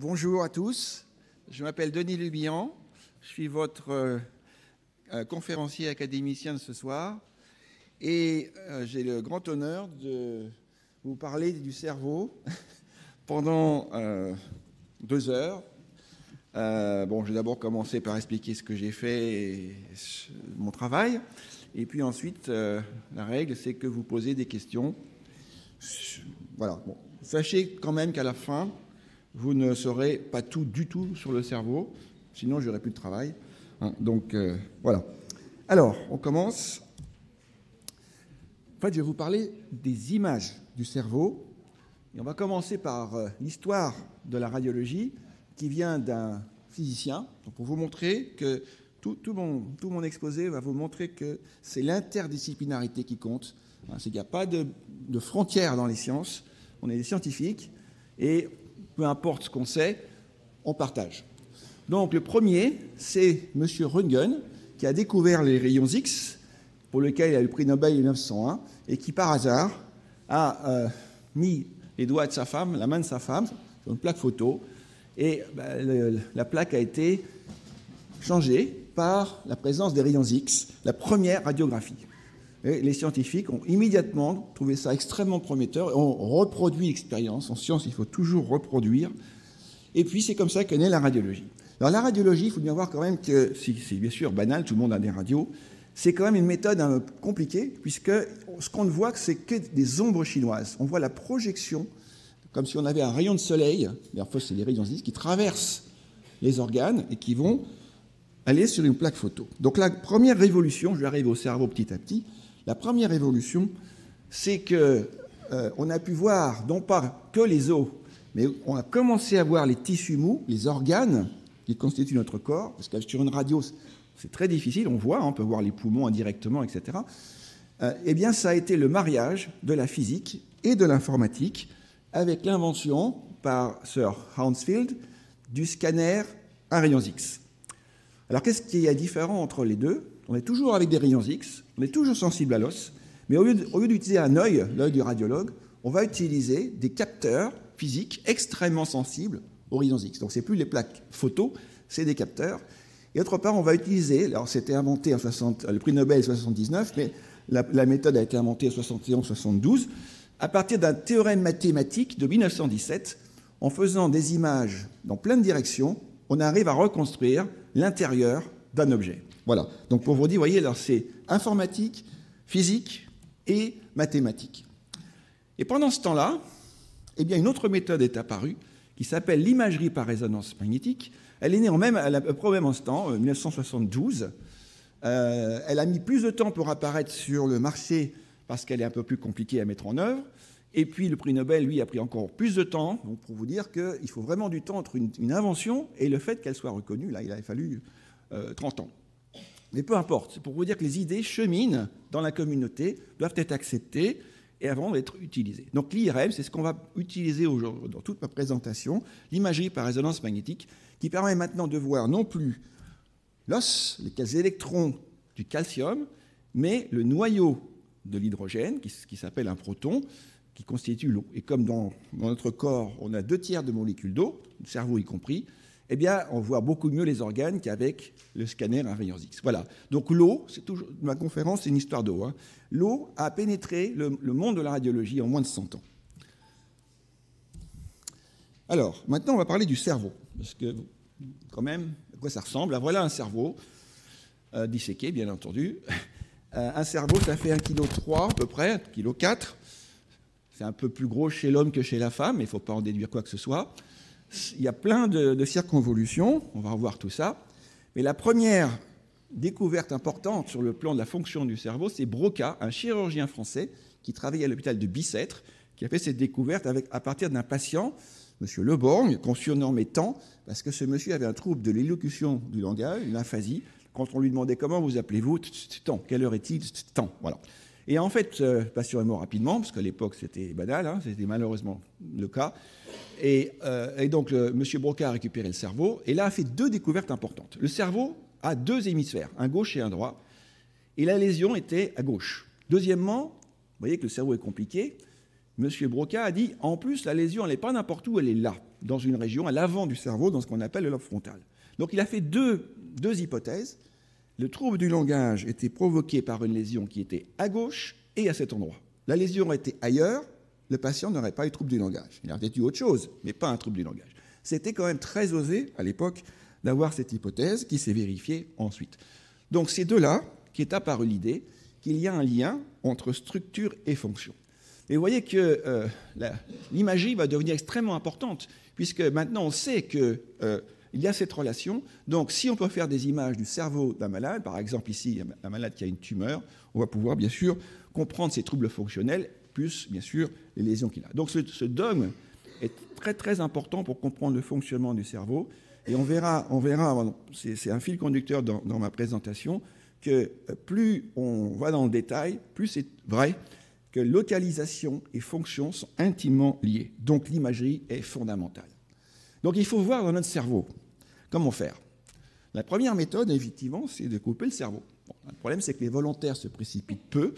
Bonjour à tous. Je m'appelle Denis Lubian. Je suis votre euh, euh, conférencier académicien de ce soir. Et euh, j'ai le grand honneur de vous parler du cerveau pendant deux heures. bon, je vais d'abord commencer par expliquer ce que j'ai fait et mon travail. Et puis ensuite, la règle, c'est que vous posez des questions. Voilà. Sachez quand même qu'à la fin, vous ne saurez pas tout du tout sur le cerveau, sinon j'aurai plus de travail. Hein. donc euh, voilà. Alors, on commence. En fait, je vais vous parler des images du cerveau. Et on va commencer par euh, l'histoire de la radiologie qui vient d'un physicien. pour vous montrer que tout, mon, tout, mon, exposé va vous montrer que c'est l'interdisciplinarité qui compte. Hein, c'est qu'il n'y a pas de, de frontières dans les sciences. On est des scientifiques et peu importe ce qu'on sait, on partage. Donc le premier, c'est M. Röntgen, qui a découvert les rayons X, pour lequel il a eu le prix Nobel en 1901, et qui par hasard a euh, mis les doigts de sa femme, la main de sa femme, sur une plaque photo, et bah, la plaque a été changée par la présence des rayons X, la première radiographie. Les scientifiques ont immédiatement trouvé ça extrêmement prometteur et ont reproduit l'expérience. En science, il faut toujours reproduire. Et puis, c'est comme ça qu'est née la radiologie. Alors, la radiologie, il faut bien voir quand même que, c'est bien sûr banal, tout le monde a des radios, c'est quand même une méthode un peu compliquée, puisque ce qu'on ne voit, c'est que des ombres chinoises. On voit la projection, comme si on avait un rayon de soleil, d'ailleurs, c'est les rayons X, qui traversent les organes et qui vont aller sur une plaque photo. Donc, la première révolution, je vais arriver au cerveau petit à petit, la première évolution, c'est que euh, on a pu voir non pas que les os, mais on a commencé à voir les tissus mous, les organes qui constituent notre corps, parce que sur une radio, c'est très difficile, on voit, on peut voir les poumons indirectement, etc. Euh, eh bien, ça a été le mariage de la physique et de l'informatique avec l'invention par Sir Hounsfield du scanner à rayons X. Alors, qu'est-ce qui est différent entre les deux? On est toujours avec des rayons X, on est toujours sensible à l'os, mais au lieu d'utiliser un œil, l'œil du radiologue, on va utiliser des capteurs physiques extrêmement sensibles aux rayons X. Donc, ce n'est plus les plaques photo, c'est des capteurs. Et autre part, on va utiliser, alors c'était inventé en 60, le prix Nobel 79, mais la, la méthode a été inventée en 71-72, à partir d'un théorème mathématique de 1917, en faisant des images dans plein de directions, on arrive à reconstruire l'intérieur d'un objet. Voilà. Donc pour vous dire, vous voyez, alors c'est informatique, physique et mathématique. Et pendant ce temps-là, eh bien, une autre méthode est apparue qui s'appelle l'imagerie par résonance magnétique. Elle est née en même, à peu près au même instant, 1972. Euh, elle a mis plus de temps pour apparaître sur le marché parce qu'elle est un peu plus compliquée à mettre en œuvre. Et puis le prix Nobel, lui, a pris encore plus de temps, donc pour vous dire qu'il faut vraiment du temps entre une, invention et le fait qu'elle soit reconnue. Là, il a fallu 30 euh, ans. Mais peu importe, c'est pour vous dire que les idées cheminent dans la communauté, doivent être acceptées et avant d'être utilisées. Donc l'IRM, c'est ce qu'on va utiliser aujourd'hui dans toute ma présentation, l'imagerie par résonance magnétique, qui permet maintenant de voir non plus l'os, les électrons du calcium, mais le noyau de l'hydrogène, qui s'appelle un proton, qui constitue l'eau. Et comme dans, notre corps, on a deux tiers de molécules d'eau, le cerveau y compris, eh bien, on voit beaucoup mieux les organes qu'avec le scanner rayons X. Voilà. Donc l'eau, c'est toujours ma conférence, c'est une histoire d'eau. Hein. L'eau a pénétré le, monde de la radiologie en moins de 100 ans. Alors, maintenant, on va parler du cerveau, parce que quand même, à quoi ça ressemble? Ah, Voilà un cerveau euh, disséqué, bien entendu. Euh, un cerveau, ça fait 1,3 kg à peu près, 1,4 kg. C'est un peu plus gros chez l'homme que chez la femme, mais il ne faut pas en déduire quoi que ce soit. Il y a plein de, circonvolutions, on va revoir tout ça. Mais la première découverte importante sur le plan de la fonction du cerveau, c'est Broca, un chirurgien français qui travaillait à l'hôpital de Bicêtre, qui a fait cette découverte à partir d'un patient, M. Leborgne, qu'on surnommait Temps, parce que ce monsieur avait un trouble de l'élocution du langage, une aphasie. Quand on lui demandait comment vous appelez-vous, Temps, quelle heure est-il? Temps, voilà. Et en fait, euh, mort rapidement, parce qu'à l'époque c'était banal, hein, c'était malheureusement le cas. Et, euh, donc M. Broca a récupéré le cerveau, et là a fait deux découvertes importantes. Le cerveau a deux hémisphères, un gauche et un droit, et la lésion était à gauche. Deuxièmement, vous voyez que le cerveau est compliqué, M. Broca a dit en plus, la lésion, elle n'est pas n'importe où, elle est là, dans une région à l'avant du cerveau, dans ce qu'on appelle le lobe frontal. Donc il a fait deux, deux hypothèses. Le trouble du langage était provoqué par une lésion qui était à gauche et à cet endroit. La lésion était ailleurs, le patient n'aurait pas eu trouble du langage. Il aurait eu autre chose, mais pas un trouble du langage. C'était quand même très osé à l'époque d'avoir cette hypothèse qui s'est vérifiée ensuite. Donc c'est de là qu'est apparue l'idée qu'il y a un lien entre structure et fonction. Et vous voyez que euh, l'imagerie va devenir extrêmement importante, puisque maintenant on sait qu'il euh, y a cette relation. Donc si on peut faire des images du cerveau d'un malade, par exemple ici un malade qui a une tumeur, on va pouvoir bien sûr comprendre ses troubles fonctionnels, plus bien sûr les lésions qu'il a. Donc ce, dogme est très très important pour comprendre le fonctionnement du cerveau. Et on verra, c'est un fil conducteur dans, dans ma présentation, que plus on va dans le détail, plus c'est vrai que localisation et fonction sont intimement liées. Donc l'imagerie est fondamentale. Donc il faut voir dans notre cerveau comment faire. La première méthode, effectivement, c'est de couper le cerveau. le problème, c'est que les volontaires se précipitent peu.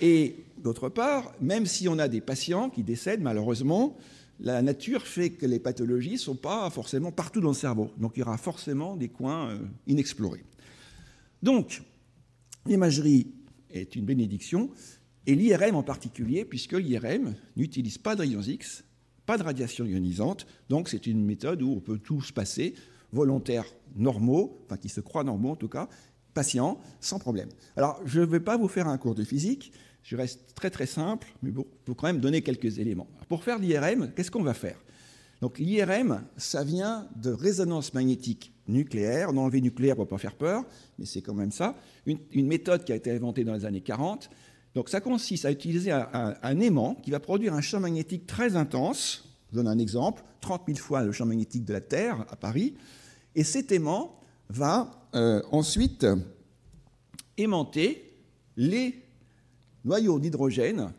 Et d'autre part, même si on a des patients qui décèdent, malheureusement, la nature fait que les pathologies ne sont pas forcément partout dans le cerveau. Donc il y aura forcément des coins euh, inexplorés. Donc, l'imagerie est une bénédiction, et l'IRM en particulier, puisque l'IRM n'utilise pas de rayons X, pas de radiation ionisante, donc c'est une méthode où on peut tout se passer, volontaires normaux, enfin qui se croient normaux en tout cas, patients, sans problème. Alors, je ne vais pas vous faire un cours de physique, je reste très très simple, mais pour, pour quand même donner quelques éléments. pour faire l'IRM, qu'est-ce qu'on va faire? Donc l'IRM, ça vient de résonance magnétique nucléaire. On a enlevé nucléaire pour ne pas faire peur, mais c'est quand même ça. Une, méthode qui a été inventée dans les années 40 donc ça consiste à utiliser un, aimant qui va produire un champ magnétique très intense. Je donne un exemple, 30 000 fois le champ magnétique de la Terre à Paris. Et cet aimant va euh, ensuite aimanter les noyaux d'hydrogène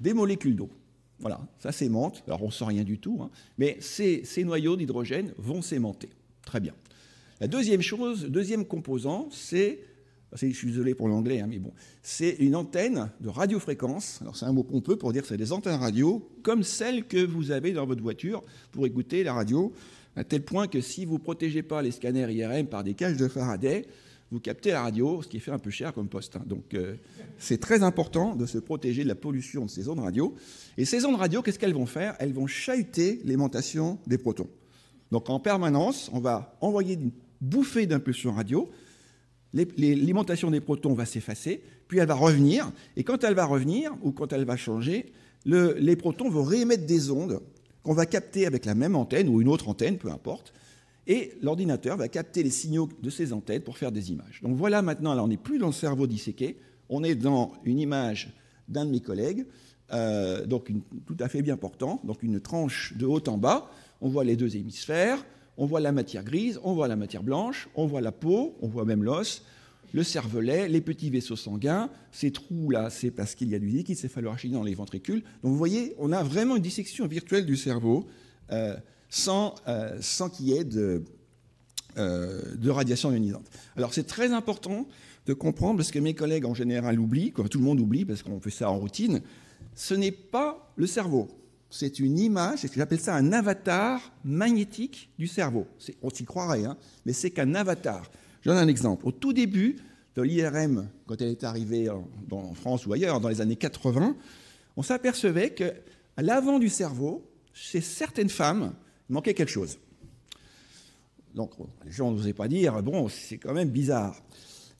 des molécules d'eau. Voilà, ça s'aimante. Alors on ne sent rien du tout, hein, mais ces, ces noyaux d'hydrogène vont s'aimanter. Très bien. La deuxième chose, deuxième composant, c'est je suis désolé pour l'anglais, hein, mais bon, c'est une antenne de radiofréquence. Alors c'est un mot pompeux pour dire c'est des antennes radio, comme celles que vous avez dans votre voiture pour écouter la radio, à tel point que si vous ne protégez pas les scanners IRM par des cages de Faraday, vous captez la radio, ce qui fait un peu cher comme poste. Hein. Donc euh, c'est très important de se protéger de la pollution de ces ondes radio. Et ces ondes radio, qu'est-ce qu'elles vont faire? Elles vont chahuter l'aimantation des protons. Donc en permanence, on va envoyer une bouffée d'impulsion radio l'alimentation des protons va s'effacer, puis elle va revenir, et quand elle va revenir, ou quand elle va changer, les protons vont réémettre des ondes qu'on va capter avec la même antenne, ou une autre antenne, peu importe, et l'ordinateur va capter les signaux de ces antennes pour faire des images. Donc voilà maintenant, là on n'est plus dans le cerveau disséqué, on est dans une image d'un de mes collègues, euh, donc tout à fait bien portant, donc une tranche de haut en bas, on voit les deux hémisphères, on voit la matière grise, on voit la matière blanche, on voit la peau, on voit même l'os, le cervelet, les petits vaisseaux sanguins. Ces trous-là, c'est parce qu'il y a du liquide céphalorachidien dans les ventricules. Donc vous voyez, on a vraiment une dissection virtuelle du cerveau euh, sans, euh, sans qu'il y ait de, euh, de radiation ionisante. Alors c'est très important de comprendre, parce que mes collègues en général oublient, tout le monde oublie, parce qu'on fait ça en routine, ce n'est pas le cerveau c'est une image, j'appelle ça un avatar magnétique du cerveau. On s'y croirait, hein, mais c'est qu'un avatar. Je donne un exemple. Au tout début de l'IRM, quand elle est arrivée en, France ou ailleurs, dans les années 80, on s'apercevait qu'à l'avant du cerveau, chez certaines femmes, il manquait quelque chose. Donc les gens n'osaient pas dire, bon, c'est quand même bizarre.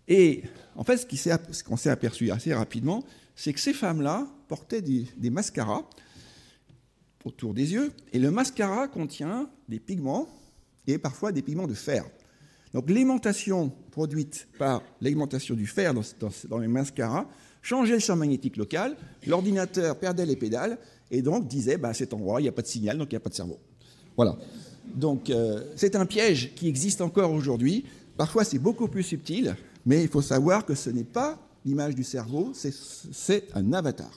Et en fait, ce qu'on s'est aperçu assez rapidement, c'est que ces femmes-là portaient des, des mascaras autour des yeux. Et le mascara contient des pigments et parfois des pigments de fer. Donc l'aimantation produite par l'augmentation du fer dans, les mascaras changeait le champ magnétique local, l'ordinateur perdait les pédales et donc disait bah, à cet endroit il n'y a pas de signal donc il n'y a pas de cerveau. Voilà. Donc euh, c'est un piège qui existe encore aujourd'hui. Parfois c'est beaucoup plus subtil, mais il faut savoir que ce n'est pas l'image du cerveau, c'est un avatar.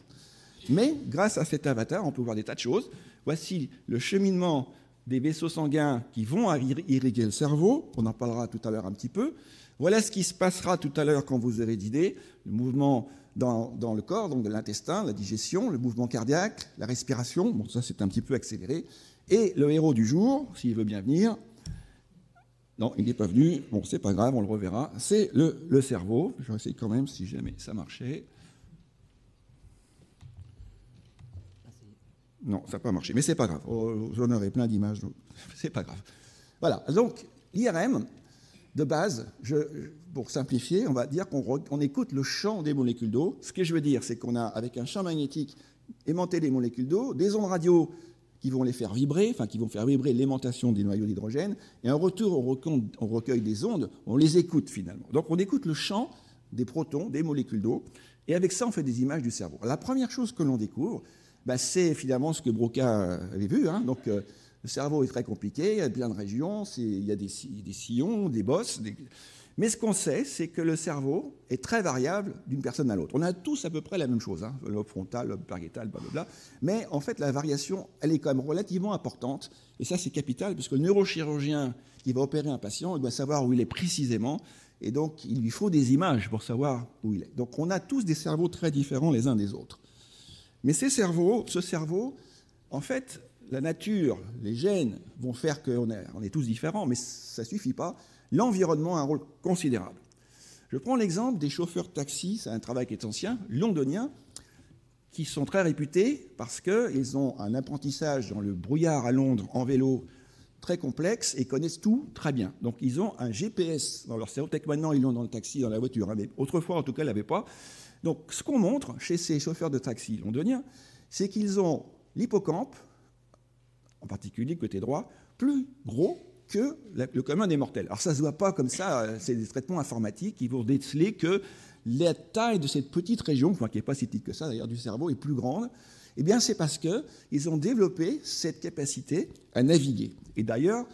Mais grâce à cet avatar, on peut voir des tas de choses. Voici le cheminement des vaisseaux sanguins qui vont irriguer le cerveau. On en parlera tout à l'heure un petit peu. Voilà ce qui se passera tout à l'heure quand vous aurez d'idées. Le mouvement dans, le corps, donc de l'intestin, la digestion, le mouvement cardiaque, la respiration. Bon, ça c'est un petit peu accéléré. Et le héros du jour, s'il veut bien venir, non, il n'est pas venu. Bon, c'est pas grave, on le reverra. C'est le, le cerveau. Je vais essayer quand même si jamais ça marchait. Non, ça n'a pas marché, mais c'est pas grave. Oh, j'en aurai plein d'images, donc c'est pas grave. Voilà. Donc, l'IRM, de base, pour simplifier, on va dire qu'on écoute le champ des molécules d'eau. Ce que je veux dire, c'est qu'on a, avec un champ magnétique, aimanté les molécules d'eau, des ondes radio qui vont les faire vibrer, enfin qui vont faire vibrer l'aimantation des noyaux d'hydrogène, et en retour, on recueille des ondes, on les écoute finalement. Donc on écoute le champ des protons, des molécules d'eau, et avec ça, on fait des images du cerveau. La première chose que l'on découvre, bah, c'est finalement ce que Broca avait vu. Hein. Donc, euh, le cerveau est très compliqué, il y a plein de régions, il y a des, sillons, des bosses. Mais ce qu'on sait, c'est que le cerveau est très variable d'une personne à l'autre. On a tous à peu près la même chose, hein, lobe frontal, lobe pariétal, blablabla. Mais en fait, la variation, elle est quand même relativement importante. Et ça, c'est capital, puisque le neurochirurgien qui va opérer un patient, il doit savoir où il est précisément. Et donc, il lui faut des images pour savoir où il est. Donc, on a tous des cerveaux très différents les uns des autres. Mais ces cerveaux, ce cerveau, en fait, la nature, les gènes vont faire qu'on est, tous différents, mais ça ne suffit pas. L'environnement a un rôle considérable. Je prends l'exemple des chauffeurs de taxi, c'est un travail qui est ancien, londoniens, qui sont très réputés parce qu'ils ont un apprentissage dans le brouillard à Londres en vélo très complexe et connaissent tout très bien. Donc ils ont un GPS dans leur cerveau. Peut-être maintenant ils l'ont dans le taxi, dans la voiture, hein, mais autrefois en tout cas ils l'avaient pas. Donc ce qu'on montre chez ces chauffeurs de taxi londoniens, c'est qu'ils ont l'hippocampe, en particulier côté droit, plus gros que le commun des mortels. Alors ça ne se voit pas comme ça, euh, c'est des traitements informatiques qui vont déceler que la taille de cette petite région, qui n'est pas si petite que ça d'ailleurs, du cerveau est plus grande. Eh bien, c'est parce qu'ils ont développé cette capacité à naviguer. Et d'ailleurs,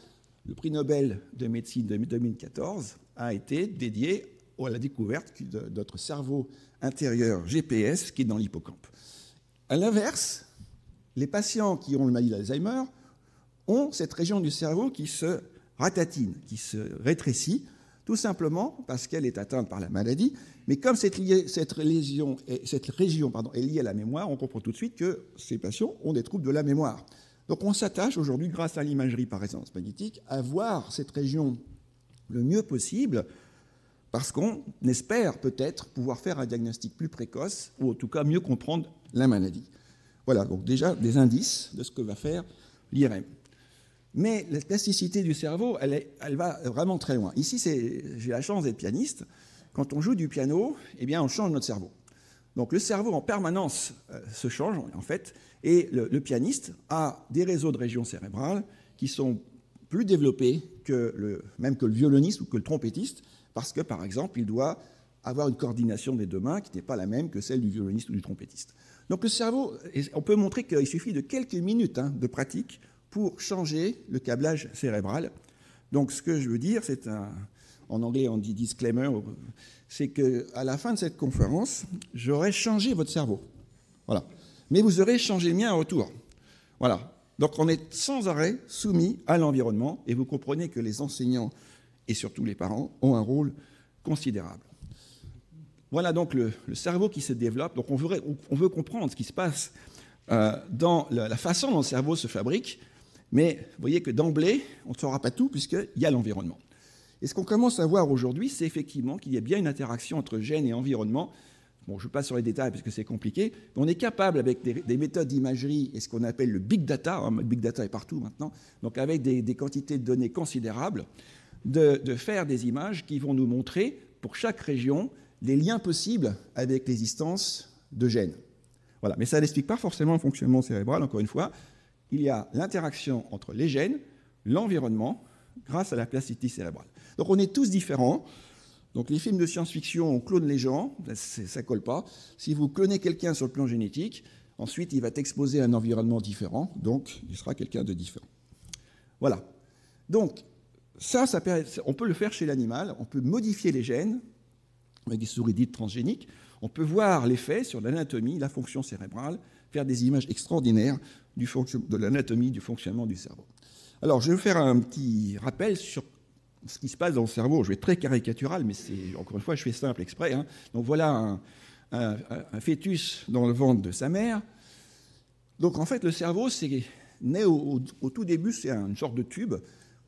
le prix Nobel de médecine de 2014 a été dédié à la découverte de notre cerveau intérieur GPS qui est dans l'hippocampe. À l'inverse, les patients qui ont le maladie d'Alzheimer ont cette région du cerveau qui se ratatine, qui se rétrécit, tout simplement parce qu'elle est atteinte par la maladie. Mais comme cette, lésion, cette région est liée à la mémoire, on comprend tout de suite que ces patients ont des troubles de la mémoire. Donc on s'attache aujourd'hui, grâce à l'imagerie par résonance magnétique, à voir cette région le mieux possible, parce qu'on espère peut-être pouvoir faire un diagnostic plus précoce, ou en tout cas mieux comprendre la maladie. Voilà, donc déjà des indices de ce que va faire l'IRM. Mais la plasticité du cerveau, elle, va vraiment très loin. Ici, j'ai la chance d'être pianiste. Quand on joue du piano, eh bien, on change notre cerveau. Donc le cerveau en permanence euh, se change, en fait, et le, pianiste a des réseaux de régions cérébrales qui sont plus développés que le, même que le violoniste ou que le trompettiste, parce que, par exemple, il doit avoir une coordination des deux mains qui n'est pas la même que celle du violoniste ou du trompettiste. Donc le cerveau, on peut montrer qu'il suffit de quelques minutes hein, de pratique pour changer le câblage cérébral. Donc ce que je veux dire, c'est un, en anglais on dit disclaimer, c'est qu'à la fin de cette conférence, j'aurai changé votre cerveau. Voilà. Mais vous aurez changé le mien en retour. Voilà. Donc on est sans arrêt soumis à l'environnement et vous comprenez que les enseignants et surtout les parents ont un rôle considérable. Voilà donc le, cerveau qui se développe. Donc on veut, comprendre ce qui se passe euh, dans la, façon dont le cerveau se fabrique, mais vous voyez que d'emblée, on ne saura pas tout puisqu'il y a l'environnement. Et ce qu'on commence à voir aujourd'hui, c'est effectivement qu'il y a bien une interaction entre gènes et environnement. Bon, je passe sur les détails parce que c'est compliqué, mais on est capable, avec des, méthodes d'imagerie et ce qu'on appelle le big data, hein, le big data est partout maintenant, donc avec des, quantités de données considérables, de, faire des images qui vont nous montrer, pour chaque région, les liens possibles avec l'existence de gènes. Voilà. Mais ça n'explique pas forcément le fonctionnement cérébral, encore une fois. Il y a l'interaction entre les gènes, l'environnement, grâce à la plasticité cérébrale. Donc on est tous différents. Donc les films de science-fiction, on clone les gens, ça ne colle pas. Si vous clonez quelqu'un sur le plan génétique, ensuite il va exposer à un environnement différent, donc il sera quelqu'un de différent. Voilà. Donc ça, on peut le faire chez l'animal, on peut modifier les gènes avec des souris dites transgéniques, on peut voir l'effet sur l'anatomie, la fonction cérébrale, faire des images extraordinaires de l'anatomie, du fonctionnement du cerveau. Alors, je vais faire un petit rappel sur ce qui se passe dans le cerveau. Je vais être très caricatural, mais c'est encore une fois, je fais simple exprès. Hein. Donc voilà un, fœtus dans le ventre de sa mère. Donc en fait, le cerveau, c'est né au, tout début, c'est une sorte de tube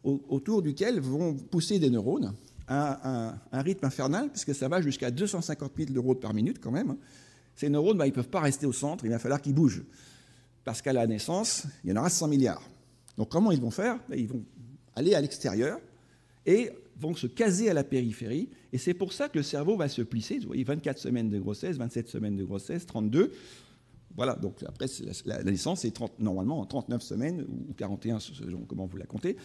autour duquel vont pousser des neurones à un, rythme infernal, puisque ça va jusqu'à 250 000 neurones par minute quand même. Ces neurones, bah, ils ne peuvent pas rester au centre, il va falloir qu'ils bougent. Parce qu'à la naissance, il y en aura 100 milliards. Donc comment ils vont faire? Bah, Ils vont aller à l'extérieur et vont se caser à la périphérie. Et c'est pour ça que le cerveau va se plisser. Vous voyez, 24 semaines de grossesse, 27 semaines de grossesse, 32. Voilà, donc après, la, naissance est normalement en 39 semaines ou 41, selon comment vous la comptez.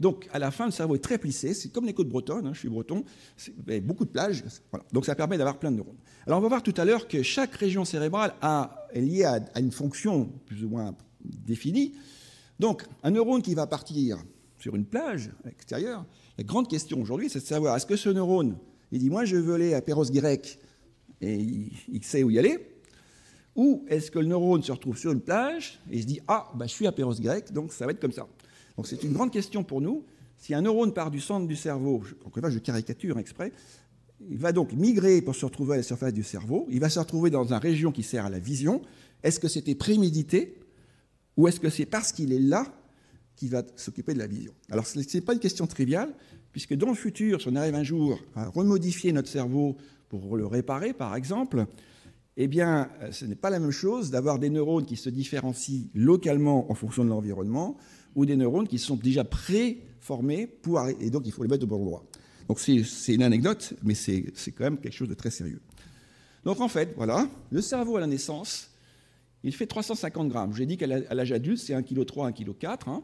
Donc à la fin, le cerveau est très plissé, c'est comme les côtes bretonnes, hein, je suis breton, beaucoup de plages, donc ça permet d'avoir plein de neurones. Alors on va voir tout à l'heure que chaque région cérébrale est liée à, une fonction plus ou moins définie. Donc un neurone qui va partir sur une plage extérieure, la grande question aujourd'hui, c'est de savoir est-ce que ce neurone, il dit moi je veux aller à Perros-Guirec et il, sait où y aller, ou est-ce que le neurone se retrouve sur une plage et se dit ah bah, je suis à Perros-Guirec donc ça va être comme ça. Donc c'est une grande question pour nous. Si un neurone part du centre du cerveau, je caricature exprès, il va donc migrer pour se retrouver à la surface du cerveau. Il va se retrouver dans une région qui sert à la vision. Est-ce que c'était prémédité ou est-ce que c'est parce qu'il est là qui va s'occuper de la vision? Alors, ce n'est pas une question triviale, puisque dans le futur, si on arrive un jour à remodifier notre cerveau pour le réparer, par exemple, eh bien, euh, ce n'est pas la même chose d'avoir des neurones qui se différencient localement en fonction de l'environnement ou des neurones qui sont déjà préformés pour et donc il faut les mettre au bon endroit. Donc c'est une anecdote, mais c'est quand même quelque chose de très sérieux. Donc en fait, voilà, le cerveau à la naissance, il fait 350 grammes. J'ai dit qu'à l'âge adulte, c'est 1,3 kg, 1,4 kg.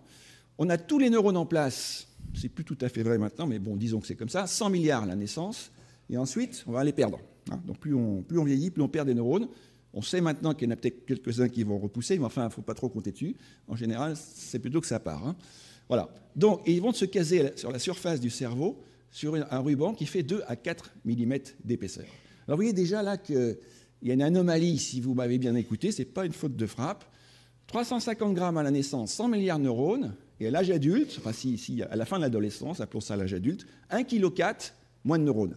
On a tous les neurones en place. C'est plus tout à fait vrai maintenant, mais bon, disons que c'est comme ça. 100 milliards à la naissance. Et ensuite, on va les perdre. Hein. Donc plus on, plus on vieillit, plus on perd des neurones. On sait maintenant qu'il y en a peut-être quelques-uns qui vont repousser, mais enfin, il ne faut pas trop compter dessus. En général, c'est plutôt que ça part. Hein. Voilà. Donc, ils vont se caser sur la surface du cerveau sur un ruban qui fait 2 à 4 mm d'épaisseur. Alors, vous voyez déjà là que il y a une anomalie, si vous m'avez bien écouté, ce n'est pas une faute de frappe. 350 grammes à la naissance, 100 milliards de neurones, et à l'âge adulte, enfin si, à la fin de l'adolescence, appelons ça l'âge adulte, 1,4 kg moins de neurones.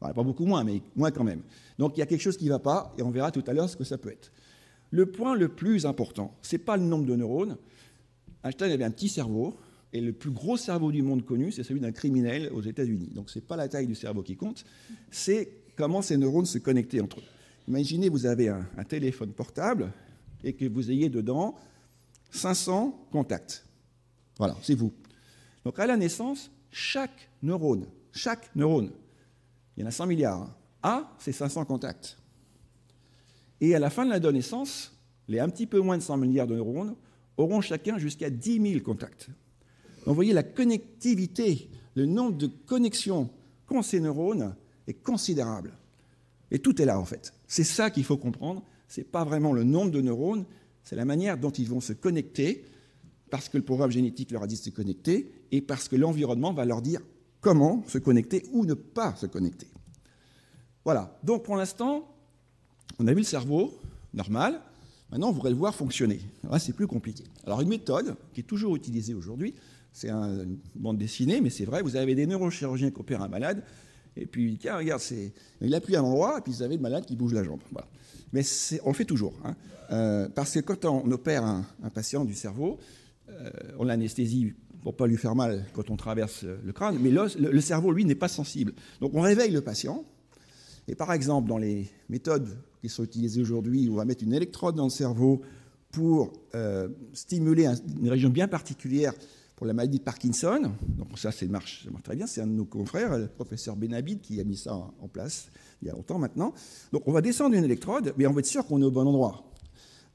pas beaucoup moins, mais moins quand même. Donc il y a quelque chose qui ne va pas, et on verra tout à l'heure ce que ça peut être. Le point le plus important, ce n'est pas le nombre de neurones. Einstein avait un petit cerveau, et le plus gros cerveau du monde connu, c'est celui d'un criminel aux États-Unis. Donc ce n'est pas la taille du cerveau qui compte, c'est comment ces neurones se connectaient entre eux. Imaginez, vous avez un, téléphone portable et que vous ayez dedans 500 contacts. Voilà, c'est vous. Donc à la naissance, chaque neurone, chaque neurone, il y en a 100 milliards, hein, a ces 500 contacts. Et à la fin de l'adolescence, les un petit peu moins de 100 milliards de neurones auront chacun jusqu'à 10 000 contacts. Donc vous voyez, la connectivité, le nombre de connexions qu'ont ces neurones est considérable. Et tout est là, en fait. C'est ça qu'il faut comprendre. Ce n'est pas vraiment le nombre de neurones, c'est la manière dont ils vont se connecter, parce que le programme génétique leur a dit de se connecter, et parce que l'environnement va leur dire comment se connecter ou ne pas se connecter. Voilà. Donc pour l'instant, on a vu le cerveau normal. Maintenant, on voudrait le voir fonctionner. Là, c'est plus compliqué. Alors une méthode qui est toujours utilisée aujourd'hui, c'est une bande dessinée, mais c'est vrai, vous avez des neurochirurgiens qui opèrent un malade, et puis, tiens, regarde, il appuie à un endroit, et puis vous avez le malade qui bouge la jambe. Mais on le fait toujours. Hein. Euh, parce que quand on opère un, patient du cerveau, euh, on l'anesthésie pour pas lui faire mal quand on traverse le crâne, mais le cerveau, lui, n'est pas sensible. Donc on réveille le patient, et par exemple, dans les méthodes qui sont utilisées aujourd'hui, on va mettre une électrode dans le cerveau pour euh, stimuler une région bien particulière pour la maladie de Parkinson. Donc ça, ça marche, très bien. C'est un de nos confrères, le professeur Benabid, qui a mis ça en place il y a longtemps maintenant. Donc on va descendre une électrode, mais on va être sûr qu'on est au bon endroit.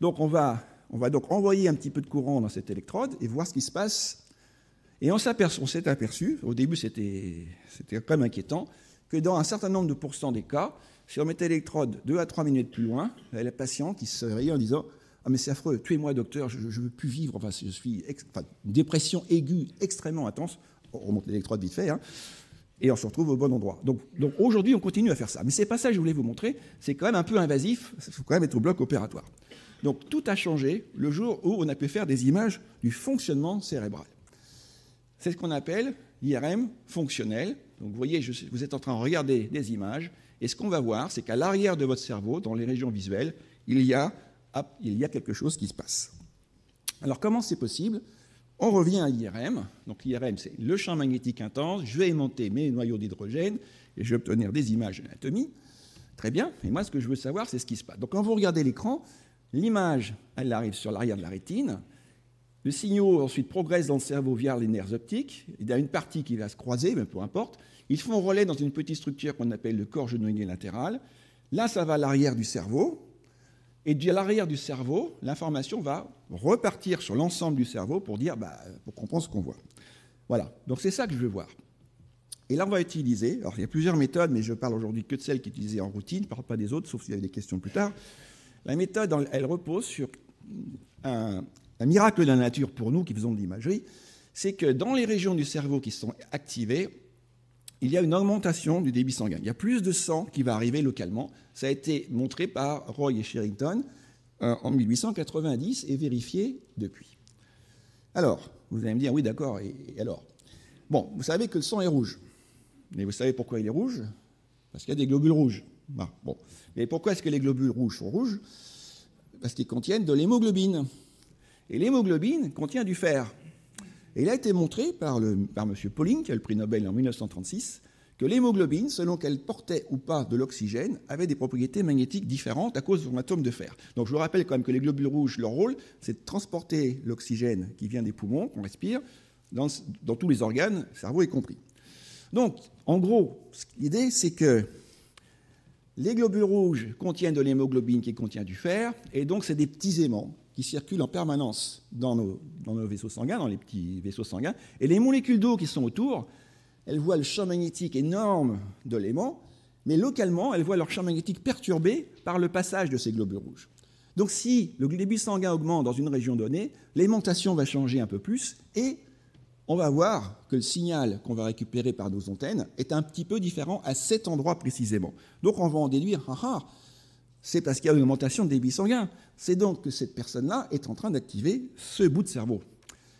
Donc on va, on va donc envoyer un petit peu de courant dans cette électrode et voir ce qui se passe. Et on s'est aperçu, au début c'était quand même inquiétant, que dans un certain nombre de pourcents des cas, si on mettait l'électrode 2 à 3 minutes plus loin, il y avait patient qui se réveillait en disant ah, mais c'est affreux, tuez-moi, docteur, je ne veux plus vivre. Enfin, je suis. une dépression aiguë extrêmement intense. On remonte l'électrode vite fait. Hein, et on se retrouve au bon endroit. Donc, donc aujourd'hui, on continue à faire ça. Mais c'est pas ça que je voulais vous montrer. C'est quand même un peu invasif. Il faut quand même être au bloc opératoire. Donc tout a changé le jour où on a pu faire des images du fonctionnement cérébral. C'est ce qu'on appelle l'IRM fonctionnel. Donc vous voyez, vous êtes en train de regarder des images, et ce qu'on va voir, c'est qu'à l'arrière de votre cerveau, dans les régions visuelles, il y, a, il y a quelque chose qui se passe. Alors comment c'est possible? On revient à l'IRM. Donc l'IRM, c'est le champ magnétique intense. Je vais aimanter mes noyaux d'hydrogène et je vais obtenir des images d'anatomie. Très bien. Et moi, ce que je veux savoir, c'est ce qui se passe. Donc quand vous regardez l'écran, l'image, elle arrive sur l'arrière de la rétine. Le signal ensuite progresse dans le cerveau via les nerfs optiques. Il y a une partie qui va se croiser, mais peu importe. Ils font relais dans une petite structure qu'on appelle le corps genouillé latéral. Là, ça va à l'arrière du cerveau. Et de l'arrière du cerveau, l'information va repartir sur l'ensemble du cerveau pour dire, bah, pour comprendre ce qu'on voit. Voilà. Donc c'est ça que je veux voir. Et là, on va utiliser, alors il y a plusieurs méthodes, mais je parle aujourd'hui que de celles qui sont utilisées en routine, je ne parle pas des autres, sauf s'il y a des questions plus tard. La méthode, elle repose sur un, un miracle de la nature pour nous qui faisons de l'imagerie, c'est que dans les régions du cerveau qui sont activées, il y a une augmentation du débit sanguin. Il y a plus de sang qui va arriver localement. Ça a été montré par Roy et Sherrington euh, en 1890 et vérifié depuis. Alors, vous allez me dire, oui, d'accord, et, alors? Bon, vous savez que le sang est rouge. Mais vous savez pourquoi il est rouge? Parce qu'il y a des globules rouges. Bah, bon. Et pourquoi est-ce que les globules rouges sont rouges? Parce qu'ils contiennent de l'hémoglobine. Et l'hémoglobine contient du fer. Et il a été montré par, M. Pauling, qui a le prix Nobel en 1936, que l'hémoglobine, selon qu'elle portait ou pas de l'oxygène, avait des propriétés magnétiques différentes à cause de son atome de fer. Donc je vous rappelle quand même que les globules rouges, leur rôle, c'est de transporter l'oxygène qui vient des poumons, qu'on respire, dans, dans, tous les organes, cerveau y compris. Donc, en gros, l'idée, c'est que les globules rouges contiennent de l'hémoglobine qui contient du fer, et donc c'est des petits aimants qui circulent en permanence dans nos, vaisseaux sanguins, dans les petits vaisseaux sanguins. Et les molécules d'eau qui sont autour, elles voient le champ magnétique énorme de l'aimant, mais localement, elles voient leur champ magnétique perturbé par le passage de ces globules rouges. Donc si le débit sanguin augmente dans une région donnée, l'aimantation va changer un peu plus et on va voir que le signal qu'on va récupérer par nos antennes est un petit peu différent à cet endroit précisément. Donc on va en déduire, ah, ah, c'est parce qu'il y a une augmentation de débit sanguin. C'est donc que cette personne-là est en train d'activer ce bout de cerveau.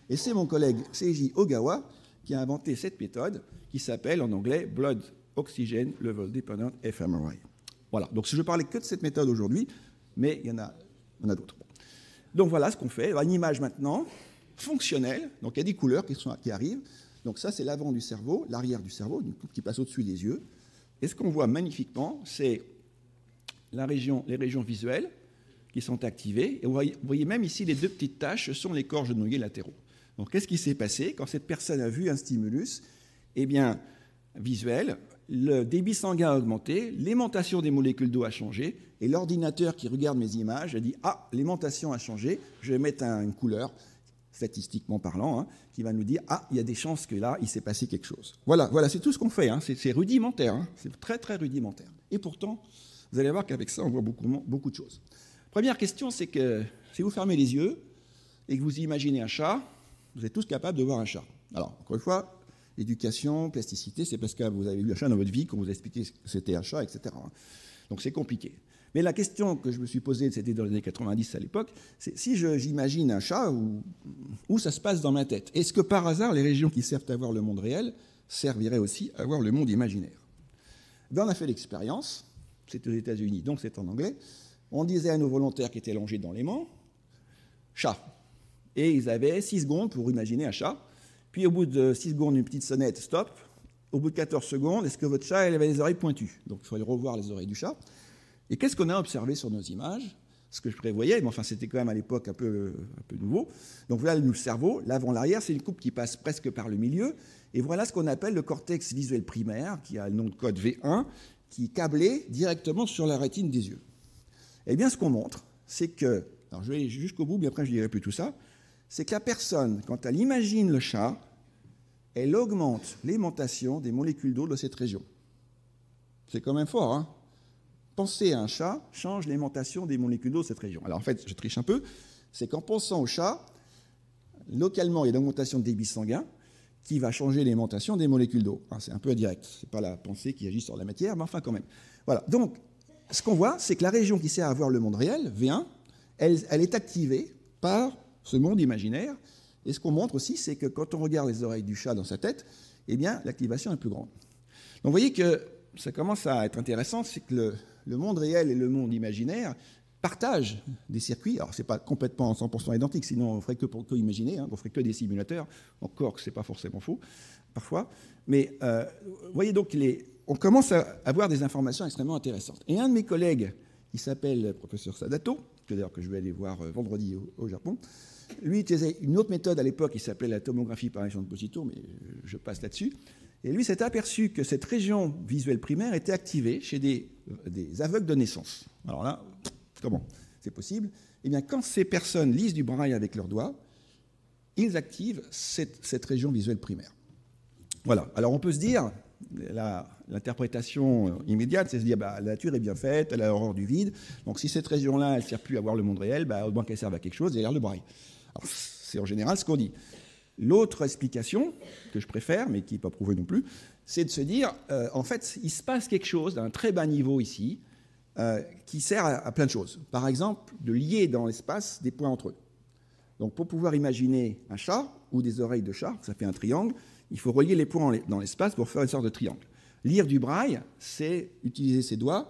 Et c'est mon collègue Seiji Ogawa qui a inventé cette méthode qui s'appelle en anglais Blood Oxygen Level Dependent fMRI. Voilà, donc je ne parlais que de cette méthode aujourd'hui, mais il y en a, d'autres. Donc voilà ce qu'on fait. Une image maintenant fonctionnelle, donc il y a des couleurs qui arrivent. Donc ça, c'est l'avant du cerveau, l'arrière du cerveau, qui passe au-dessus des yeux. Et ce qu'on voit magnifiquement, c'est la région, les régions visuelles sont activées. Et vous voyez, même ici les deux petites taches, sont les corps genouillés latéraux. Donc qu'est-ce qui s'est passé quand cette personne a vu un stimulus? Eh bien, visuel, le débit sanguin a augmenté, l'aimantation des molécules d'eau a changé, et l'ordinateur qui regarde mes images a dit Ah, l'aimantation a changé, je vais mettre une couleur, statistiquement parlant, hein, qui va nous dire Ah, il y a des chances que là, il s'est passé quelque chose. Voilà, voilà c'est tout ce qu'on fait, hein. c'est rudimentaire, hein. c'est très très rudimentaire. Et pourtant, vous allez voir qu'avec ça, on voit beaucoup, beaucoup de choses. Première question, c'est que si vous fermez les yeux et que vous imaginez un chat, vous êtes tous capables de voir un chat. Alors, encore une fois, éducation, plasticité, c'est parce que vous avez vu un chat dans votre vie qu'on vous a expliqué que c'était un chat, etc. Donc c'est compliqué. Mais la question que je me suis posée, c'était dans les années 90 à l'époque, c'est si j'imagine un chat, où, où ça se passe dans ma tête? Est-ce que par hasard, les régions qui servent à voir le monde réel serviraient aussi à voir le monde imaginaire? Ben, On a fait l'expérience, c'est aux États-Unis, donc c'est en anglais. On disait à nos volontaires qui étaient longés dans l'aimant, chat. Et ils avaient 6 secondes pour imaginer un chat. Puis au bout de 6 secondes, une petite sonnette, stop. Au bout de 14 secondes, est-ce que votre chat avait les oreilles pointues? Donc il fallait revoir les oreilles du chat. Et qu'est-ce qu'on a observé sur nos images? Ce que je prévoyais, mais enfin c'était quand même à l'époque un peu, un peu nouveau. Donc voilà le cerveau, l'avant-l'arrière, c'est une coupe qui passe presque par le milieu. Et voilà ce qu'on appelle le cortex visuel primaire, qui a le nom de code V1, qui est câblé directement sur la rétine des yeux. Eh bien, ce qu'on montre, c'est que, alors je vais jusqu'au bout, mais après je ne dirai plus tout ça, c'est que la personne, quand elle imagine le chat, elle augmente l'aimantation des molécules d'eau de cette région. C'est quand même fort, hein Penser à un chat change l'aimantation des molécules d'eau de cette région. Alors en fait, je triche un peu, c'est qu'en pensant au chat, localement, il y a une augmentation de débit sanguin, qui va changer l'aimantation des molécules d'eau. c'est un peu indirect, ce n'est pas la pensée qui agit sur la matière, mais enfin quand même. Voilà. Donc, ce qu'on voit, c'est que la région qui sert à voir le monde réel, V1, elle, est activée par ce monde imaginaire. Et ce qu'on montre aussi, c'est que quand on regarde les oreilles du chat dans sa tête, eh bien, l'activation est plus grande. Donc vous voyez que ça commence à être intéressant, c'est que le, monde réel et le monde imaginaire partagent des circuits. Alors, ce n'est pas complètement 100% identique, sinon on ne ferait que, pour, imaginer, hein, on ferait que des simulateurs. Encore que ce n'est pas forcément faux, parfois. Mais euh, vous voyez donc, les, on commence à avoir des informations extrêmement intéressantes. Et un de mes collègues, qui s'appelle le professeur Sadato, que d'ailleurs que je vais aller voir euh, vendredi au, Japon, lui utilisait une autre méthode à l'époque qui s'appelait la tomographie par échantillon de posito, mais je passe là-dessus. Et lui s'est aperçu que cette région visuelle primaire était activée chez des, des aveugles de naissance. Alors là, comment c'est possible? Eh bien, quand ces personnes lisent du braille avec leurs doigts, ils activent cette, cette région visuelle primaire. Voilà. Alors on peut se dire, l'interprétation immédiate, c'est se dire bah, la nature est bien faite, elle a l'horreur du vide. Donc si cette région-là, elle ne sert plus à voir le monde réel, bah, au moins qu'elle serve à quelque chose, et le braille. C'est en général ce qu'on dit. L'autre explication, que je préfère, mais qui n'est pas prouvée non plus, c'est de se dire, euh, en fait, il se passe quelque chose d'un très bas niveau ici, euh, qui sert à, à, plein de choses. Par exemple, de lier dans l'espace des points entre eux. Donc pour pouvoir imaginer un chat ou des oreilles de chat, ça fait un triangle, il faut relier les points dans l'espace pour faire une sorte de triangle. Lire du braille, c'est utiliser ses doigts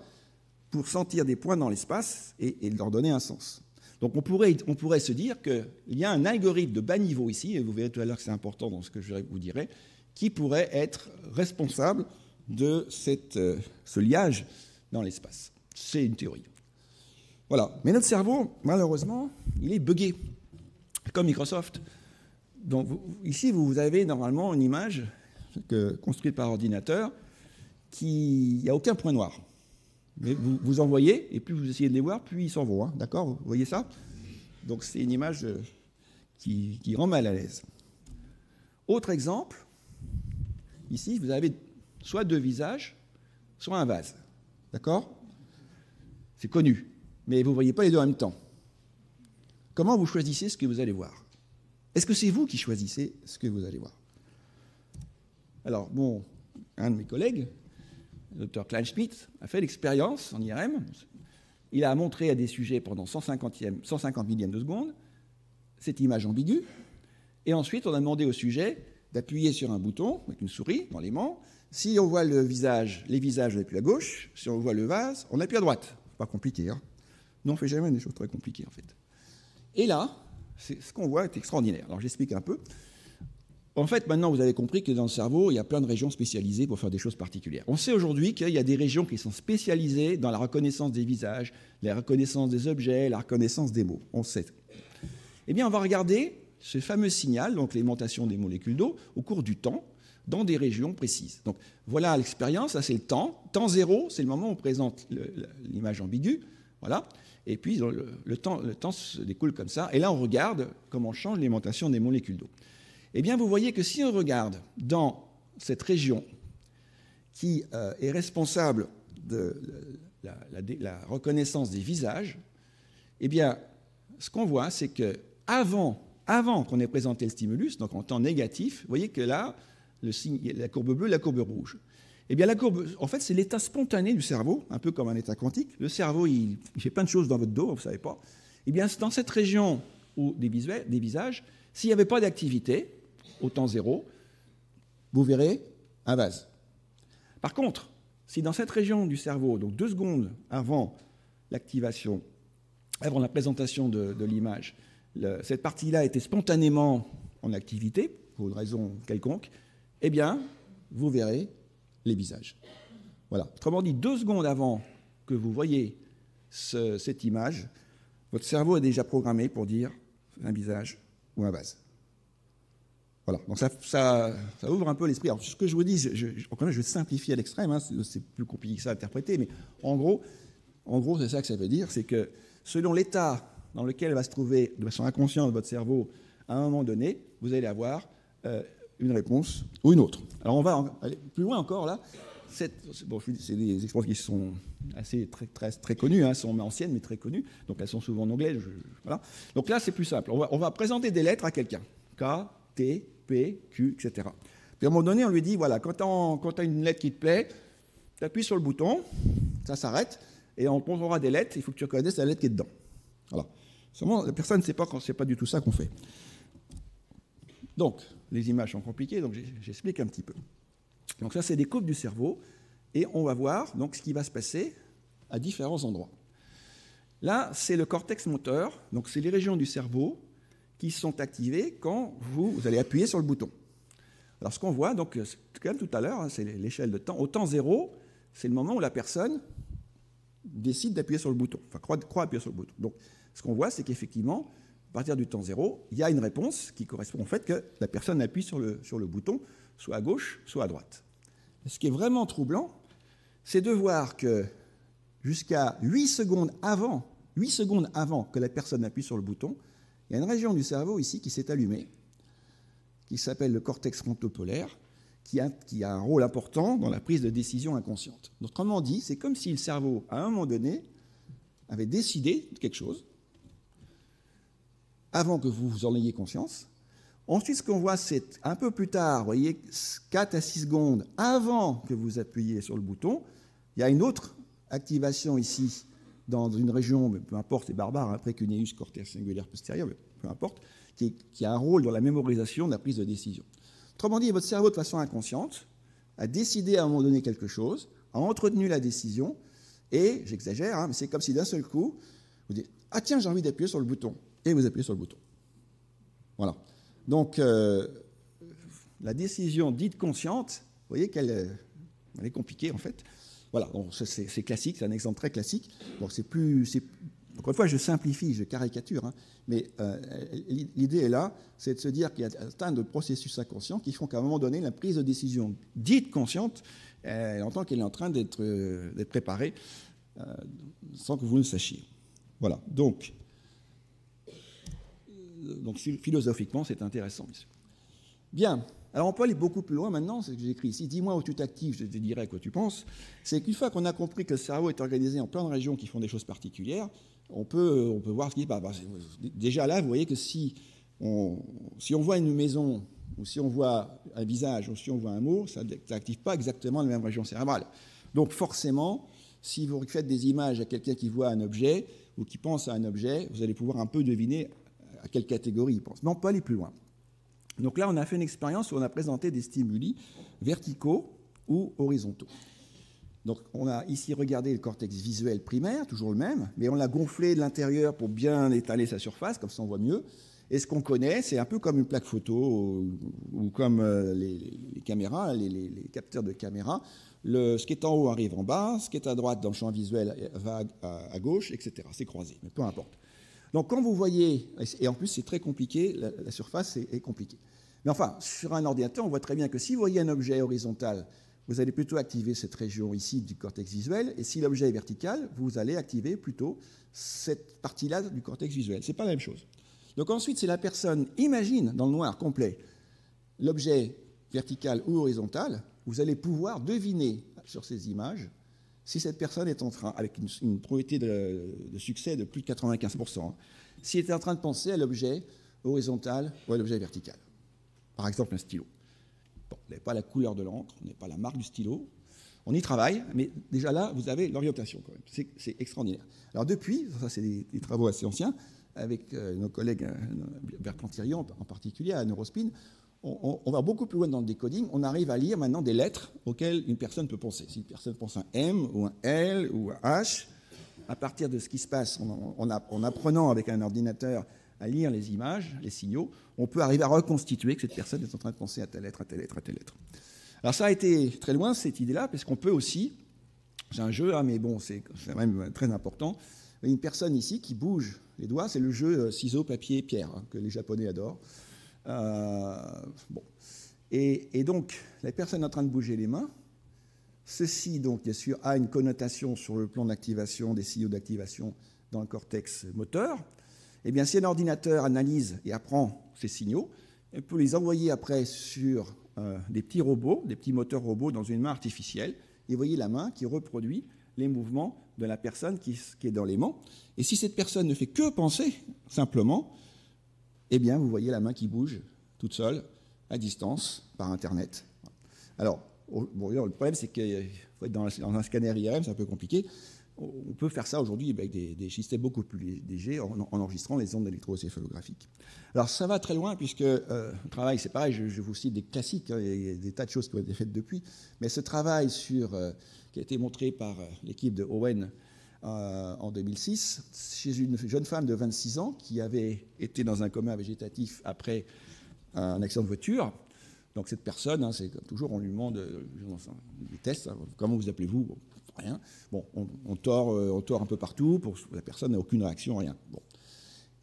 pour sentir des points dans l'espace et, leur donner un sens. Donc on pourrait, on pourrait se dire qu'il y a un algorithme de bas niveau ici, et vous verrez tout à l'heure que c'est important dans ce que je vous dirai, qui pourrait être responsable de cette, euh, ce liage dans l'espace. C'est une théorie. Voilà. Mais notre cerveau, malheureusement, il est buggé, comme Microsoft. Donc ici, vous avez normalement une image construite par ordinateur qui n'y a aucun point noir. Mais vous, en voyez, et plus vous essayez de les voir, plus ils s'en vont. Hein, D'accord? Vous voyez ça? Donc c'est une image qui, qui, rend mal à l'aise. Autre exemple, ici, vous avez soit deux visages, soit un vase. D'accord? C'est connu. Mais vous ne voyez pas les deux en même temps. Comment vous choisissez ce que vous allez voir? Est-ce que c'est vous qui choisissez ce que vous allez voir? Alors, bon, un de mes collègues, le docteur Kleinschmidt, a fait l'expérience en IRM. Il a montré à des sujets pendant 150, 150 millièmes de seconde cette image ambiguë. Et ensuite, on a demandé au sujet d'appuyer sur un bouton avec une souris dans l'aimant. Si on voit le visage, les visages, on appuie à gauche. Si on voit le vase, on appuie à droite. Pas compliqué. Hein non, on ne fait jamais des choses très compliquées, en fait. Et là, ce qu'on voit est extraordinaire. Alors, j'explique un peu. En fait, maintenant, vous avez compris que dans le cerveau, il y a plein de régions spécialisées pour faire des choses particulières. On sait aujourd'hui qu'il y a des régions qui sont spécialisées dans la reconnaissance des visages, la reconnaissance des objets, la reconnaissance des mots. On sait. Eh bien, on va regarder ce fameux signal, donc l'aimantation des molécules d'eau, au cours du temps, dans des régions précises. Donc, voilà l'expérience, ça c'est le temps. Temps zéro, c'est le moment où on présente l'image ambiguë. Voilà. Et puis, le, le, temps, le temps se découle comme ça. Et là, on regarde comment change l'aimantation des molécules d'eau. Eh bien, vous voyez que si on regarde dans cette région qui euh, est responsable de la, reconnaissance des visages, eh bien, ce qu'on voit, c'est que avant, qu'on ait présenté le stimulus, donc en temps négatif, vous voyez que là, la courbe bleue, la courbe rouge. Eh bien, la courbe, en fait, c'est l'état spontané du cerveau, un peu comme un état quantique. Le cerveau, il, fait plein de choses dans votre dos, vous ne savez pas. Eh bien, dans cette région où des, des visages, s'il n'y avait pas d'activité, au temps zéro, vous verrez un vase. Par contre, si dans cette région du cerveau, donc deux secondes avant l'activation, avant la présentation de, l'image, cette partie-là était spontanément en activité, pour une raison quelconque, eh bien, vous verrez les visages. Voilà. Autrement dit, deux secondes avant que vous voyez ce, cette image, votre cerveau est déjà programmé pour dire un visage ou un vase. Voilà, donc ça, ouvre un peu l'esprit. Alors, ce que je vous dis, je, je, je, je simplifie à l'extrême, hein, c'est plus compliqué que ça à interpréter, mais en gros, c'est ça que ça veut dire, c'est que selon l'état dans lequel va se trouver de façon inconsciente votre cerveau à un moment donné, vous allez avoir euh, une réponse ou une autre. Alors on va aller plus loin encore là. Bon, c'est des expériences qui sont assez très, très, très connues, hein, sont anciennes mais très connues, donc elles sont souvent en anglais. Voilà. Donc là c'est plus simple. On va, on va présenter des lettres à quelqu'un. K, T, P, Q, etc. Puis à un moment donné, on lui dit, voilà, quand tu as une lettre qui te plaît, tu appuies sur le bouton, ça s'arrête, et on te montrera des lettres, il faut que tu reconnaisses la lettre qui est dedans. Voilà. Seulement, la personne ne sait pas quand c'est pas du tout ça qu'on fait. Donc, les images sont compliquées, donc j'explique un petit peu. Donc ça, c'est des coupes du cerveau, et on va voir donc ce qui va se passer à différents endroits. Là, c'est le cortex moteur, donc c'est les régions du cerveau qui sont activées quand vous, allez appuyer sur le bouton. Alors ce qu'on voit, donc, comme tout à l'heure, hein, c'est l'échelle de temps. Au temps zéro, c'est le moment où la personne décide d'appuyer sur le bouton, enfin croit, croit appuyer sur le bouton. Donc ce qu'on voit, c'est qu'effectivement, à partir du temps zéro, il y a une réponse qui correspond au fait que la personne appuie sur le, sur le bouton, soit à gauche, soit à droite. Ce qui est vraiment troublant, c'est de voir que jusqu'à 8 secondes avant, 8 secondes avant que la personne appuie sur le bouton, il y a une région du cerveau ici qui s'est allumée, qui s'appelle le cortex frontopolaire, qui a, un rôle important dans la prise de décision inconsciente. Autrement dit, c'est comme si le cerveau, à un moment donné, avait décidé quelque chose, avant que vous en ayez conscience. Ensuite, ce qu'on voit, c'est un peu plus tard, vous voyez, 4 à 6 secondes avant que vous appuyiez sur le bouton, il y a une autre activation ici dans une région, peu importe, c'est barbare, après cuneus cortex singulaire postérieur, peu importe, qui, qui, a un rôle dans la mémorisation de la prise de décision. Autrement dit, votre cerveau, de façon inconsciente, a décidé à un moment donné quelque chose, a entretenu la décision, et, j'exagère, hein, mais c'est comme si d'un seul coup, vous dites Ah tiens, j'ai envie d'appuyer sur le bouton et vous appuyez sur le bouton. Voilà. Donc, euh, la décision dite consciente, vous voyez qu'elle euh, est compliquée en fait. Voilà, c'est classique, c'est un exemple très classique. Bon, c'est plus, encore une fois, je simplifie, je caricature, hein, mais euh, l'idée est là, c'est de se dire qu'il y a un de processus inconscients qui font qu'à un moment donné, la prise de décision dite consciente, elle entend qu'elle est en train d'être préparée sans que vous ne sachiez. Voilà, donc donc philosophiquement, c'est intéressant. Bien, alors on peut aller beaucoup plus loin maintenant, c'est ce que j'ai ici. Dis-moi où tu t'actives, je te dirai à quoi tu penses. C'est qu'une fois qu'on a compris que le cerveau est organisé en plein de régions qui font des choses particulières, on peut, on peut voir ce qui se passe. Bah, déjà là, vous voyez que si on, si on voit une maison, ou si on voit un visage, ou si on voit un mot, ça n'active pas exactement la même région cérébrale. Donc forcément, si vous faites des images à quelqu'un qui voit un objet ou qui pense à un objet, vous allez pouvoir un peu deviner à quelle catégorie il pense. Mais on peut aller plus loin. Donc là, on a fait une expérience où on a présenté des stimuli verticaux ou horizontaux. Donc on a ici regardé le cortex visuel primaire, toujours le même, mais on l'a gonflé de l'intérieur pour bien étaler sa surface, comme ça on voit mieux. Et ce qu'on connaît, c'est un peu comme une plaque photo ou, comme euh, les, caméras, les, capteurs de caméra. Le, ce qui est en haut arrive en bas, ce qui est à droite dans le champ visuel va à, à gauche, etc. C'est croisé, mais peu importe. Donc quand vous voyez, et en plus c'est très compliqué, la, surface est, compliquée. Mais enfin, sur un ordinateur, on voit très bien que si vous voyez un objet horizontal, vous allez plutôt activer cette région ici du cortex visuel, et si l'objet est vertical, vous allez activer plutôt cette partie-là du cortex visuel. Ce n'est pas la même chose. Donc ensuite, si la personne imagine dans le noir complet l'objet vertical ou horizontal, vous allez pouvoir deviner sur ces images si cette personne est en train, avec une, probabilité de, succès de plus de 95%, hein, si elle est en train de penser à l'objet horizontal ou à l'objet vertical. Par exemple, un stylo. Bon, on n'est pas la couleur de l'encre, on n'est pas la marque du stylo. On y travaille, mais déjà là, vous avez l'orientation quand même. C'est extraordinaire. Alors depuis, ça c'est des, travaux assez anciens, avec euh, nos collègues euh, Bertrand Thirion en particulier à Neurospin, on, va beaucoup plus loin dans le decoding. On arrive à lire maintenant des lettres auxquelles une personne peut penser. Si une personne pense un M ou un L ou un H, à partir de ce qui se passe en, apprenant avec un ordinateur à lire les images, les signaux, on peut arriver à reconstituer que cette personne est en train de penser à telle lettre, à telle lettre, à telle lettre. Alors ça a été très loin, cette idée-là, parce qu'on peut aussi, j'ai un jeu, hein, mais bon, c'est quand même très important, une personne ici qui bouge les doigts, c'est le jeu euh, ciseaux, papier, pierre, hein, que les Japonais adorent. Euh, bon. Et, donc, la personne est en train de bouger les mains. Ceci, donc, bien sûr, a une connotation sur le plan d'activation des signaux d'activation dans le cortex moteur. Eh bien, si un ordinateur analyse et apprend ces signaux, on peut les envoyer après sur euh, des petits robots, des petits moteurs robots dans une main artificielle. Et vous voyez la main qui reproduit les mouvements de la personne qui, qui est dans l'aimant. Et si cette personne ne fait que penser, simplement, eh bien, vous voyez la main qui bouge toute seule, à distance, par Internet. Alors, le problème, c'est que dans un scanner IRM, c'est un peu compliqué. on peut faire ça aujourd'hui avec des, systèmes beaucoup plus légers en, enregistrant les ondes électrocéphalographiques. Alors ça va très loin puisque euh, le travail, c'est pareil, je, vous cite des classiques, il y a des tas de choses qui ont été faites depuis, mais ce travail sur, euh, qui a été montré par euh, l'équipe de Owen en 2006, chez une jeune femme de 26 ans qui avait été dans un coma végétatif après un accident de voiture. Donc cette personne, hein, c'est comme toujours, on lui demande des tests, hein, comment vous appelez-vous? Rien. Bon, on, tord, euh, on tord un peu partout, pour la personne n'a aucune réaction, rien. Bon.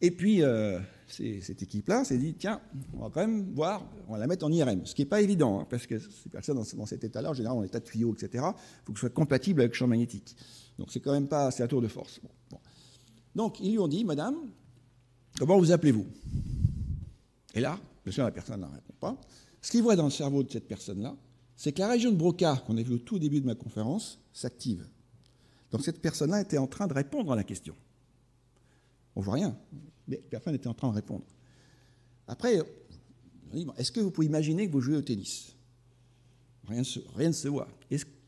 Et puis, euh, cette équipe-là s'est dit, tiens, on va quand même voir, on va la mettre en IRM, ce qui n'est pas évident, hein, parce que ces personnes dans, cet état-là, en général, en état de tuyau, etc., il faut que ce soit compatible avec le champ magnétique. Donc, c'est quand même pas, c'est un tour de force. Donc, ils lui ont dit, madame, comment vous appelez-vous? Et là, bien sûr, la personne ne répond pas. Ce qu'il voit dans le cerveau de cette personne-là, c'est que la région de Broca, qu'on a vue au tout début de ma conférence, s'active. Donc cette personne-là était en train de répondre à la question. On voit rien, mais personne était en train de répondre. Après, est-ce que vous pouvez imaginer que vous jouez au tennis? Rien, rien, ne se voit.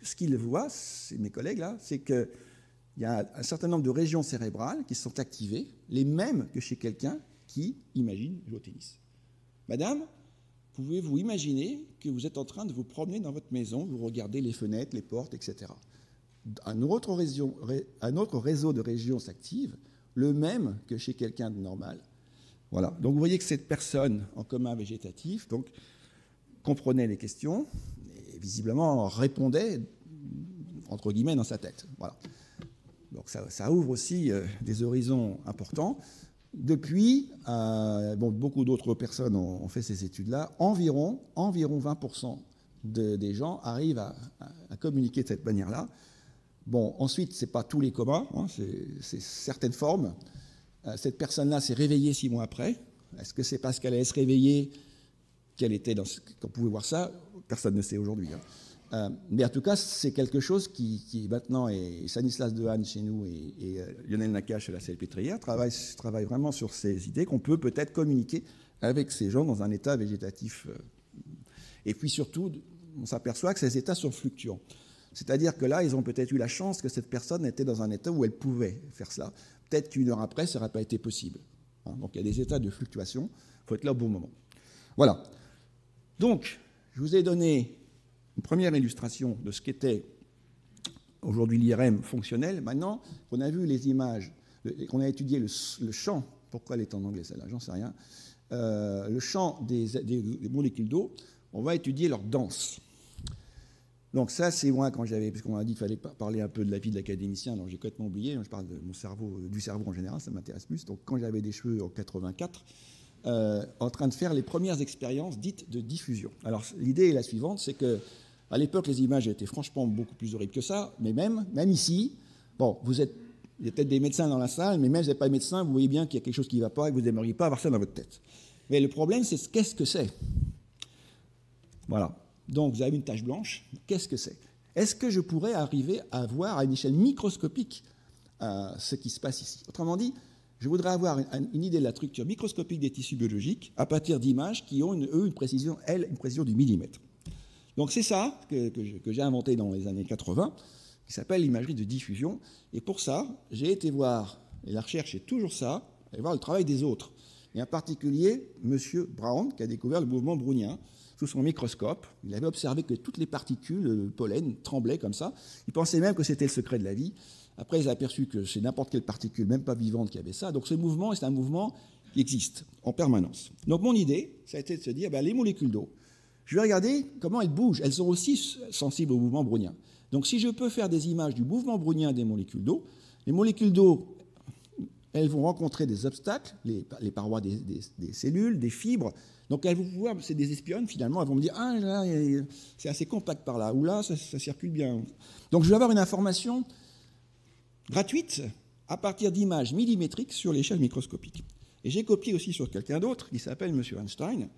Ce, qu'ils voient, c'est mes collègues là, c'est qu'il y a un certain nombre de régions cérébrales qui sont activées, les mêmes que chez quelqu'un qui imagine jouer au tennis. Madame, pouvez-vous imaginer que vous êtes en train de vous promener dans votre maison, vous regardez les fenêtres, les portes, etc. Un autre réseau, un autre réseau de régions s'active, le même que chez quelqu'un de normal. Voilà. Donc vous voyez que cette personne en commun végétatif donc, comprenait les questions visiblement répondait, entre guillemets, dans sa tête. Voilà. Donc ça, ouvre aussi euh, des horizons importants. Depuis, euh, beaucoup d'autres personnes ont, fait ces études-là, environ, environ 20% des gens arrivent à, communiquer de cette manière-là. Bon, ensuite, ce n'est pas tous les communs, hein, c'est certaines formes. Euh, cette personne-là s'est réveillée six mois après. Est-ce que c'est parce qu'elle allait se réveiller qu'elle était dans qu'on pouvait voir ça Personne ne sait aujourd'hui. Hein. Euh, mais en tout cas, c'est quelque chose qui, maintenant est Stanislas Dehaene chez nous et, euh, Lionel Nakache à la travaillent, travaillent vraiment sur ces idées qu'on peut peut-être communiquer avec ces gens dans un état végétatif. Euh. Et puis surtout, on s'aperçoit que ces états sont fluctuants. C'est-à-dire que là, ils ont peut-être eu la chance que cette personne était dans un état où elle pouvait faire cela. Peut-être qu'une heure après, ça n'aurait pas été possible. Hein, donc il y a des états de fluctuation. Il faut être là au bon moment. Voilà. Donc, je vous ai donné une première illustration de ce qu'était aujourd'hui l'IRM fonctionnel. Maintenant qu'on a vu les images, qu'on a étudié le, champ, pourquoi elle est en anglais celle-là, j'en sais rien, euh, le champ des, molécules d'eau, on va étudier leur danse. Donc ça, c'est moi quand j'avais, parce qu'on m'a dit qu'il fallait parler un peu de la vie de l'académicien, donc j'ai complètement oublié. Je parle cerveau, du cerveau en général, ça m'intéresse plus. Donc quand j'avais des cheveux en 84, euh, en train de faire les premières expériences dites de diffusion. Alors l'idée est la suivante, c'est que à l'époque, les images étaient franchement beaucoup plus horribles que ça, mais même, même ici, bon, vous êtes, il y a peut-être des médecins dans la salle, mais même si vous n'êtes pas médecin, vous voyez bien qu'il y a quelque chose qui ne va pas et que vous n'aimeriez pas avoir ça dans votre tête. Mais le problème, c'est qu'est-ce que c'est? Voilà. Donc, vous avez une tache blanche. Qu'est-ce que c'est? Est-ce que je pourrais arriver à voir à une échelle microscopique euh, ce qui se passe ici? Autrement dit, je voudrais avoir une, idée de la structure microscopique des tissus biologiques à partir d'images qui ont, eux, une précision, elles, une précision du millimètre. Donc c'est ça que, j'ai inventé dans les années 80, qui s'appelle l'imagerie de diffusion. Et pour ça, j'ai été voir, et la recherche est toujours ça, aller voir le travail des autres. Et en particulier, M. Brown, qui a découvert le mouvement brownien sous son microscope. Il avait observé que toutes les particules, le pollen, tremblaient comme ça. Il pensait même que c'était le secret de la vie. Après, il a aperçu que c'est n'importe quelle particule, même pas vivante, qui avait ça. Donc ce mouvement, c'est un mouvement qui existe en permanence. Donc mon idée, ça a été de se dire, ben, les molécules d'eau, je vais regarder comment elles bougent. Elles sont aussi sensibles au mouvement brownien. Donc si je peux faire des images du mouvement brownien des molécules d'eau, les molécules d'eau, elles vont rencontrer des obstacles, les, parois des, cellules, des fibres. Donc elles vont pouvoir, c'est des espionnes finalement, elles vont me dire ah là, c'est assez compact par là, ou là ça, ça circule bien. Donc je vais avoir une information gratuite à partir d'images millimétriques sur l'échelle microscopique. Et j'ai copié aussi sur quelqu'un d'autre qui s'appelle M. Einstein,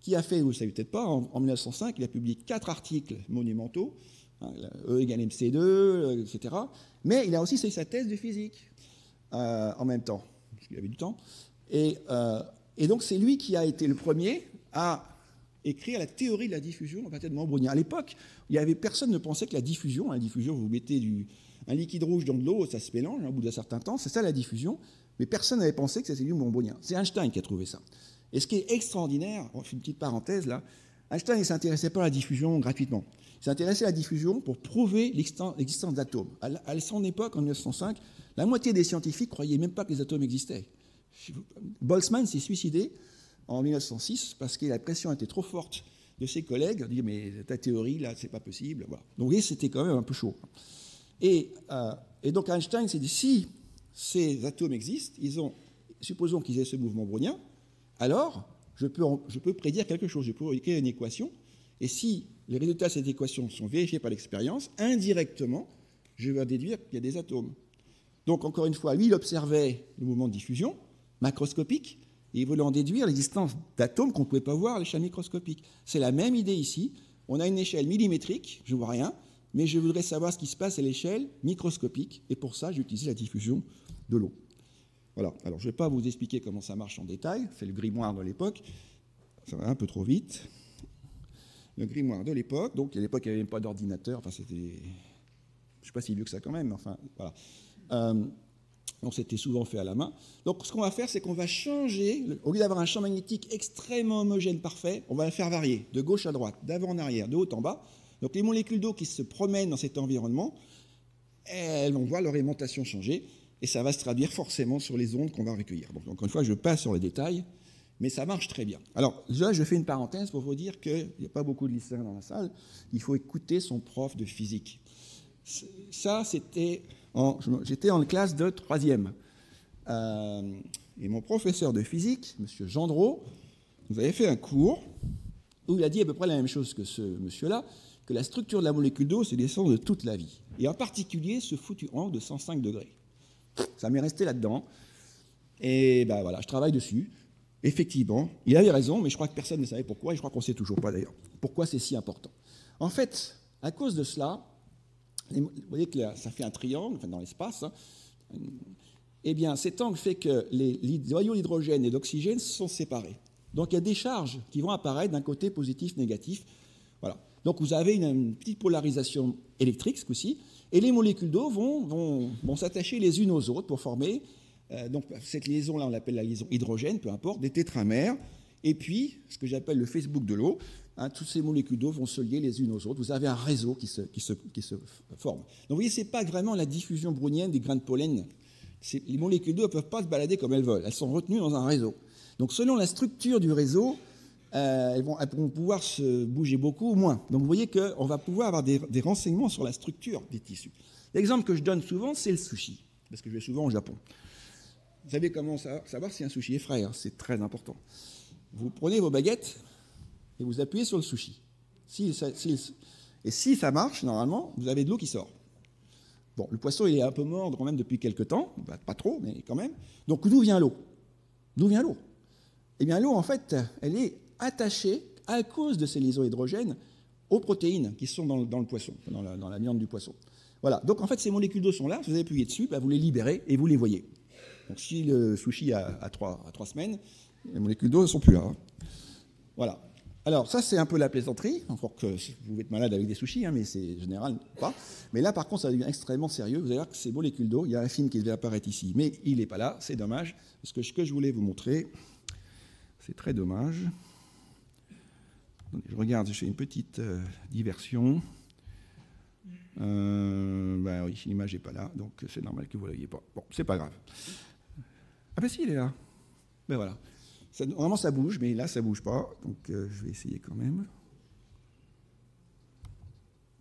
qui a fait, vous ne savez peut-être pas, en, 1905, il a publié quatre articles monumentaux, hein, E égale MC2, euh, etc. Mais il a aussi fait sa thèse de physique euh, en même temps, parce qu'il avait du temps. Euh, et, donc c'est lui qui a été le premier à écrire la théorie de la diffusion en partir de brownien. À l'époque, il y avait personne ne pensait que la diffusion, la diffusion, vous mettez du, un liquide rouge dans de l'eau, ça se mélange hein, au bout d'un certain temps, c'est ça la diffusion, mais personne n'avait pensé que c'était du brownien. C'est Einstein qui a trouvé ça. Et ce qui est extraordinaire, on fait une petite parenthèse là, Einstein ne s'intéressait pas à la diffusion gratuitement. Il s'intéressait à la diffusion pour prouver l'existence d'atomes. À son époque, en 1905, la moitié des scientifiques ne croyaient même pas que les atomes existaient. Boltzmann s'est suicidé en 1906 parce que la pression était trop forte de ses collègues, dire mais ta théorie là, c'est pas possible. Donc vous voyez, c'était quand même un peu chaud. Et, euh, et donc Einstein s'est dit si ces atomes existent, ils ont, supposons qu'ils aient ce mouvement brownien, alors je peux, je peux prédire quelque chose, je peux écrire une équation, et si les résultats de cette équation sont vérifiés par l'expérience, indirectement, je vais déduire qu'il y a des atomes. Donc encore une fois, lui, il observait le mouvement de diffusion macroscopique, et il voulait en déduire l'existence d'atomes qu'on ne pouvait pas voir à l'échelle microscopique. C'est la même idée ici. On a une échelle millimétrique, je ne vois rien, mais je voudrais savoir ce qui se passe à l'échelle microscopique, et pour ça, j'utilise la diffusion de l'eau. Voilà. Alors, je ne vais pas vous expliquer comment ça marche en détail. C'est le grimoire de l'époque. Ça va un peu trop vite. Le grimoire de l'époque. Donc, à l'époque, il n'y avait même pas d'ordinateur. Enfin, c'était. Je ne sais pas si vieux que ça quand même. Enfin, voilà. Euh, donc c'était souvent fait à la main. Donc ce qu'on va faire, c'est qu'on va changer, au lieu d'avoir un champ magnétique extrêmement homogène, parfait, on va le faire varier, de gauche à droite, d'avant en arrière, de haut en bas. Donc les molécules d'eau qui se promènent dans cet environnement, elles vont voir leur aimantation changer, et ça va se traduire forcément sur les ondes qu'on va recueillir. Donc encore une fois, je passe sur les détails, mais ça marche très bien. Alors là, je fais une parenthèse pour vous dire qu'il n'y a pas beaucoup de lycéens dans la salle, il faut écouter son prof de physique. Ça, c'était j'étais en classe de troisième. Euh, et mon professeur de physique, M. Gendreau, nous avait fait un cours où il a dit à peu près la même chose que ce monsieur-là, que la structure de la molécule d'eau, c'est l'essence de toute la vie. Et en particulier ce foutu angle de 105 degrés. Ça m'est resté là-dedans. Et ben voilà, je travaille dessus. Effectivement, il avait raison, mais je crois que personne ne savait pourquoi, et je crois qu'on ne sait toujours pas d'ailleurs pourquoi c'est si important. En fait, à cause de cela, vous voyez que ça fait un triangle dans l'espace. Hein. Eh bien, cet angle fait que les, noyaux d'hydrogène et d'oxygène sont séparés. Donc, il y a des charges qui vont apparaître d'un côté positif, négatif. Donc, vous avez une, petite polarisation électrique, ce coup-ci, et les molécules d'eau vont, s'attacher les unes aux autres pour former. Euh, donc, cette liaison-là, on l'appelle la liaison hydrogène, peu importe, des tétramères. Et puis, ce que j'appelle le Facebook de l'eau, Hein, toutes ces molécules d'eau vont se lier les unes aux autres. Vous avez un réseau qui se, qui se, qui se forme. Donc vous voyez, ce n'est pas vraiment la diffusion brownienne des grains de pollen. Les molécules d'eau ne peuvent pas se balader comme elles veulent. Elles sont retenues dans un réseau. Donc selon la structure du réseau, euh, elles, vont, pouvoir se bouger beaucoup ou moins. Donc vous voyez qu'on va pouvoir avoir des, renseignements sur la structure des tissus. L'exemple que je donne souvent, c'est le sushi, parce que je vais souvent au Japon. Vous savez comment savoir si un sushi est frais, hein, c'est très important. Vous prenez vos baguettes, et vous appuyez sur le sushi. et si ça marche, normalement, vous avez de l'eau qui sort. Bon, le poisson, il est un peu mort quand même depuis quelques temps, bah, pas trop, mais quand même. Donc d'où vient l'eau? D'où vient l'eau? Eh bien, l'eau, en fait, elle est attachée, à cause de ces liaisons hydrogènes, aux protéines qui sont dans, le poisson, dans la, viande du poisson. Voilà, donc en fait, ces molécules d'eau sont là, vous appuyez dessus, bah, vous les libérez et vous les voyez. Donc si le sushi a, trois, semaines, les molécules d'eau ne sont plus là. Hein. Voilà. Alors, ça, c'est un peu la plaisanterie. Encore que vous être malade avec des sushis, hein, mais c'est général pas. Mais là, par contre, ça devient extrêmement sérieux. Vous allez voir que ces molécules d'eau, il y a un film qui devait apparaître ici, mais il n'est pas là. C'est dommage. Parce que ce que je voulais vous montrer, c'est très dommage. Je regarde, je fais une petite euh, diversion. Euh, ben oui, l'image n'est pas là, donc c'est normal que vous ne l'aviez pas. Bon, c'est pas grave. Ah ben si, il est là. Ben voilà normalement, ça bouge, mais là, ça ne bouge pas. Donc, euh, je vais essayer quand même.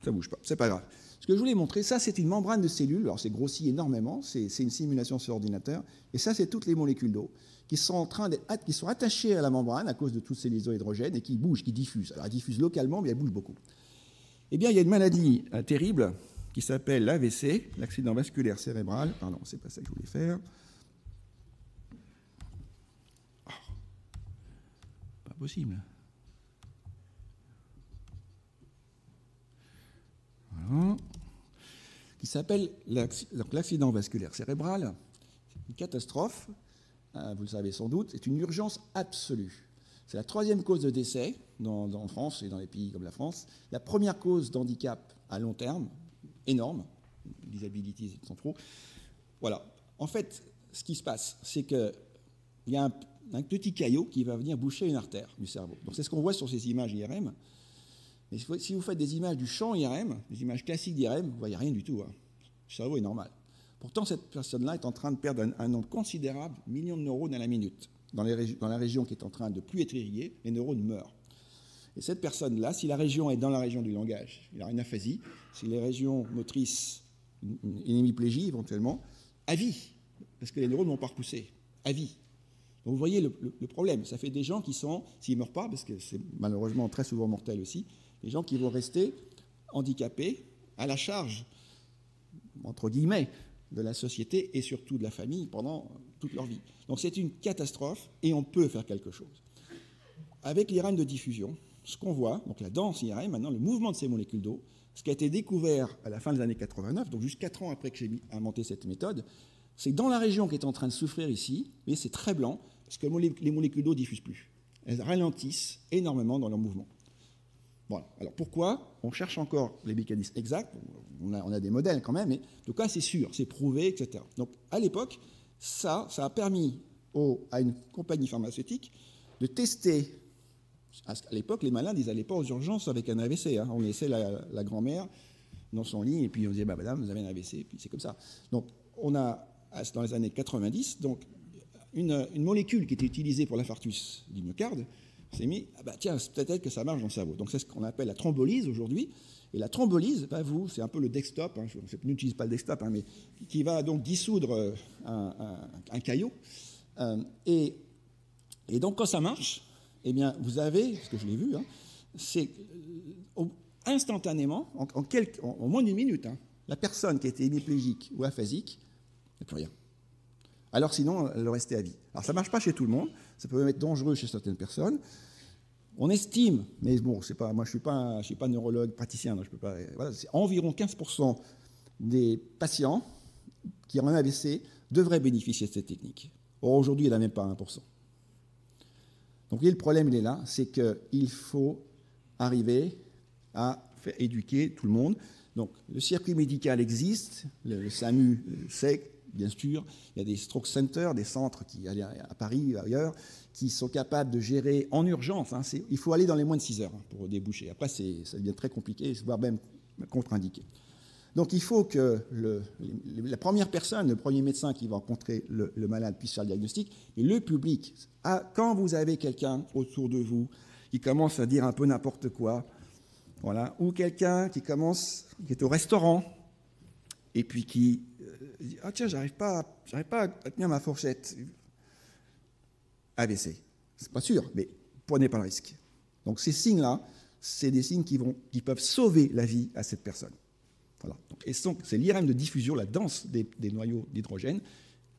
Ça ne bouge pas. C'est pas grave. Ce que je voulais montrer, ça, c'est une membrane de cellules. Alors, c'est grossi énormément. C'est une simulation sur ordinateur. Et ça, c'est toutes les molécules d'eau qui sont en train qui sont attachées à la membrane à cause de tous ces liaisons hydrogènes et qui bougent, qui diffusent. Alors, elles diffusent localement, mais elles bougent beaucoup. Eh bien, il y a une maladie euh, terrible qui s'appelle l'AVC, l'accident vasculaire cérébral. Pardon, c'est pas ça que je voulais faire. possible. Voilà. Qui s'appelle l'accident vasculaire cérébral. C'est une catastrophe, vous le savez sans doute, c'est une urgence absolue. C'est la troisième cause de décès en France et dans les pays comme la France. La première cause d'handicap à long terme, énorme, disabilities sont trop. Voilà. En fait, ce qui se passe, c'est qu'il y a un, petit caillot qui va venir boucher une artère du cerveau. Donc c'est ce qu'on voit sur ces images IRM. Mais si vous faites des images du champ IRM, des images classiques d'IRM, vous ne voyez rien du tout. Hein. Le cerveau est normal. Pourtant, cette personne-là est en train de perdre un, nombre considérable, millions de neurones à la minute. Dans, la région qui est en train de plus être irriguée, les neurones meurent. Et cette personne-là, si la région est dans la région du langage, il a une aphasie, si les régions motrices, une hémiplégie éventuellement, à vie, parce que les neurones ne vont pas repousser, à vie. Donc vous voyez le, problème. Ça fait des gens qui sont, s'ils ne meurent pas, parce que c'est malheureusement très souvent mortel aussi, des gens qui vont rester handicapés à la charge, entre guillemets, de la société et surtout de la famille pendant toute leur vie. Donc c'est une catastrophe et on peut faire quelque chose. Avec l'IRM de diffusion, ce qu'on voit, donc la danse IRM, maintenant le mouvement de ces molécules d'eau, ce qui a été découvert à la fin des années 89, donc juste 4 ans après que j'ai inventé cette méthode, c'est dans la région qui est en train de souffrir ici, mais c'est très blanc, parce que les molécules d'eau ne diffusent plus. Elles ralentissent énormément dans leur mouvement. Voilà. Alors pourquoi On cherche encore les mécanismes exacts? On a, des modèles quand même, mais en tout cas c'est sûr, c'est prouvé, etc. Donc à l'époque, ça, a permis à une compagnie pharmaceutique de tester à l'époque, les malades, ils n'allaient pas aux urgences avec un AVC. Hein. On laissait la, grand-mère dans son lit et puis on disait, bah, madame, vous avez un AVC, et puis c'est comme ça. Donc, on a, dans les années 90, donc, une, molécule qui était utilisée pour l'infarctus du myocarde s'est mis, ah bah, tiens, peut-être que ça marche dans le cerveau. Donc, c'est ce qu'on appelle la thrombolyse aujourd'hui. Et la thrombolyse, bah, vous, c'est un peu le desktop, hein, on n'utilise pas le desktop, hein, mais qui va donc dissoudre euh, un, caillot. Euh, et, donc, quand ça marche, eh bien, vous avez, ce que je l'ai vu, hein, c'est euh, instantanément, en, en, moins d'une minute, hein, la personne qui était hémiplégique ou aphasique n'a plus rien. Alors sinon, elle restait à vie. Alors ça ne marche pas chez tout le monde, ça peut même être dangereux chez certaines personnes. On estime, mais bon, c'est pas, moi je ne suis, pas, suis pas neurologue, praticien, je peux pas. Voilà, environ 15% des patients qui ont un AVC devraient bénéficier de cette technique. Or aujourd'hui, il n'y en a même pas 1%. Donc le problème, il est là, c'est qu'il faut arriver à faire éduquer tout le monde. Donc le circuit médical existe, le, SAMU sait, bien sûr, il y a des stroke centers, des centres qui, à Paris, ailleurs, qui sont capables de gérer en urgence. Hein, il faut aller dans les moins de 6 heures hein, pour déboucher. Après, ça devient très compliqué, voire même contre-indiqué. Donc il faut que la première personne, le premier médecin qui va rencontrer le, malade puisse faire le diagnostic, mais le public, quand vous avez quelqu'un autour de vous qui commence à dire un peu n'importe quoi, voilà, ou quelqu'un qui commence, qui est au restaurant, et puis qui euh, Ah tiens, j'arrive pas, à tenir ma fourchette. AVC. C'est pas sûr, mais prenez pas le risque. Donc ces signes-là, c'est des signes qui, vont, qui peuvent sauver la vie à cette personne. Voilà. et c'est l'IRM de diffusion, la danse des, noyaux d'hydrogène,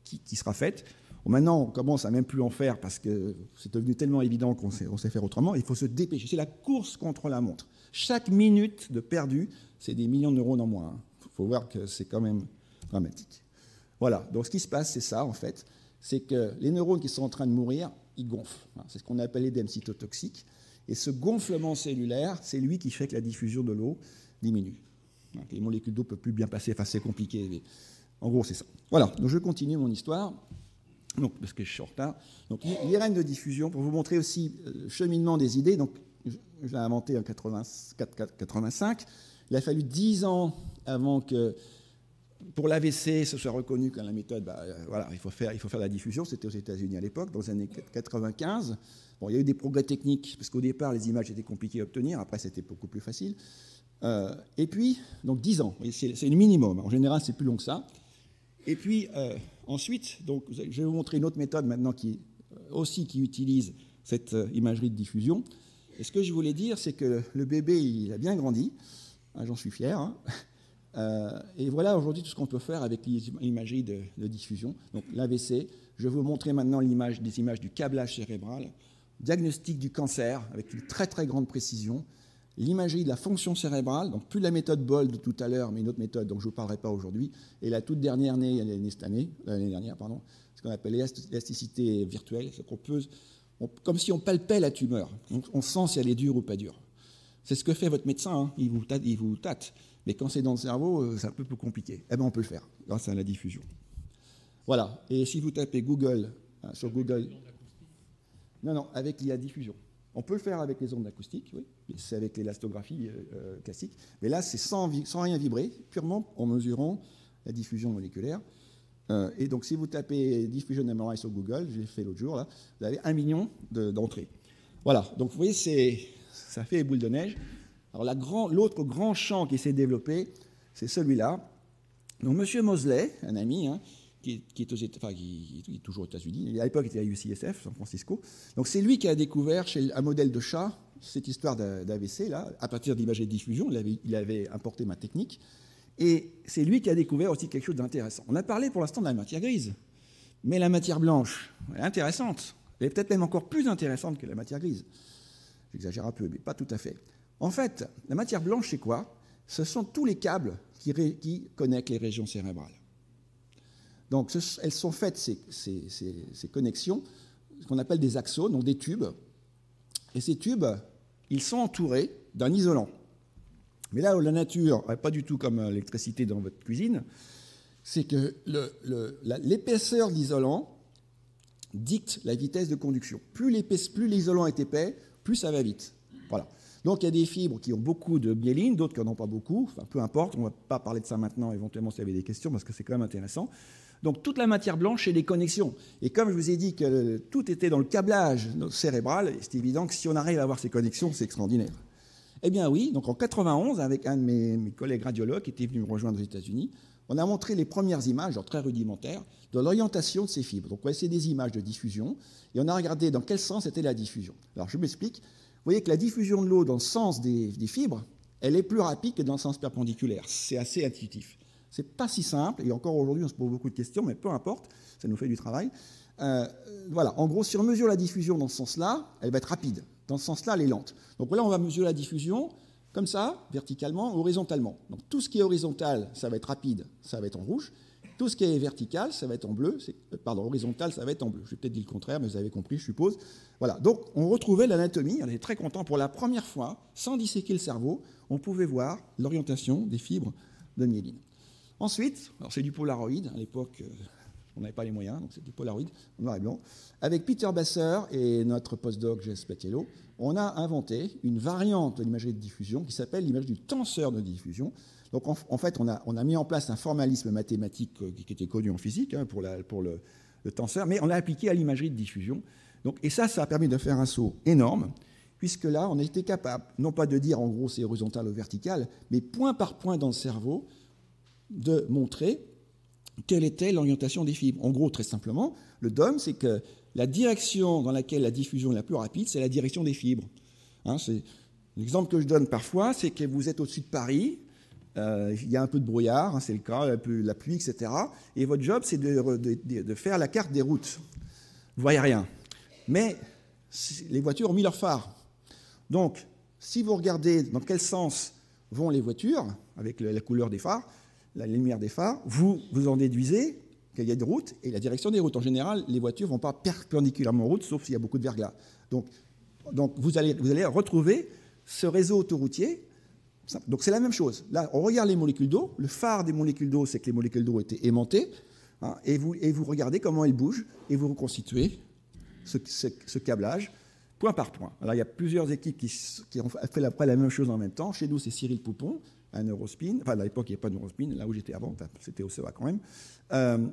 qui, sera faite. maintenant, on commence à même plus en faire parce que c'est devenu tellement évident qu'on sait, sait, faire autrement. Il faut se dépêcher. C'est la course contre la montre. Chaque minute de perdu, c'est des millions de neurones en moins. Il faut voir que c'est quand même dramatique. Voilà. Donc ce qui se passe, c'est ça en fait. C'est que les neurones qui sont en train de mourir, ils gonflent. C'est ce qu'on appelle l'œdème cytotoxique. Et ce gonflement cellulaire, c'est lui qui fait que la diffusion de l'eau diminue. Les molécules d'eau ne peuvent plus bien passer, enfin c'est compliqué. Mais en gros, c'est ça. Voilà, donc je continue mon histoire, donc, parce que je suis en retard. Donc l'IRN de diffusion, pour vous montrer aussi euh, le cheminement des idées, donc je l'ai inventé en 85. Il a fallu 10 ans avant que pour l'AVC, ce soit reconnu comme la méthode, bah, euh, voilà, il faut, faire, il faut faire la diffusion. C'était aux États-Unis à l'époque, dans les années 95. Bon, il y a eu des progrès techniques, parce qu'au départ, les images étaient compliquées à obtenir. Après, c'était beaucoup plus facile. Euh, et puis, donc 10 ans, c'est le minimum. En général, c'est plus long que ça. Et puis, euh, ensuite, donc, je vais vous montrer une autre méthode maintenant qui, aussi qui utilise cette imagerie de diffusion. Et ce que je voulais dire, c'est que le bébé, il a bien grandi. Ah, j'en suis fier. Hein. Et voilà aujourd'hui tout ce qu'on peut faire avec l'imagerie de, diffusion. Donc l'AVC, je vais vous montrer maintenant l'image, des images du câblage cérébral, diagnostic du cancer avec une très très grande précision, l'imagerie de la fonction cérébrale, donc plus la méthode BOLD de tout à l'heure, mais une autre méthode dont je ne vous parlerai pas aujourd'hui, et la toute dernière née, cette année, l'année dernière, pardon, ce qu'on appelle l'élasticité virtuelle, c'est qu'on peut, comme si on palpait la tumeur, on, sent si elle est dure ou pas dure. C'est ce que fait votre médecin, hein. il, vous tâte, il vous tâte. Mais quand c'est dans le cerveau, euh, c'est un peu plus compliqué. Eh bien, on peut le faire grâce à la diffusion. Voilà. Et si vous tapez Google hein, sur Google. Non, non, avec la diffusion. On peut le faire avec les ondes acoustiques, oui. C'est avec l'élastographie euh, euh, classique. Mais là, c'est sans, sans, rien vibrer, purement en mesurant la diffusion moléculaire. et donc, si vous tapez diffusion MRI sur Google, j'ai fait l'autre jour, là, vous avez un million d'entrées. voilà. Donc, vous voyez, ça fait les boules de neige. Alors l'autre grand, champ qui s'est développé, c'est celui-là. Donc M. Mosley, un ami, hein, qui, est toujours aux États-Unis, à l'époque il était à UCSF, San Francisco. Donc c'est lui qui a découvert chez un modèle de chat cette histoire d'AVC, là, à partir d'images de diffusion, il avait, importé ma technique. Et c'est lui qui a découvert aussi quelque chose d'intéressant. On a parlé pour l'instant de la matière grise, mais la matière blanche, est intéressante. Elle est peut-être même encore plus intéressante que la matière grise. J'exagère un peu, mais pas tout à fait. En fait, la matière blanche, c'est quoi? Ce sont tous les câbles qui, connectent les régions cérébrales. Donc, elles sont faites, ces, connexions, ce qu'on appelle des axones, donc des tubes. Et ces tubes, ils sont entourés d'un isolant. Mais là où la nature, pas du tout comme l'électricité dans votre cuisine, c'est que l'épaisseur de l'isolant dicte la vitesse de conduction. Plus l'isolant est épais, plus ça va vite. Voilà. Donc il y a des fibres qui ont beaucoup de myéline, d'autres qui n'en ont pas beaucoup. Enfin, peu importe, on ne va pas parler de ça maintenant, éventuellement s'il y avait des questions, parce que c'est quand même intéressant. Donc toute la matière blanche, c'est les connexions. Et comme je vous ai dit que tout était dans le câblage cérébral, c'est évident que si on arrive à avoir ces connexions, c'est extraordinaire. Eh bien oui, donc en 91, avec un de mes, collègues radiologues qui était venu me rejoindre aux États-Unis, on a montré les premières images, très rudimentaires, de l'orientation de ces fibres. Donc on c'est des images de diffusion, et on a regardé dans quel sens était la diffusion. Alors je m'explique. Vous voyez que la diffusion de l'eau dans le sens des, fibres, elle est plus rapide que dans le sens perpendiculaire. C'est assez intuitif. C'est pas si simple, et encore aujourd'hui on se pose beaucoup de questions, mais peu importe, ça nous fait du travail. Euh, voilà, en gros, si on mesure la diffusion dans ce sens-là, elle va être rapide. Dans ce sens-là, elle est lente. Donc là, on va mesurer la diffusion comme ça, verticalement, horizontalement. Donc tout ce qui est horizontal, ça va être rapide, ça va être en rouge. Tout ce qui est vertical, ça va être en bleu. Euh, pardon, horizontal, ça va être en bleu. Je vais peut-être dire le contraire, mais vous avez compris, je suppose. Voilà. Donc, on retrouvait l'anatomie. On est très content. Pour la première fois, sans disséquer le cerveau, on pouvait voir l'orientation des fibres de myéline. Ensuite, c'est du Polaroid. À l'époque, euh, on n'avait pas les moyens, donc c'est du Polaroid en noir et blanc. Avec Peter Basser et notre postdoc Jess Patiello, on a inventé une variante de l'imagerie de diffusion qui s'appelle l'image du tenseur de diffusion. Donc en, fait, on a, mis en place un formalisme mathématique euh, qui, était connu en physique hein, pour, le, tenseur, mais on l'a appliqué à l'imagerie de diffusion. et ça, ça a permis de faire un saut énorme, puisque là, on été capable, non pas de dire en gros c'est horizontal ou vertical, mais point par point dans le cerveau, de montrer quelle était l'orientation des fibres? En gros, très simplement, le DOM, c'est que la direction dans laquelle la diffusion est la plus rapide, c'est la direction des fibres. Hein, l'exemple que je donne parfois, c'est que vous êtes au-dessus de Paris, euh, il y a un peu de brouillard, hein, c'est le cas, la pluie, etc. Et votre job, c'est de, faire la carte des routes. Vous voyez rien. Mais les voitures ont mis leurs phares. Donc, si vous regardez dans quel sens vont les voitures, avec la couleur des phares, la lumière des phares, vous vous en déduisez qu'il y a des routes et la direction des routes. En général, les voitures ne vont pas perpendiculairement aux routes, sauf s'il y a beaucoup de verglas. Donc, donc vous, allez, vous allez retrouver ce réseau autoroutier donc c'est la même chose. Là, on regarde les molécules d'eau. Le phare des molécules d'eau, c'est que les molécules d'eau étaient aimantées. Hein, et, vous, et vous regardez comment elles bougent et vous reconstituez ce, câblage point par point. Alors il y a plusieurs équipes qui, ont fait la, la même chose en même temps. Chez nous, c'est Cyril Poupon, un Eurospin. Enfin, à l'époque, il n'y avait pas de Eurospin. Là où j'étais avant, c'était au CEA quand même. Euh,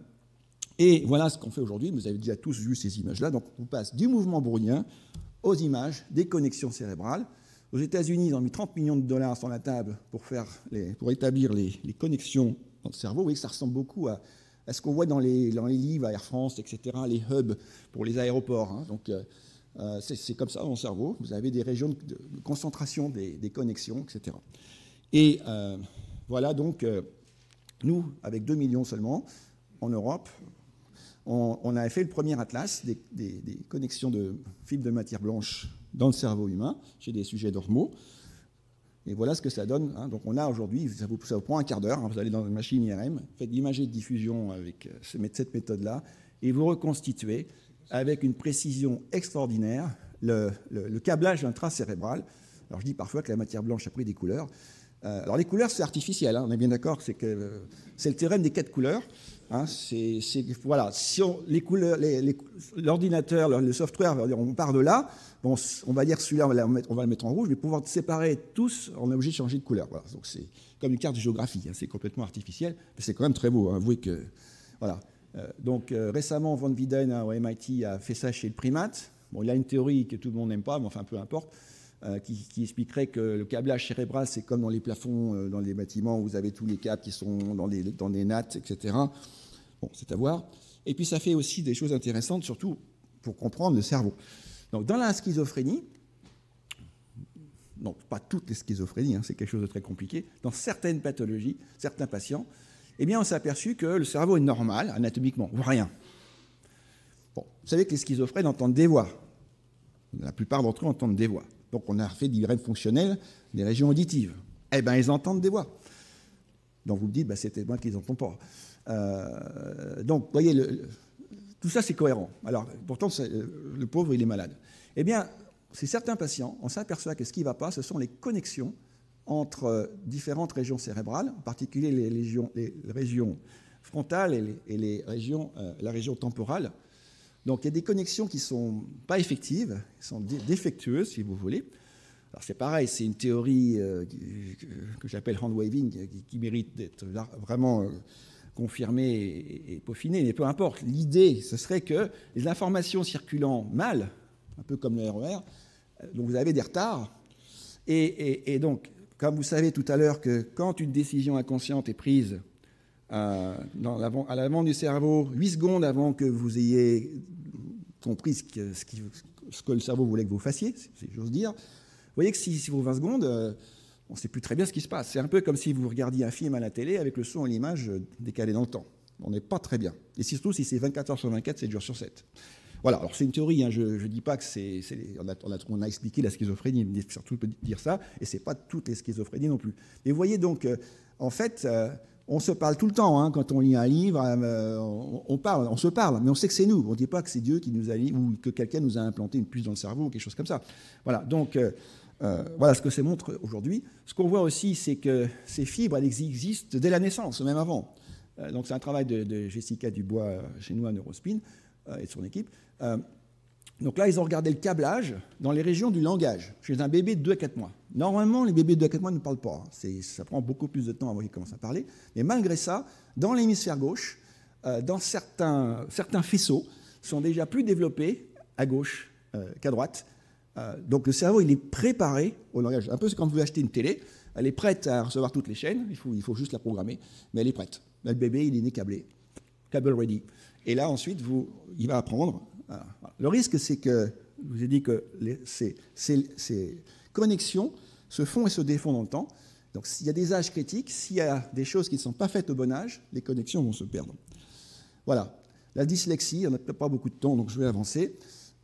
et voilà ce qu'on fait aujourd'hui. Vous avez déjà tous vu ces images-là. Donc on passe du mouvement brownien aux images des connexions cérébrales. Aux États-Unis, ils ont mis 30 millions de dollars sur la table pour, faire pour établir les, connexions dans le cerveau. Vous voyez que ça ressemble beaucoup à, ce qu'on voit dans les, dans les, livres à Air France, etc., les hubs pour les aéroports. Hein. Donc, euh, euh, c'est comme ça dans le cerveau. Vous avez des régions de, concentration des, connexions, etc. Et euh, voilà donc, nous, avec 2 millions seulement, en Europe, on, on a fait le premier atlas des, connexions de fibres de matière blanche dans le cerveau humain, chez des sujets normaux. Et voilà ce que ça donne. Hein. Donc on a aujourd'hui, ça vous, prend un quart d'heure, hein. vous allez dans une machine IRM, faites l'imagerie de diffusion avec euh, cette méthode-là, et vous reconstituez avec une précision extraordinaire le, câblage intracérébral Alors je dis parfois que la matière blanche a pris des couleurs. Euh, alors les couleurs, c'est artificiel, hein, on est bien d'accord, c'est que euh, c'est le théorème des quatre couleurs. Hein, c'est, voilà, si les couleurs, l'ordinateur, le, software, on part de là, bon, on va dire celui-là, on, va le mettre en rouge, mais pouvoir séparer tous, on est obligé de changer de couleur. Donc c'est comme une carte de géographie, hein, c'est complètement artificiel, mais c'est quand même très beau. Avouez que, voilà. Euh, donc récemment, Van Wieden au MIT a fait ça chez le primate. Bon, il a une théorie que tout le monde n'aime pas, mais enfin peu importe. Euh, qui, expliquerait que le câblage cérébral, c'est comme dans les plafonds, euh, dans les bâtiments, où vous avez tous les câbles qui sont dans des, dans des nattes, etc. Bon, c'est à voir. Et puis ça fait aussi des choses intéressantes, surtout pour comprendre le cerveau. Donc dans la schizophrénie, non, pas toutes les schizophrénies, hein, c'est quelque chose de très compliqué, dans certaines pathologies, certains patients, eh bien on s'est aperçu que le cerveau est normal, anatomiquement, ou rien. Bon, vous savez que les schizophrènes entendent des voix. La plupart d'entre eux entendent des voix. Donc on a fait d'IRM fonctionnel des régions auditives. Eh bien, ils entendent des voix. Donc vous me dites, bah, c'était moi qui les entends pas. Euh, donc, vous voyez, tout ça, c'est cohérent. Alors, pourtant, le pauvre, il est malade. Eh bien, c'est certains patients, on s'aperçoit que ce qui ne va pas, ce sont les connexions entre différentes régions cérébrales, en particulier les, régions frontales et, les, régions, euh, la région temporale, donc il y a des connexions qui ne sont pas effectives, qui sont défectueuses, si vous voulez. Alors c'est pareil, c'est une théorie euh, que, j'appelle hand waving, qui, mérite d'être vraiment euh, confirmée et, peaufinée, mais peu importe. L'idée, ce serait que les informations circulant mal, un peu comme le RER, e donc vous avez des retards, et, donc, comme vous savez tout à l'heure que quand une décision inconsciente est prise euh, à l'avant du cerveau, 8 secondes avant que vous ayez compris ce que, ce, que, le cerveau voulait que vous fassiez, si j'ose dire. Vous voyez que si, si vos 20 secondes, euh, on ne sait plus très bien ce qui se passe. C'est un peu comme si vous regardiez un film à la télé avec le son et l'image euh, décalés dans le temps. On n'est pas très bien. Et surtout si c'est 24 heures sur 24, 7 jours sur 7. Voilà, alors c'est une théorie, hein. je ne dis pas que c'est. On a, expliqué la schizophrénie, surtout peut dire ça, et ce n'est pas toutes les schizophrénies non plus. Mais vous voyez donc, en fait, on se parle tout le temps. Hein, quand on lit un livre, euh, on, parle, on se parle, mais on sait que c'est nous. On ne dit pas que c'est Dieu qui nous a ou que quelqu'un nous a implanté une puce dans le cerveau ou quelque chose comme ça. Voilà. Donc euh, euh, voilà ce que ça montre aujourd'hui. Ce qu'on voit aussi, c'est que ces fibres, elles existent dès la naissance, même avant. donc c'est un travail de, Jessica Dubois chez nous à Neurospin et de son équipe. Donc là, ils ont regardé le câblage dans les régions du langage, chez un bébé de 2 à 4 mois. Normalement, les bébés de 2 à 4 mois ne parlent pas. Hein. Ça prend beaucoup plus de temps avant qu'ils commencent à parler. Mais malgré ça, dans l'hémisphère gauche, euh, dans certains, faisceaux, sont déjà plus développés à gauche euh, qu'à droite. Euh, donc le cerveau, il est préparé au langage. Un peu comme vous achetez une télé, elle est prête à recevoir toutes les chaînes, il faut, juste la programmer, mais elle est prête. le bébé, il est né câblé, cable ready. Et là, ensuite, il va apprendre le risque, c'est que, je vous ai dit que ces, connexions se font et se défont dans le temps. Donc s'il y a des âges critiques, s'il y a des choses qui ne sont pas faites au bon âge, les connexions vont se perdre. Voilà. La dyslexie, on n'a pas beaucoup de temps, donc je vais avancer.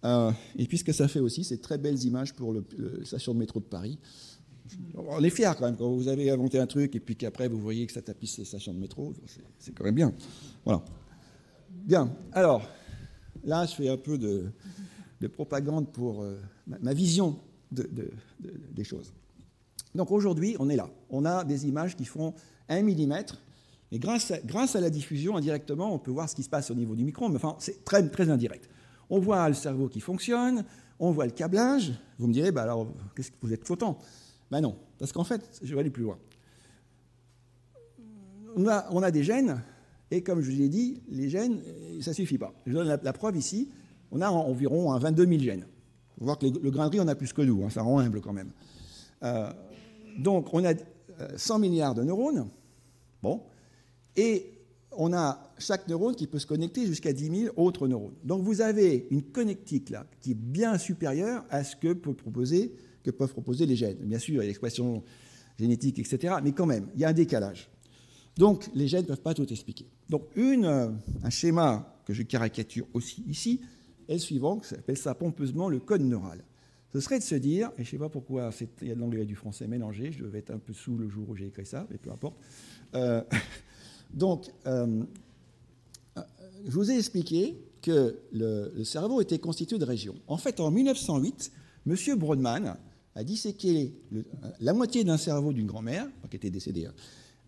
Euh, et puis ce que ça fait aussi, c'est très belles images pour le, station de métro de Paris. On est fiers quand même quand vous avez inventé un truc et puis qu'après vous voyez que ça tapisse les stations de métro, c'est quand même bien. Voilà. Bien. Alors, Là, je fais un peu de, propagande pour euh, ma, vision des choses. Donc aujourd'hui, on est là. On a des images qui font 1 mm, mais grâce à, la diffusion, indirectement, on peut voir ce qui se passe au niveau du micro, mais enfin, c'est très, indirect. On voit le cerveau qui fonctionne, on voit le câblage. Vous me direz, bah alors, qu'est-ce que vous êtes flottant? Ben non, parce qu'en fait, je vais aller plus loin. On a des gènes et comme je vous ai dit, les gènes, ça ne suffit pas. Je donne la, preuve ici. On a environ 22 000 gènes. Vous voir que le, grain de riz, on a plus que nous. Hein, ça rend humble quand même. Euh, donc, on a 100 euh, milliards de neurones. Bon. Et on a chaque neurone qui peut se connecter jusqu'à 10 000 autres neurones. Donc, vous avez une connectique là qui est bien supérieure à ce que, peut proposer, que peuvent proposer les gènes. Bien sûr, il y a l'expression génétique, etc. Mais quand même, il y a un décalage. Donc, les gènes ne peuvent pas tout expliquer. Donc, euh, un schéma que je caricature aussi ici est le suivant, qui s'appelle ça pompeusement le code neural. Ce serait de se dire, et je ne sais pas pourquoi il y a de l'anglais et du français mélangé, je devais être un peu sous le jour où j'ai écrit ça, mais peu importe. Euh, donc, euh, je vous ai expliqué que le, cerveau était constitué de régions. En fait, en 1908, M. Brodmann a disséqué la moitié d'un cerveau d'une grand-mère, qui était décédée,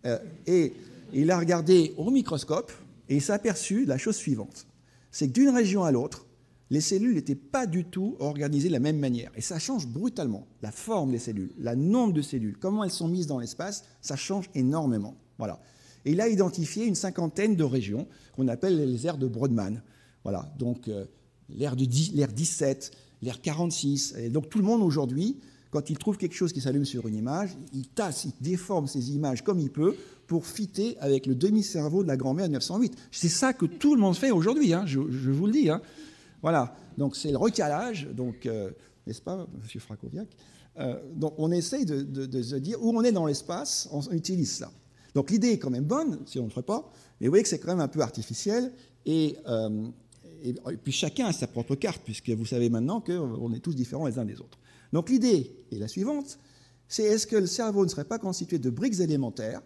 hein, et il a regardé au microscope et il s'est aperçu la chose suivante. C'est que d'une région à l'autre, les cellules n'étaient pas du tout organisées de la même manière. Et ça change brutalement. La forme des cellules, le nombre de cellules, comment elles sont mises dans l'espace, ça change énormément. Voilà. Et il a identifié une cinquantaine de régions qu'on appelle les aires de Brodmann. Voilà. Donc, euh, l'ère 17, l'ère 46. Et donc, tout le monde aujourd'hui, quand il trouve quelque chose qui s'allume sur une image, il tasse, il déforme ces images comme il peut pour fitter avec le demi-cerveau de la grand-mère de 1908. C'est ça que tout le monde fait aujourd'hui, hein, je, vous le dis. Hein. Voilà, donc c'est le recalage, donc, euh, n'est-ce pas, M. Frakoviak euh, Donc on essaye de, se dire où on est dans l'espace, on utilise ça. Donc l'idée est quand même bonne, si on ne le ferait pas, mais vous voyez que c'est quand même un peu artificiel, et, euh, et, puis chacun a sa propre carte, puisque vous savez maintenant qu'on est tous différents les uns des autres. Donc l'idée est la suivante, c'est est-ce que le cerveau ne serait pas constitué de briques élémentaires,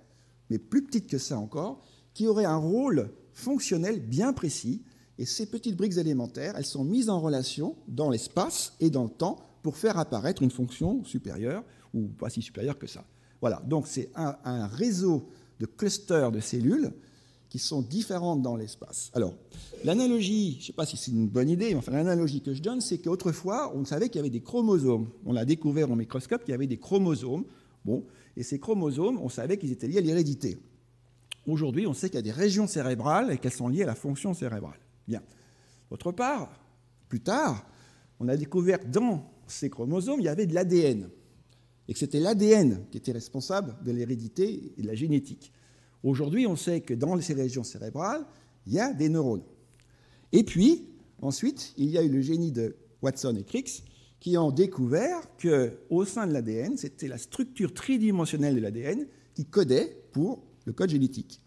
mais plus petites que ça encore, qui auraient un rôle fonctionnel bien précis, et ces petites briques élémentaires, elles sont mises en relation dans l'espace et dans le temps pour faire apparaître une fonction supérieure, ou pas si supérieure que ça. Voilà, donc c'est un, réseau de clusters de cellules qui sont différentes dans l'espace. Alors, l'analogie, je ne sais pas si c'est une bonne idée, mais enfin, l'analogie que je donne, c'est qu'autrefois, on savait qu'il y avait des chromosomes. On l'a découvert au microscope qu'il y avait des chromosomes. Bon, et ces chromosomes, on savait qu'ils étaient liés à l'hérédité. Aujourd'hui, on sait qu'il y a des régions cérébrales et qu'elles sont liées à la fonction cérébrale. Bien. Autre part, plus tard, on a découvert dans ces chromosomes, il y avait de l'ADN. Et que c'était l'ADN qui était responsable de l'hérédité et de la génétique. Aujourd'hui, on sait que dans ces régions cérébrales, il y a des neurones. Et puis, ensuite, il y a eu le génie de Watson et Crick qui ont découvert qu'au sein de l'ADN, c'était la structure tridimensionnelle de l'ADN qui codait pour le code génétique.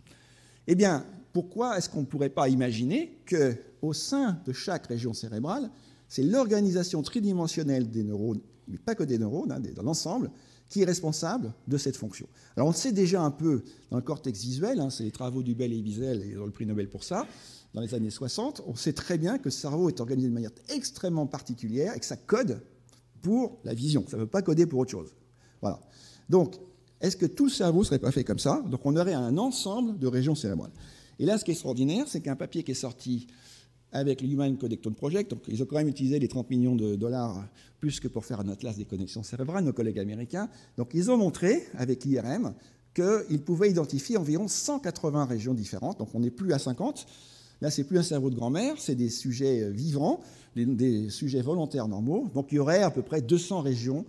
Eh bien, pourquoi est-ce qu'on ne pourrait pas imaginer qu'au sein de chaque région cérébrale, c'est l'organisation tridimensionnelle des neurones, mais pas que des neurones, hein, dans l'ensemble, qui est responsable de cette fonction. Alors on le sait déjà un peu dans le cortex visuel, hein, c'est les travaux du Bell et Wiesel, ils ont le prix Nobel pour ça, dans les années 60, on sait très bien que le cerveau est organisé de manière extrêmement particulière et que ça code pour la vision, ça ne veut pas coder pour autre chose. Voilà. Donc, est-ce que tout le cerveau ne serait pas fait comme ça? Donc on aurait un ensemble de régions cérébrales. Et là, ce qui est extraordinaire, c'est qu'un papier qui est sorti avec le Human Codectome Project, donc ils ont quand même utilisé les 30 millions de dollars plus que pour faire un atlas des connexions cérébrales, nos collègues américains. Donc ils ont montré avec l'IRM qu'ils pouvaient identifier environ 180 régions différentes. Donc on n'est plus à 50. Là, c'est plus un cerveau de grand-mère, c'est des sujets vivants, des, sujets volontaires normaux. Donc il y aurait à peu près 200 régions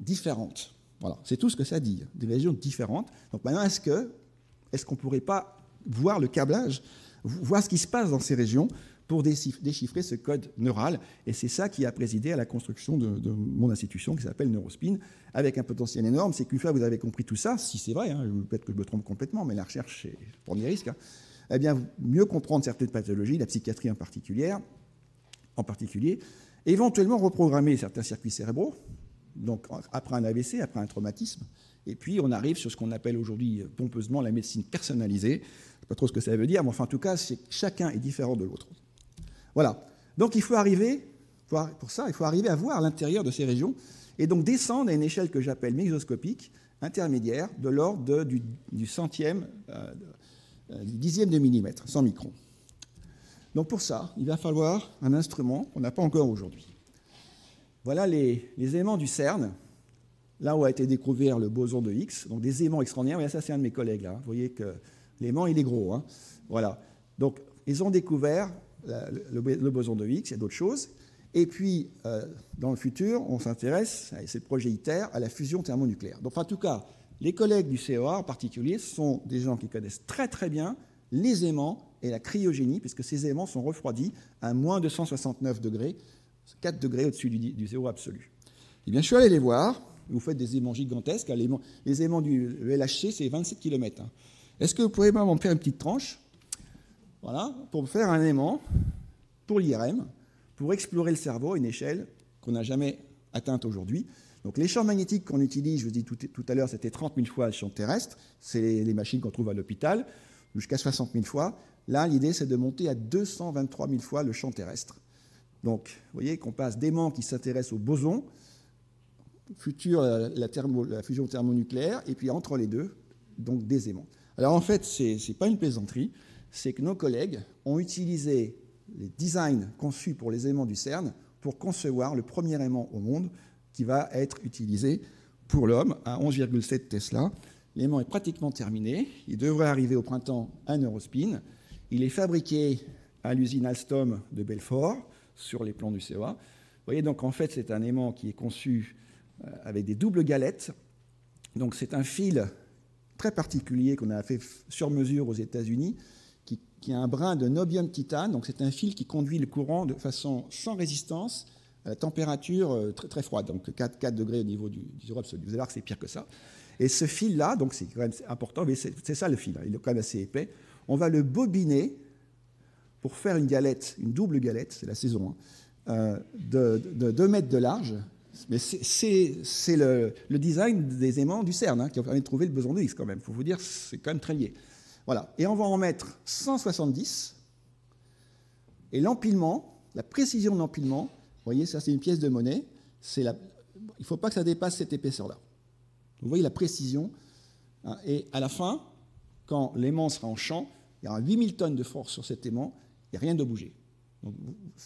différentes. Voilà, c'est tout ce que ça dit, des régions différentes. Donc maintenant, est-ce est-ce qu'on ne pourrait pas voir le câblage, voir ce qui se passe dans ces régions pour déchiffrer ce code neural. Et c'est ça qui a présidé à la construction de, mon institution qui s'appelle Neurospin, avec un potentiel énorme. C'est qu'une fois que vous avez compris tout ça, si c'est vrai, hein, peut-être que je me trompe complètement, mais la recherche, prendre des risques, hein, eh bien, mieux comprendre certaines pathologies, la psychiatrie en particulier, en particulier, éventuellement reprogrammer certains circuits cérébraux, donc après un AVC, après un traumatisme, et puis on arrive sur ce qu'on appelle aujourd'hui pompeusement la médecine personnalisée. Je ne sais pas trop ce que ça veut dire, mais enfin en tout cas, chacun est différent de l'autre. Voilà. Donc il faut arriver, pour ça, il faut arriver à voir l'intérieur de ces régions et donc descendre à une échelle que j'appelle mésoscopique, intermédiaire, de l'ordre du, centième, euh, euh, du dixième de millimètre, 100 microns. Donc pour ça, il va falloir un instrument qu'on n'a pas encore aujourd'hui. Voilà les, éléments du CERN, là où a été découvert le boson de Higgs, donc des aimants extraordinaires. Et ça, c'est un de mes collègues là. Vous voyez que l'aimant, il est gros. Hein. Voilà. Donc, ils ont découvert le, boson de Higgs, a d'autres choses. Et puis, euh, dans le futur, on s'intéresse, et c'est le projet ITER, à la fusion thermonucléaire. Donc, en tout cas, les collègues du CEA en particulier sont des gens qui connaissent très très bien les aimants et la cryogénie, puisque ces aimants sont refroidis à moins de 169 degrés, 4 degrés au-dessus du, zéro absolu. Et bien, je suis allé les voir. Vous faites des aimants gigantesques. Les aimants du LHC, c'est 27 km. Hein. Est-ce que vous pouvez m'en faire une petite tranche? Voilà, pour faire un aimant pour l'IRM, pour explorer le cerveau à une échelle qu'on n'a jamais atteinte aujourd'hui. Donc les champs magnétiques qu'on utilise, je vous dis tout, tout à l'heure, c'était 30 000 fois le champ terrestre, c'est les machines qu'on trouve à l'hôpital, jusqu'à 60 000 fois. Là, l'idée, c'est de monter à 223 000 fois le champ terrestre. Donc, vous voyez qu'on passe d'aimants qui s'intéressent aux bosons futur la, la, fusion thermonucléaire, et puis entre les deux, donc des aimants. Alors en fait, ce n'est pas une plaisanterie, c'est que nos collègues ont utilisé les designs conçus pour les aimants du CERN pour concevoir le premier aimant au monde qui va être utilisé pour l'homme à 11,7 Tesla. L'aimant est pratiquement terminé. Il devrait arriver au printemps à un Eurospin. Il est fabriqué à l'usine Alstom de Belfort sur les plans du CEA. Vous voyez donc en fait c'est un aimant qui est conçu euh, avec des doubles galettes. Donc c'est un fil très particulier qu'on a fait sur mesure aux États-Unis qui, a un brin de nobium titane. Donc c'est un fil qui conduit le courant de façon sans résistance à la température euh, très, très froide, donc 4, 4 degrés au niveau du, zéro absolu. Vous allez voir que c'est pire que ça. Et ce fil-là, donc c'est quand même important, mais c'est ça le fil, hein. il est quand même assez épais. On va le bobiner pour faire une galette, une double galette, c'est la saison, hein, euh, de, 2 mètres de large. Mais c'est le, design des aimants du CERN hein, qui a permis de trouver le besoin de Higgs quand même. Il faut vous dire, c'est quand même très lié. Voilà. Et on va en mettre 170. Et l'empilement, la précision de l'empilement, vous voyez, ça c'est une pièce de monnaie. La... Il ne faut pas que ça dépasse cette épaisseur-là. Vous voyez la précision. Hein. et à la fin, quand l'aimant sera en champ, il y aura 8000 tonnes de force sur cet aimant, il n'y a rien de bouger.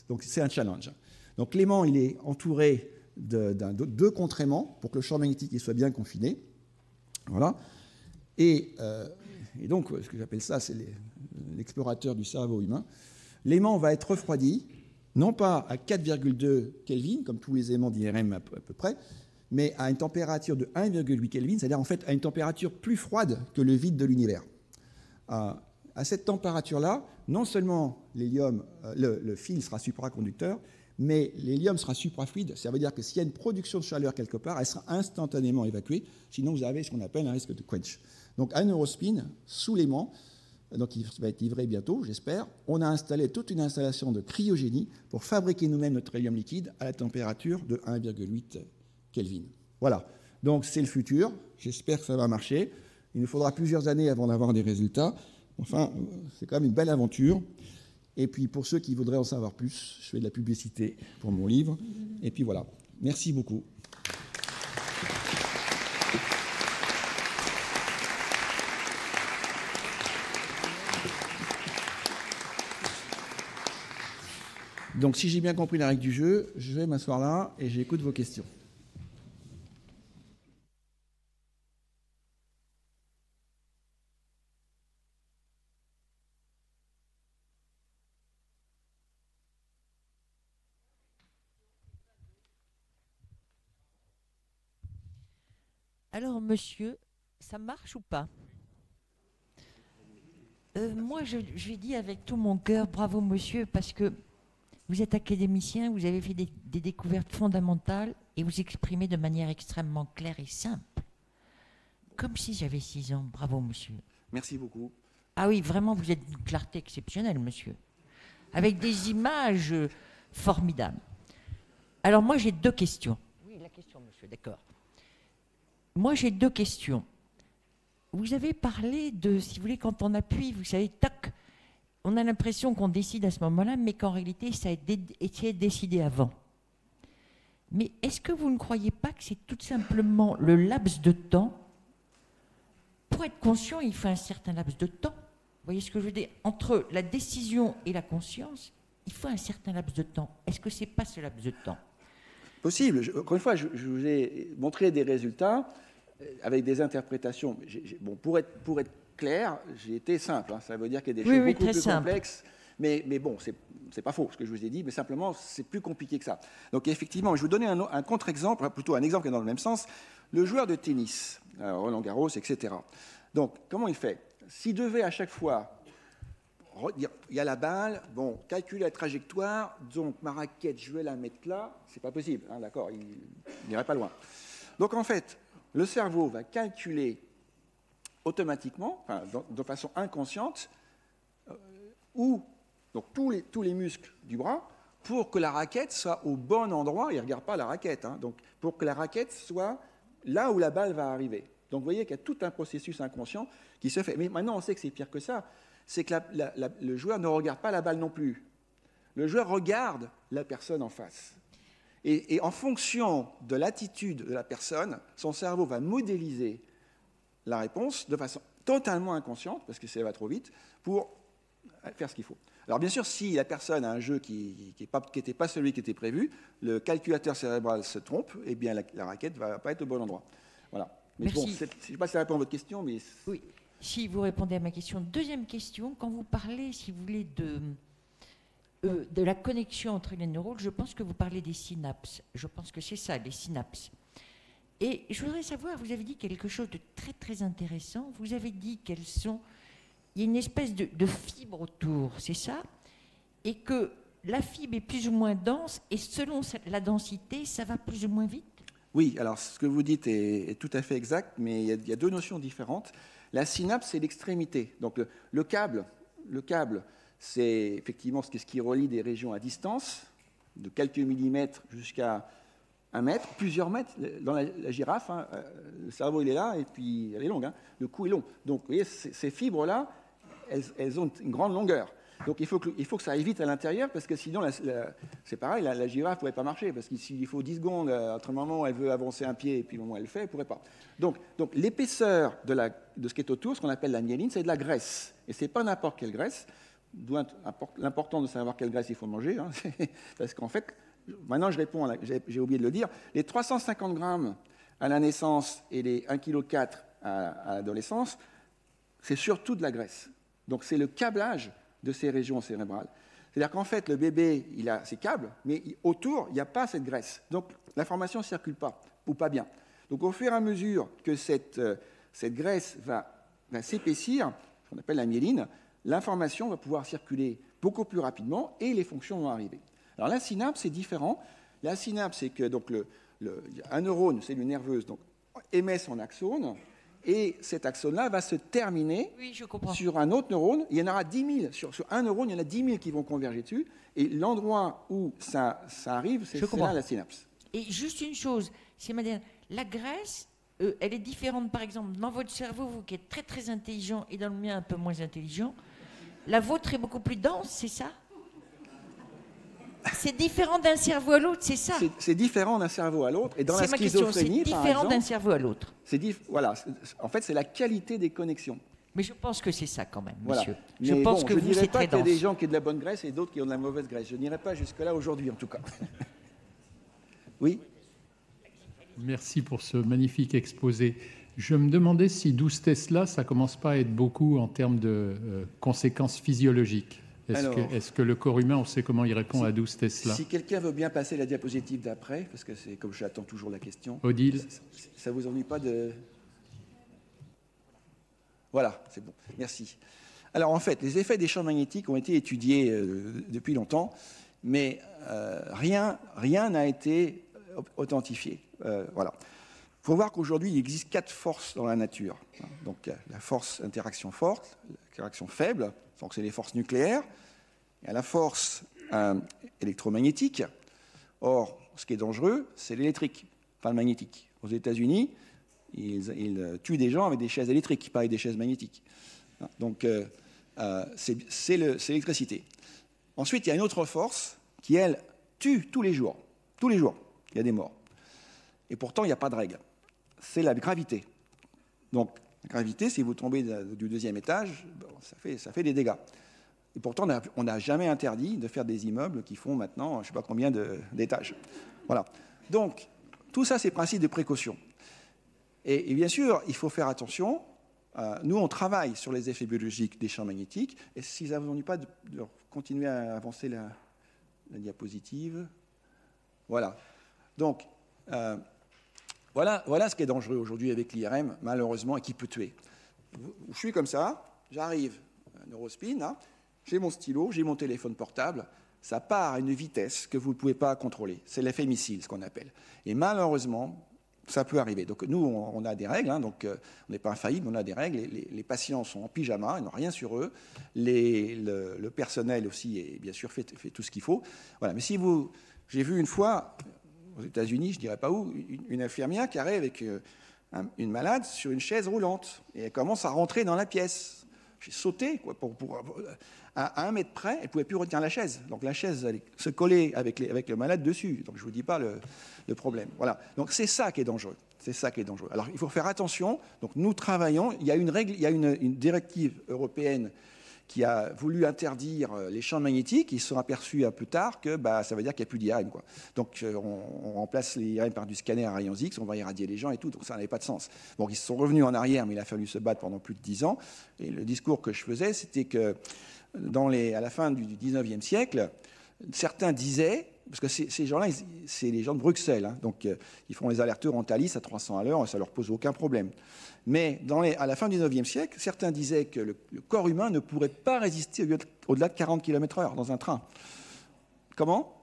Donc c'est un challenge. Donc l'aimant, il est entouré de, deux contre-aimants pour que le champ magnétique soit bien confiné. Voilà. Et, euh, et donc, ce que j'appelle ça, c'est l'explorateur du cerveau humain. L'aimant va être refroidi, non pas à 4,2 Kelvin, comme tous les aimants d'IRM à peu près, mais à une température de 1,8 Kelvin, c'est-à-dire en fait à une température plus froide que le vide de l'univers. À, cette température-là, non seulement l'hélium, euh, le, fil sera supraconducteur, mais l'hélium sera suprafluide. Ça veut dire que s'il y a une production de chaleur quelque part, elle sera instantanément évacuée. Sinon, vous avez ce qu'on appelle un risque de quench. Donc, un Eurospin, sous l'aimant, donc il va être livré bientôt, j'espère, on a installé toute une installation de cryogénie pour fabriquer nous-mêmes notre hélium liquide à la température de 1,8 Kelvin. Voilà. Donc c'est le futur. J'espère que ça va marcher. Il nous faudra plusieurs années avant d'avoir des résultats. Enfin, c'est quand même une belle aventure. Et puis pour ceux qui voudraient en savoir plus, je fais de la publicité pour mon livre. Et puis voilà. Merci beaucoup. Donc si j'ai bien compris la règle du jeu, je vais m'asseoir là et j'écoute vos questions. Alors, monsieur, ça marche ou pas? Euh, Moi, je, lui dis avec tout mon cœur, bravo, monsieur, parce que vous êtes académicien, vous avez fait des, découvertes fondamentales et vous exprimez de manière extrêmement claire et simple. Comme si j'avais six ans. Bravo, monsieur. Merci beaucoup. Ah oui, vraiment, vous êtes d'une clarté exceptionnelle, monsieur. Avec des images formidables. Alors, moi, j'ai deux questions. Oui, la question, monsieur, d'accord. Moi, j'ai deux questions. Vous avez parlé de, si vous voulez, quand on appuie, vous savez, tac, on a l'impression qu'on décide à ce moment-là, mais qu'en réalité, ça a été décidé avant. Mais est-ce que vous ne croyez pas que c'est tout simplement le laps de temps? Pour être conscient, il faut un certain laps de temps. Vous voyez ce que je veux dire? Entre la décision et la conscience, il faut un certain laps de temps. Est-ce que ce n'est pas ce laps de temps? Possible. encore une fois, je, vous ai montré des résultats euh, avec des interprétations. bon, pour être, pour être clair, j'ai été simple. Hein. Ça veut dire qu'il y a des choses beaucoup plus complexes. Mais, mais bon, c'est pas faux ce que je vous ai dit, mais simplement, c'est plus compliqué que ça. Donc effectivement, je vais vous donner un, contre-exemple, plutôt un exemple qui est dans le même sens. Le joueur de tennis, Roland Garros, etc. Donc, comment il fait? S'il devait à chaque fois il y a la balle, bon, calculer la trajectoire, donc ma raquette, je vais la mettre là, c'est pas possible, hein, d'accord, il n'irait pas loin. Donc en fait, le cerveau va calculer automatiquement, de façon inconsciente, euh, donc tous les, tous les muscles du bras, pour que la raquette soit au bon endroit, il ne regarde pas la raquette, hein, donc pour que la raquette soit là où la balle va arriver. Donc vous voyez qu'il y a tout un processus inconscient qui se fait. Mais maintenant, on sait que c'est pire que ça c'est que le joueur ne regarde pas la balle non plus. Le joueur regarde la personne en face. Et, en fonction de l'attitude de la personne, son cerveau va modéliser la réponse de façon totalement inconsciente, parce que ça va trop vite, pour faire ce qu'il faut. Alors bien sûr, si la personne a un jeu qui n'était pas, celui qui était prévu, le calculateur cérébral se trompe, et eh bien la, raquette ne va pas être au bon endroit. Voilà. Mais bon, je ne sais pas si ça répond à votre question, mais... Oui, si vous répondez à ma question. Deuxième question, quand vous parlez, si vous voulez, de, euh, de la connexion entre les neurones, je pense que vous parlez des synapses. Je pense que c'est ça, les synapses. Et je voudrais savoir, vous avez dit quelque chose de très très intéressant. Vous avez dit qu'elles sont, il y a une espèce de, fibre autour, c'est ça? Et que la fibre est plus ou moins dense, et selon la densité, ça va plus ou moins vite? Oui, alors ce que vous dites est, tout à fait exact, mais il y, a, deux notions différentes. La synapse, c'est l'extrémité. Donc le câble, le câble c'est effectivement ce qui relie des régions à distance, de quelques millimètres jusqu'à un mètre, plusieurs mètres. Dans la, girafe, hein, euh, le cerveau il est là et puis elle est longue, hein. le cou est long. Donc vous voyez, ces fibres-là, elles, ont une grande longueur. Donc il faut que, faut que ça aille vite à l'intérieur parce que sinon, c'est pareil, la, girafe ne pourrait pas marcher parce qu'il faut 10 secondes euh, entre le moment elle veut avancer un pied et puis le moment où elle le fait, elle ne pourrait pas. Donc, donc l'épaisseur de, de ce qui est autour, ce qu'on appelle la myéline, c'est de la graisse. Et ce n'est pas n'importe quelle graisse, l'important de savoir quelle graisse il faut manger, hein, parce qu'en fait, maintenant je réponds, j'ai oublié de le dire, les 350 grammes à la naissance et les 1,4 kg à, l'adolescence, c'est surtout de la graisse. Donc c'est le câblage de ces régions cérébrales. C'est-à-dire qu'en fait, le bébé, il a ses câbles, mais autour, il n'y a pas cette graisse. Donc l'information ne circule pas, ou pas bien. Donc au fur et à mesure que cette, euh, cette graisse va, va s'épaissir, ce qu'on appelle la myéline, l'information va pouvoir circuler beaucoup plus rapidement et les fonctions vont arriver. Alors la synapse, c'est différent. La synapse, c'est que donc le, un neurone, cellule nerveuse, donc, émet son axone, et cet axone-là va se terminer sur un autre neurone. Il y en aura 10 000. Sur, un neurone, il y en a 10 000 qui vont converger dessus. Et l'endroit où ça, ça arrive, c'est là la synapse. Et juste une chose, c'est la graisse, euh, elle est différente, par exemple, dans votre cerveau, vous qui êtes très très intelligent, et dans le mien un peu moins intelligent. La vôtre est beaucoup plus dense, c'est ça? C'est différent d'un cerveau à l'autre, c'est ça C'est différent d'un cerveau à l'autre. Et dans la schizophrénie, c'est différent d'un cerveau à l'autre. Voilà, en fait, c'est la qualité des connexions. Mais je pense que c'est ça quand même, monsieur. je pense que je vous, c'est pas qu'il y a des gens qui ont de la bonne graisse et d'autres qui ont de la mauvaise graisse. Je n'irai pas jusque-là aujourd'hui, en tout cas. oui Merci pour ce magnifique exposé. Je me demandais si 12 Tesla, ça commence pas à être beaucoup en termes de euh, conséquences physiologiques. Est-ce que, le corps humain, on sait comment il répond à 12 Tesla Si quelqu'un veut bien passer la diapositive d'après, parce que c'est comme j'attends toujours la question. Odile Ça ne vous ennuie pas de. Voilà, c'est bon, merci. Alors en fait, les effets des champs magnétiques ont été étudiés euh, depuis longtemps, mais euh, rien n'a été authentifié. voilà. Il faut voir qu'aujourd'hui, il existe quatre forces dans la nature. Donc, la force interaction forte, l'interaction faible, donc c'est les forces nucléaires. Il y a la force euh, électromagnétique. Or, ce qui est dangereux, c'est l'électrique, pas le magnétique. Aux États-Unis, ils, tuent des gens avec des chaises électriques, pas avec des chaises magnétiques. Donc, euh, euh, c'est l'électricité. Ensuite, il y a une autre force qui, elle, tue tous les jours. Tous les jours, il y a des morts. Et pourtant, il n'y a pas de règle c'est la gravité. Donc, gravité, si vous tombez du deuxième étage, ça, fait, des dégâts. Et pourtant, on n'a jamais interdit de faire des immeubles qui font maintenant, je ne sais pas combien d'étages. Voilà. Donc, tout ça, c'est principe de précaution. Et, bien sûr, il faut faire attention. Euh, nous, on travaille sur les effets biologiques des champs magnétiques. Et si ça ne pas de, continuer à avancer la, diapositive. Voilà. Donc, euh, voilà, voilà ce qui est dangereux aujourd'hui avec l'IRM, malheureusement, et qui peut tuer. Je suis comme ça, j'arrive à Neurospin, j'ai mon stylo, j'ai mon téléphone portable, ça part à une vitesse que vous ne pouvez pas contrôler. C'est l'effet missile, ce qu'on appelle. Et malheureusement, ça peut arriver. Donc nous, on, a des règles, hein, donc euh, on n'est pas infaillible, on a des règles. Les, patients sont en pyjama, ils n'ont rien sur eux. le, personnel aussi, est, bien sûr, fait, fait tout ce qu'il faut. Voilà. Mais si vous, j'ai vu une fois aux États-Unis, je ne dirais pas où, une, infirmière qui arrive avec euh, une malade sur une chaise roulante et elle commence à rentrer dans la pièce J'ai sauté quoi, à, un mètre près, elle ne pouvait plus retenir la chaise. Donc la chaise allait se coller avec, le malade dessus. Donc je ne vous dis pas le, problème. Voilà. Donc c'est ça qui est dangereux. C'est ça qui est dangereux. Alors il faut faire attention. Donc nous travaillons. Il y a une règle, il y a une directive européenne qui a voulu interdire euh, les champs magnétiques, ils se sont aperçus plus tard que bah, ça veut dire qu'il n'y a plus d'IRM. Donc euh, on, remplace l'IRM par du scanner à rayons X, on va irradier les gens et tout, donc ça n'avait pas de sens. Bon, ils sont revenus en arrière, mais il a fallu se battre pendant plus de dix ans. Et le discours que je faisais, c'était que les, à la fin du 19e siècle, certains disaient, parce que ces gens-là, c'est les gens de Bruxelles, hein, donc euh, ils font les allers-retours en Thalys à 300 à l'heure, ça leur pose aucun problème. Mais à la fin du IXe siècle, certains disaient que le, corps humain ne pourrait pas résister au-delà de 40 km/h dans un train. Comment?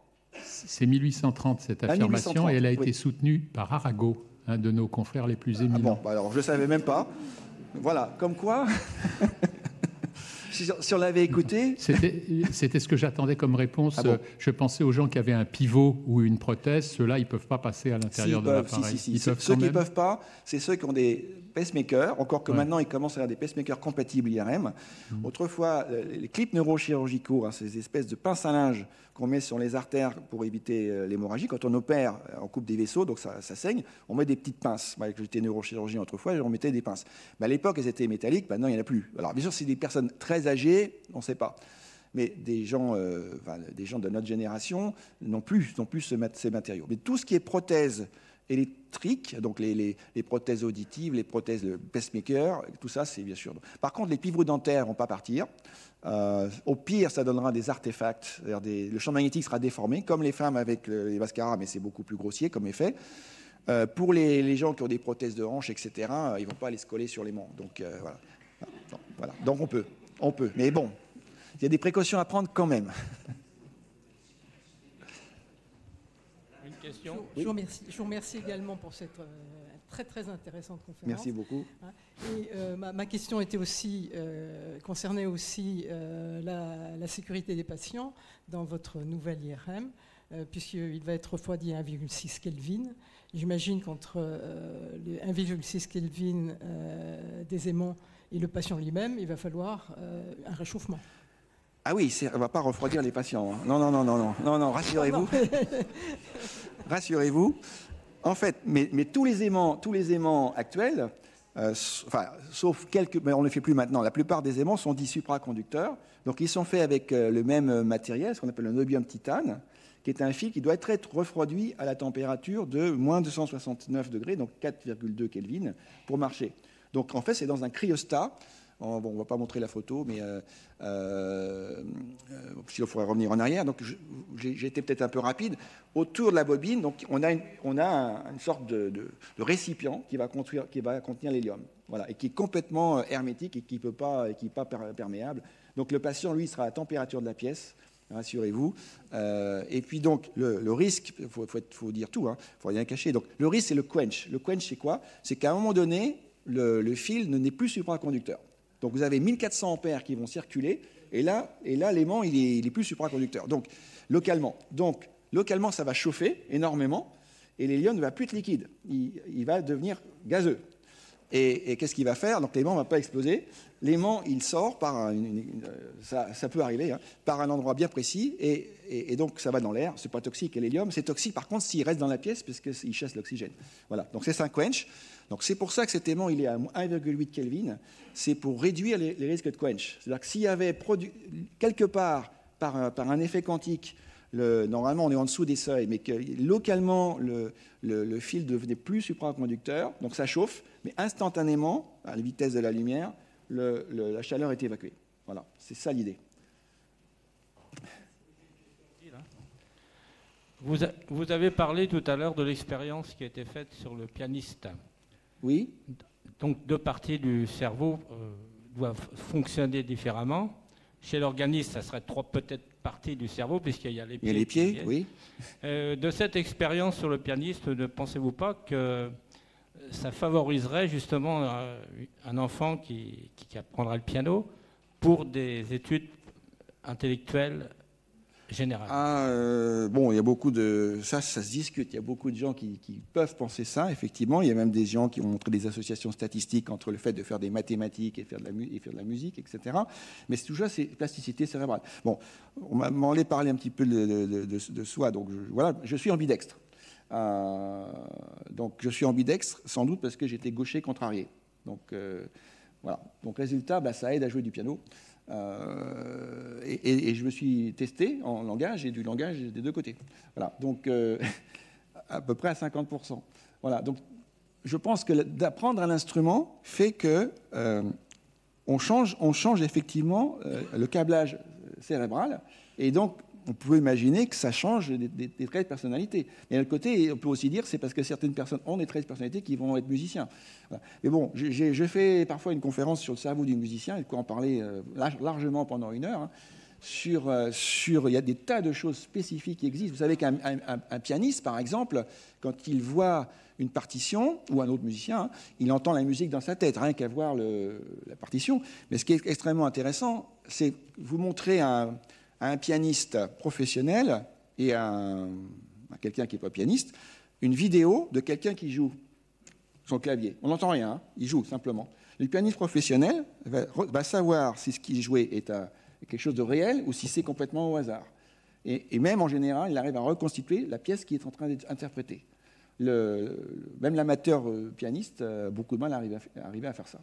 C'est 1830 cette affirmation et elle a été soutenue par Arago, un de nos confrères les plus ah éminents. bon, bah alors je ne savais même pas. Voilà, comme quoi si, on l'avait écouté. C'était ce que j'attendais comme réponse. Ah je pensais aux gens qui avaient un pivot ou une prothèse. Ceux-là, ils ne peuvent pas passer à l'intérieur de l'appareil. ceux qui ne peuvent pas, c'est ceux qui ont des pacemakers, encore que maintenant, ils commencent à avoir des pacemakers compatibles IRM. Mmh. Autrefois, les clips neurochirurgicaux, hein, ces espèces de pinces à linge qu'on met sur les artères pour éviter euh, l'hémorragie. Quand on opère, on euh, coupe des vaisseaux, donc ça, saigne, on met des petites pinces. Moi, j'étais neurochirurgien autrefois, on mettait des pinces. Mais à l'époque, elles étaient métalliques, maintenant, il n'y en a plus. Alors, bien sûr, c'est des personnes très âgées, on ne sait pas. Mais des gens, euh, des gens de notre génération n'ont plus, non plus ces matériaux. Mais tout ce qui est prothèse électrique, donc les, prothèses auditives, les prothèses pacemaker, tout ça, c'est bien sûr. Par contre, les pivots dentaires vont pas partir. Euh, au pire, ça donnera des artefacts, le champ magnétique sera déformé, comme les femmes avec les mascaras, mais c'est beaucoup plus grossier comme effet. Euh, pour les, gens qui ont des prothèses de hanches, etc., ils ne vont pas aller se coller sur les membres. Donc euh, voilà. voilà. Donc on peut, on peut. Mais bon, il y a des précautions à prendre quand même. Une question. Je, vous remercie, également pour cette très très intéressante conférence. Merci beaucoup. Hein. Et euh, ma, question était aussi euh, concernait aussi euh, la, sécurité des patients dans votre nouvelle IRM, puisqu'il va être refroidi à 1,6 Kelvin. J'imagine qu'entre 1,6 Kelvin des aimants et le patient lui-même, il va falloir un réchauffement. Ah oui, on ne va pas refroidir les patients. Hein. Non, non, non, non, non, non, non rassurez-vous. rassurez-vous. En fait, mais, tous, les aimants, tous les aimants actuels, euh, enfin, sauf quelques, mais on ne le fait plus maintenant, la plupart des aimants sont dits supraconducteurs. Donc ils sont faits avec euh, le même matériel, ce qu'on appelle le nobium titane, qui est un fil qui doit être refroidi à la température de moins 269 degrés, donc 4,2 Kelvin, pour marcher. Donc en fait, c'est dans un cryostat Oh, bon, on ne va pas montrer la photo, mais euh, euh, il faudrait revenir en arrière. Donc j'ai peut-être un peu rapide. Autour de la bobine, donc, on a une, on sorte de, récipient qui va, contenir, l'hélium. Voilà, et qui est complètement euh, hermétique et qui n'est pas, perméable. Donc le patient, lui, sera à la température de la pièce rassurez-vous. et puis donc, le, risque, il faut, dire tout, il hein, ne faut rien cacher. Donc, le risque, c'est le quench. Le quench, c'est quoi? C'est qu'à un moment donné, le, le fil n'est plus supraconducteur. Donc vous avez 1400 ampères qui vont circuler, et là, et là l'aimant, il est, plus supraconducteur. Donc, localement. Donc, localement, ça va chauffer énormément, et l'hélium ne va plus être liquide. Il, va devenir gazeux. Et, qu'est-ce qu'il va faire? Donc, l'aimant ne va pas exploser. L'aimant, il sort par un, ça, peut arriver, hein, par un endroit bien précis, et, donc ça va dans l'air. C'est pas toxique, l'hélium. C'est toxique, par contre, s'il reste dans la pièce, parce qu'il chasse l'oxygène. Voilà. Donc, c'est 5 quench. Donc c'est pour ça que cet aimant il est à 1,8 Kelvin, c'est pour réduire les, risques de quench. C'est-à-dire que s'il y avait quelque part, par un, effet quantique, normalement on est en dessous des seuils, mais que localement le, fil devenait plus supraconducteur, donc ça chauffe, mais instantanément, à la vitesse de la lumière, la chaleur est évacuée. Voilà, c'est ça l'idée. vous avez parlé tout à l'heure de l'expérience qui a été faite sur le pianiste. Oui. Donc deux parties du cerveau euh, doivent fonctionner différemment. Chez l'organisme, ça serait trois peut-être parties du cerveau, puisqu'il y a les pieds. Il y a les pieds, oui. Euh, de cette expérience sur le pianiste, ne pensez-vous pas que ça favoriserait justement euh, un enfant qui, apprendra le piano pour des études intellectuelles général ah, euh, Bon, il y a beaucoup de. Ça, ça se discute. Il y a beaucoup de gens qui, peuvent penser ça, effectivement. Il y a même des gens qui ont montré des associations statistiques entre le fait de faire des mathématiques et faire de la, de musique, etc. Mais c'est toujours c'est plasticité cérébrale. Bon, on m'en allait parler un petit peu de, soi. Donc, voilà, je suis ambidextre. Euh, donc, je suis ambidextre, sans doute parce que j'étais gaucher contrarié. Donc, euh, voilà. Donc, résultat, bah, ça aide à jouer du piano. Euh, et, je me suis testé en langage et du langage des deux côtés. Voilà, donc euh, à peu près à 50%. Voilà, donc je pense que d'apprendre un instrument fait que euh, on, change, on change effectivement le câblage cérébral et donc on peut imaginer que ça change des, traits de personnalité. Mais l'autre côté, on peut aussi dire c'est parce que certaines personnes ont des traits de personnalité qui vont être musiciens. Mais bon, je fais parfois une conférence sur le cerveau du musicien, et de quoi en parler euh, largement pendant une heure. Hein, euh, sur, il y a des tas de choses spécifiques qui existent. Vous savez qu'un pianiste, par exemple, quand il voit une partition, ou un autre musicien, hein, il entend la musique dans sa tête, rien qu'à voir la partition. Mais ce qui est extrêmement intéressant, c'est vous montrer un, à un pianiste professionnel et à, quelqu'un qui n'est pas pianiste une vidéo de quelqu'un qui joue son clavier. On n'entend rien, hein, il joue simplement. Le pianiste professionnel va, savoir si ce qu'il jouait est quelque chose de réel ou si c'est complètement au hasard. Et, même en général, il arrive à reconstituer la pièce qui est en train d'être interprétée. même l'amateur euh, pianiste a beaucoup de mal à arriver à, faire ça.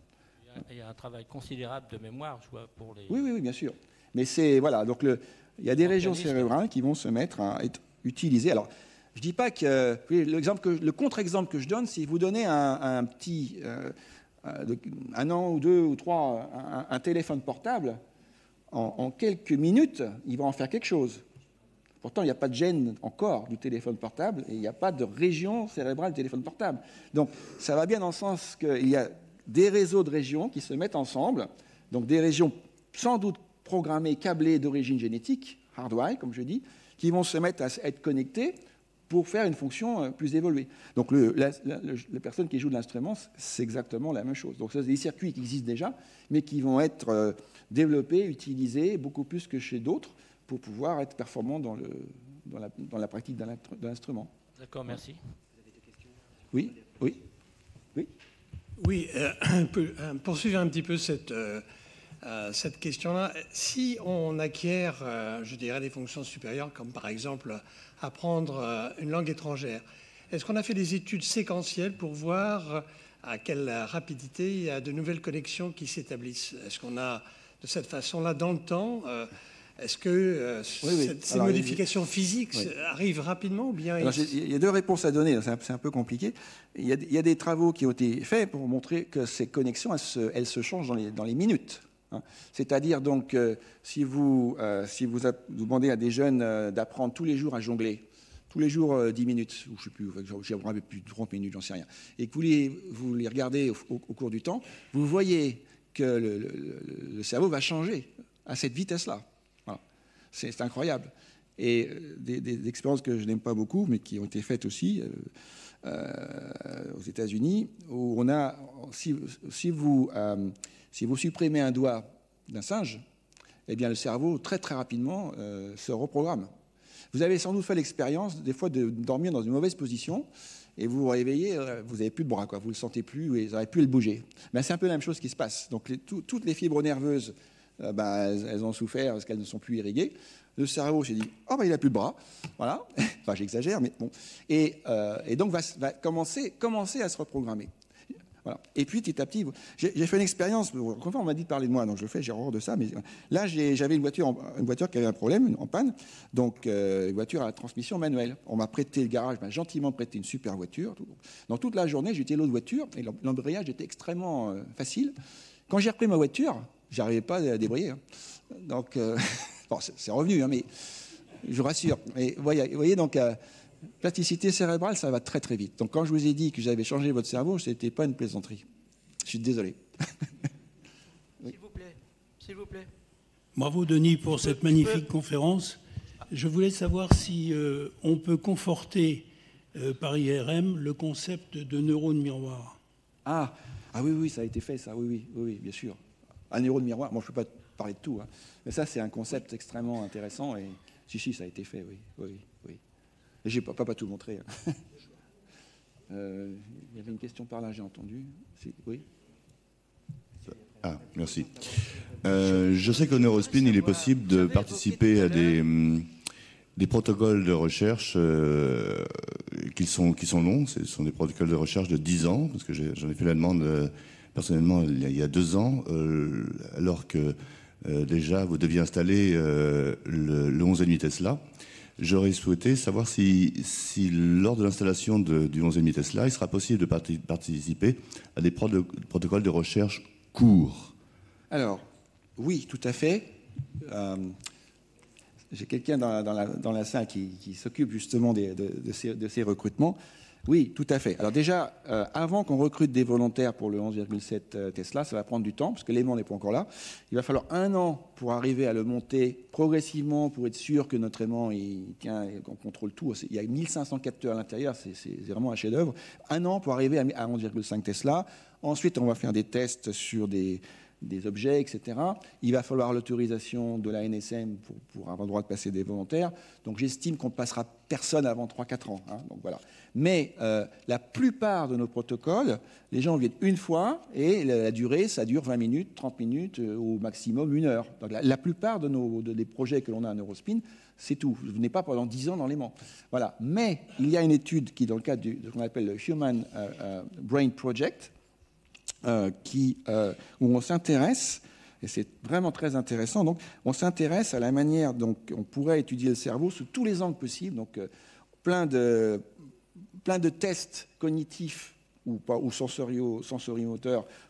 Il y, a, un travail considérable de mémoire, je vois, pour les. Oui, oui, oui bien sûr. Mais c'est voilà, donc le, il y a des régions cérébrales qui vont se mettre à être utilisées. Alors, je dis pas que l'exemple que le contre-exemple que je donne, c'est vous donnez un, un petit euh, un an ou deux ou trois un, téléphone portable, en, quelques minutes, il va en faire quelque chose. Pourtant, il n'y a pas de gène encore du téléphone portable et il n'y a pas de région cérébrale du téléphone portable. Donc, ça va bien dans le sens qu'il y a des réseaux de régions qui se mettent ensemble, donc des régions sans doute programmés, câblés d'origine génétique, hardware, comme je dis, qui vont se mettre à être connectés pour faire une fonction euh, plus évoluée. Donc le, la, personne qui joue de l'instrument, c'est exactement la même chose. Donc c'est des circuits qui existent déjà, mais qui vont être euh, développés, utilisés beaucoup plus que chez d'autres pour pouvoir être performants dans, le, dans, la, dans la pratique de l'instrument. D'accord, merci. Oui, oui, oui. Oui, euh, poursuivre un petit peu cette, euh, cette question-là. Si on acquiert, euh, je dirais, des fonctions supérieures, comme par exemple apprendre euh, une langue étrangère, est-ce qu'on a fait des études séquentielles pour voir à quelle rapidité il y a de nouvelles connexions qui s'établissent? Est-ce qu'on a, de cette façon-là, dans le temps, est-ce que ces modifications physiques arrivent rapidement ou bien Il y a deux réponses à donner, c'est un, peu compliqué. Il y, a, des travaux qui ont été faits pour montrer que ces connexions, elles se, changent dans les minutes. Hein. C'est-à-dire donc, euh, si, vous, euh, si vous, demandez à des jeunes euh, d'apprendre tous les jours à jongler, tous les jours 10 minutes, ou je ne sais plus, j'ai plus de 30 minutes, j'en sais rien, et que vous les, vous les regardez au, cours du temps, vous voyez que le, cerveau va changer à cette vitesse-là. C'est incroyable. Et des, expériences que je n'aime pas beaucoup, mais qui ont été faites aussi aux États-Unis, où on a, si, si vous si vous supprimez un doigt d'un singe, eh bien le cerveau, très très rapidement, euh, se reprogramme. Vous avez sans doute fait l'expérience, des fois, de dormir dans une mauvaise position, et vous vous réveillez, euh, vous n'avez plus de bras, quoi, vous ne le sentez plus, vous n'avez plus le bouger. Mais c'est un peu la même chose qui se passe. Donc toutes les fibres nerveuses, euh, bah, elles, ont souffert parce qu'elles ne sont plus irriguées. Le cerveau s'est dit, oh bah, il n'a plus de bras, voilà, enfin j'exagère, mais bon. Et, donc va, va commencer, commencer à se reprogrammer. Et puis, petit à petit, j'ai fait une expérience. On m'a dit de parler de moi, donc je le fais, j'ai horreur de ça. Mais là, j'avais une voiture, une voiture qui avait un problème, en panne. Donc, euh, une voiture à transmission manuelle. On m'a prêté le garage, m'a gentiment prêté une super voiture. Dans toute la journée, j'étais l'autre voiture et l'embrayage était extrêmement euh, facile. Quand j'ai repris ma voiture, j'arrivais pas à débrayer. Hein. Donc, euh, c'est revenu, hein, mais je vous rassure. Mais vous voyez, donc plasticité cérébrale, ça va très très vite. Donc quand je vous ai dit que j'avais changé votre cerveau, ce n'était pas une plaisanterie. Je suis désolé. S'il vous plaît, s'il vous plaît. Bravo Denis pour cette magnifique conférence. Je voulais savoir si euh, on peut conforter euh, par IRM le concept de neurone miroir. Ah, ah oui, oui, ça a été fait, ça, oui, oui, oui, bien sûr. Un neurone miroir, moi je ne peux pas parler de tout, hein. mais ça c'est un concept extrêmement intéressant et Si, si, ça a été fait, oui. oui, je ne peux pas, tout montrer. Hein. Euh, il y avait une question par là, j'ai entendu. Oui ah, merci. Euh, je sais qu'au Neurospin, il est possible de participer à des, hum, des protocoles de recherche euh, qui, sont, qui sont longs. Ce sont des protocoles de recherche de 10 ans, parce que j'en ai, fait la demande euh, personnellement il y, a, deux ans, alors que déjà vous deviez installer le, le 11,5 Tesla. J'aurais souhaité savoir si, lors de l'installation du 11,5 Tesla, il sera possible de participer à des protocoles de recherche courts. Alors, oui, tout à fait. J'ai quelqu'un dans, la, salle qui, s'occupe justement de, ces, recrutements. Oui, tout à fait. Alors déjà, euh, avant qu'on recrute des volontaires pour le 11,7 euh, Tesla, ça va prendre du temps, parce que l'aimant n'est pas encore là. Il va falloir un an pour arriver à le monter progressivement, pour être sûr que notre aimant il tient, qu'on contrôle tout. Il y a 1500 capteurs à l'intérieur, c'est vraiment un chef-d'œuvre. Un an pour arriver à 11,5 Tesla. Ensuite, on va faire des tests sur des, des objets, etc. Il va falloir l'autorisation de la NSM pour, avoir le droit de passer des volontaires. Donc j'estime qu'on ne passera personne avant 3-4 ans. Hein. donc voilà. Mais euh, la plupart de nos protocoles, les gens viennent une fois et la, durée, ça dure 20 minutes, 30 minutes, euh, au maximum une heure. Donc la, plupart de nos, des projets que l'on a à Neurospin, c'est tout. Vous venez pas pendant 10 ans dans l'aimant. Voilà. Mais il y a une étude qui, dans le cadre de ce qu'on appelle le Human euh, Brain Project, qui, euh, où on s'intéresse, et c'est vraiment très intéressant, donc on s'intéresse à la manière dont on pourrait étudier le cerveau sous tous les angles possibles, donc euh, plein, de, tests cognitifs ou, ou sensorio,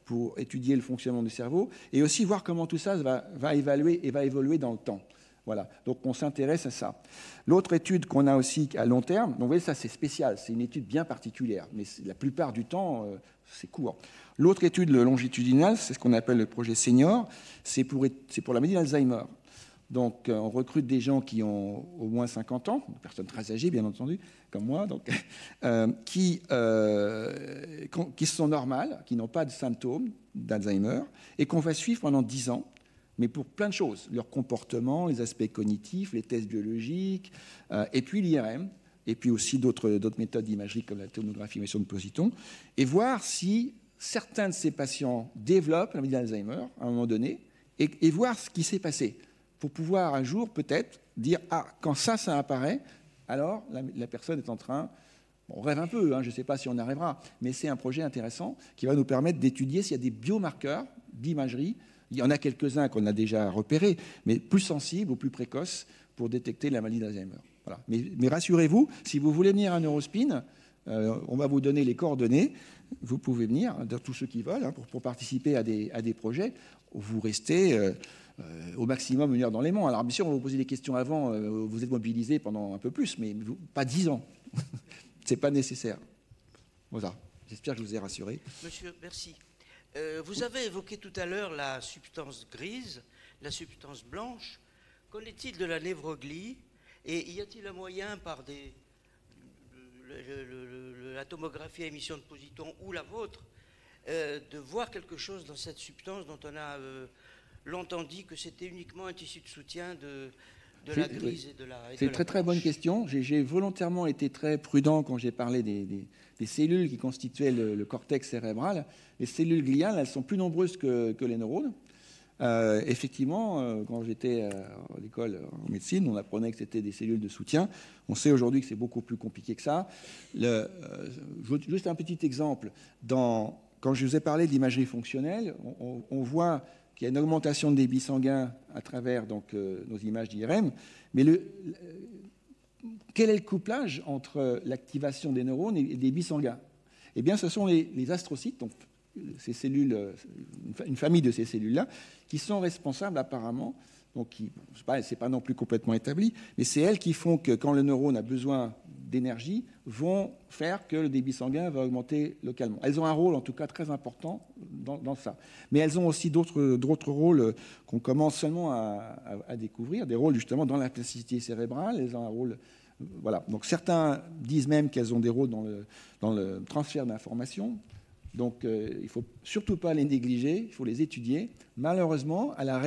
pour étudier le fonctionnement du cerveau, et aussi voir comment tout ça va, va évaluer et va évoluer dans le temps. Voilà, donc on s'intéresse à ça. L'autre étude qu'on a aussi à long terme, donc vous voyez, ça c'est spécial, c'est une étude bien particulière, mais la plupart du temps, c'est court. L'autre étude longitudinale, c'est ce qu'on appelle le projet senior, c'est pour, la maladie d'Alzheimer. Donc, euh, on recrute des gens qui ont au moins 50 ans, des personnes très âgées, bien entendu, comme moi, donc, euh, qui, euh, qui sont normales, qui n'ont pas de symptômes d'Alzheimer, et qu'on va suivre pendant 10 ans, mais pour plein de choses, leur comportement, les aspects cognitifs, les tests biologiques, et puis l'IRM, et puis aussi d'autres méthodes d'imagerie comme la tomographie émission de positons, et voir si certains de ces patients développent la maladie d'Alzheimer à un moment donné et, voir ce qui s'est passé pour pouvoir un jour peut-être dire ah quand ça ça apparaît alors la, personne est en train on rêve un peu hein, je ne sais pas si on arrivera mais c'est un projet intéressant qui va nous permettre d'étudier s'il y a des biomarqueurs d'imagerie il y en a quelques-uns qu'on a déjà repérés mais plus sensibles ou plus précoces pour détecter la maladie d'Alzheimer voilà. mais, rassurez-vous si vous voulez venir à Neurospin euh, on va vous donner les coordonnées vous pouvez venir, tous ceux qui veulent, hein, pour, participer à des, projets. Vous restez euh, euh, au maximum une heure dans les monts. Alors bien sûr, on va vous poser des questions avant, euh, vous êtes mobilisé pendant un peu plus, mais pas dix ans. Ce n'est pas nécessaire. Voilà. J'espère que je vous ai rassuré. Monsieur, merci. Vous avez évoqué tout à l'heure la substance grise, la substance blanche. Qu'en est-il de la névroglie Et y a-t-il un moyen par la tomographie à émission de positons ou la vôtre, euh, de voir quelque chose dans cette substance dont on a euh, longtemps dit que c'était uniquement un tissu de soutien de, la grise et de la. C'est une très très bonne question. J'ai volontairement été très prudent quand j'ai parlé des, cellules qui constituaient le, cortex cérébral. Les cellules gliales, elles sont plus nombreuses que les neurones. Euh, effectivement, euh, quand j'étais euh, à l'école en médecine, on apprenait que c'était des cellules de soutien. On sait aujourd'hui que c'est beaucoup plus compliqué que ça. juste un petit exemple. quand je vous ai parlé de l'imagerie fonctionnelle, on, voit qu'il y a une augmentation de débit sanguin à travers donc, nos images d'IRM. Mais quel est le couplage entre l'activation des neurones et le débit sanguin? Eh bien, ce sont les, astrocytes, ces cellules, une famille de ces cellules-là, qui sont responsables apparemment, donc ce n'est pas, non plus complètement établi, mais c'est elles qui font que quand le neurone a besoin d'énergie, vont faire que le débit sanguin va augmenter localement. Elles ont un rôle en tout cas très important dans, ça. Mais elles ont aussi d'autres rôles qu'on commence seulement à, découvrir, des rôles justement dans la plasticité cérébrale, elles ont un rôle... Voilà. Donc certains disent même qu'elles ont des rôles dans le, transfert d'informations. Donc euh, il ne faut surtout pas les négliger, il faut les étudier. Malheureusement, à la,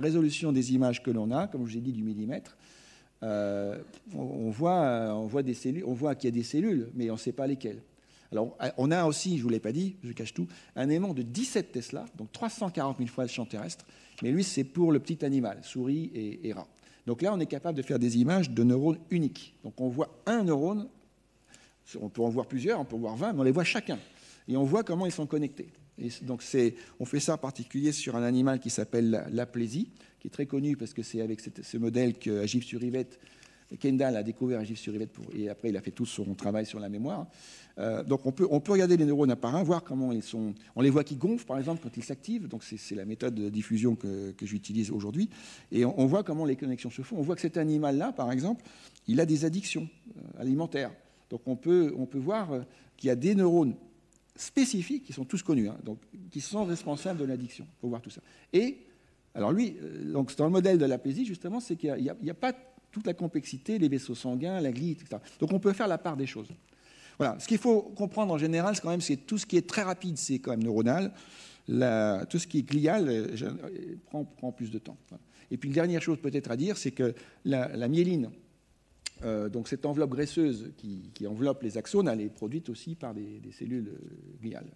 résolution des images que l'on a, comme je l'ai dit du millimètre, on, voit, on voit des cellules, on voit qu'il y a des cellules, mais on ne sait pas lesquelles. Alors, on a aussi, je ne vous l'ai pas dit, je cache tout, un aimant de 17 Tesla, donc 340 000 fois le champ terrestre, mais lui, c'est pour le petit animal, souris et, rat. Donc là, on est capable de faire des images de neurones uniques. Donc on voit un neurone, on peut en voir plusieurs, on peut en voir 20, mais on les voit chacun. Et on voit comment ils sont connectés. Et donc on fait ça en particulier sur un animal qui s'appelle l'aplésie, qui est très connu parce que c'est avec ce modèle que sur Yvette Kendall a découvert Agif sur Yvette et après il a fait tout son travail sur la mémoire. Euh, donc on peut, on peut regarder les neurones un par un, voir comment ils sont. On les voit qui gonflent par exemple quand ils s'activent, donc c'est la méthode de diffusion que, que j'utilise aujourd'hui. Et on, voit comment les connexions se font. On voit que cet animal-là, par exemple, il a des addictions euh, alimentaires. Donc on peut, on peut voir euh, qu'il y a des neurones spécifiques qui sont tous connus, hein, donc, qui sont responsables de l'addiction. Il faut voir tout ça. Et alors lui, donc dans le modèle de l'aplésie, justement, c'est qu'il n'y a, a, pas toute la complexité, les vaisseaux sanguins, la glie, etc. Donc on peut faire la part des choses. Voilà. Ce qu'il faut comprendre en général, c'est quand même c'est tout ce qui est très rapide, c'est quand même neuronal. tout ce qui est glial euh, prend, prend, plus de temps. Et puis, une dernière chose peut-être à dire, c'est que la, myéline, euh, donc cette enveloppe graisseuse qui, enveloppe les axones, elle est produite aussi par des, cellules euh, gliales.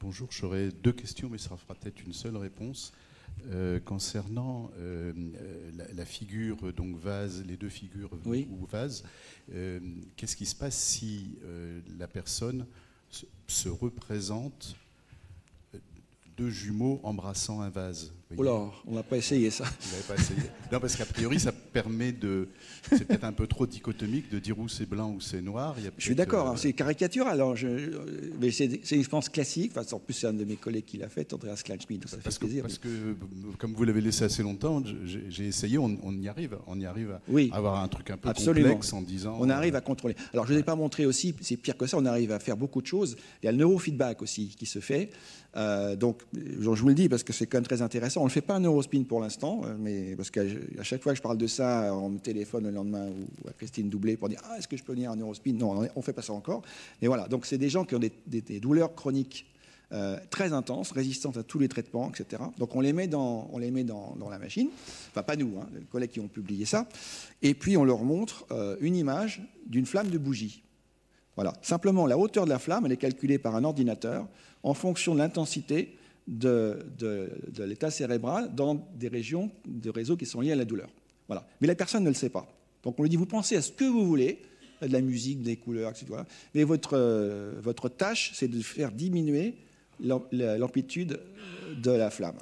Bonjour, j'aurais deux questions, mais ça fera peut-être une seule réponse. Euh, concernant euh, la, figure, donc vase, les deux figures ou vase, euh, qu'est-ce qui se passe si la personne se représente deux jumeaux embrassant un vase? Oh là, on n'a pas essayé ça. Pas essayé? Non, parce qu'a priori, ça permet de. C'est peut-être un peu trop dichotomique de dire où c'est blanc ou c'est noir. je suis d'accord, hein, c'est caricatural. Alors, je, mais c'est une expérience classique. Enfin, en plus, c'est un de mes collègues qui l'a fait, Andreas Kleinschmidt. Ça parce fait plaisir. Que, parce que, comme vous l'avez laissé assez longtemps, j'ai essayé, on, y arrive. On y arrive à oui, avoir un truc un peu complexe en disant. On arrive à contrôler. Alors, je ne l'ai pas montré aussi, c'est pire que ça, on arrive à faire beaucoup de choses. Il y a le neurofeedback aussi qui se fait. Euh, donc, je vous le dis parce que c'est quand même très intéressant. On ne fait pas un neurospin pour l'instant, euh, mais parce qu'à chaque fois que je parle de ça, on me téléphone le lendemain ou à Christine Doublé pour dire Ah, est-ce que je peux venir un neurospin Non, on ne fait pas ça encore. Mais voilà, donc c'est des gens qui ont des, douleurs chroniques euh, très intenses, résistantes à tous les traitements, etc. Donc on les met dans, la machine, enfin pas nous, hein, les collègues qui ont publié ça, et puis on leur montre une image d'une flamme de bougie. Voilà, simplement la hauteur de la flamme, elle est calculée par un ordinateur en fonction de l'intensité de, l'état cérébral dans des régions de réseau qui sont liées à la douleur. Voilà. Mais la personne ne le sait pas. Donc on lui dit, vous pensez à ce que vous voulez, de la musique, des couleurs, etc. Mais votre, euh, votre tâche, c'est de faire diminuer l'amplitude de la flamme.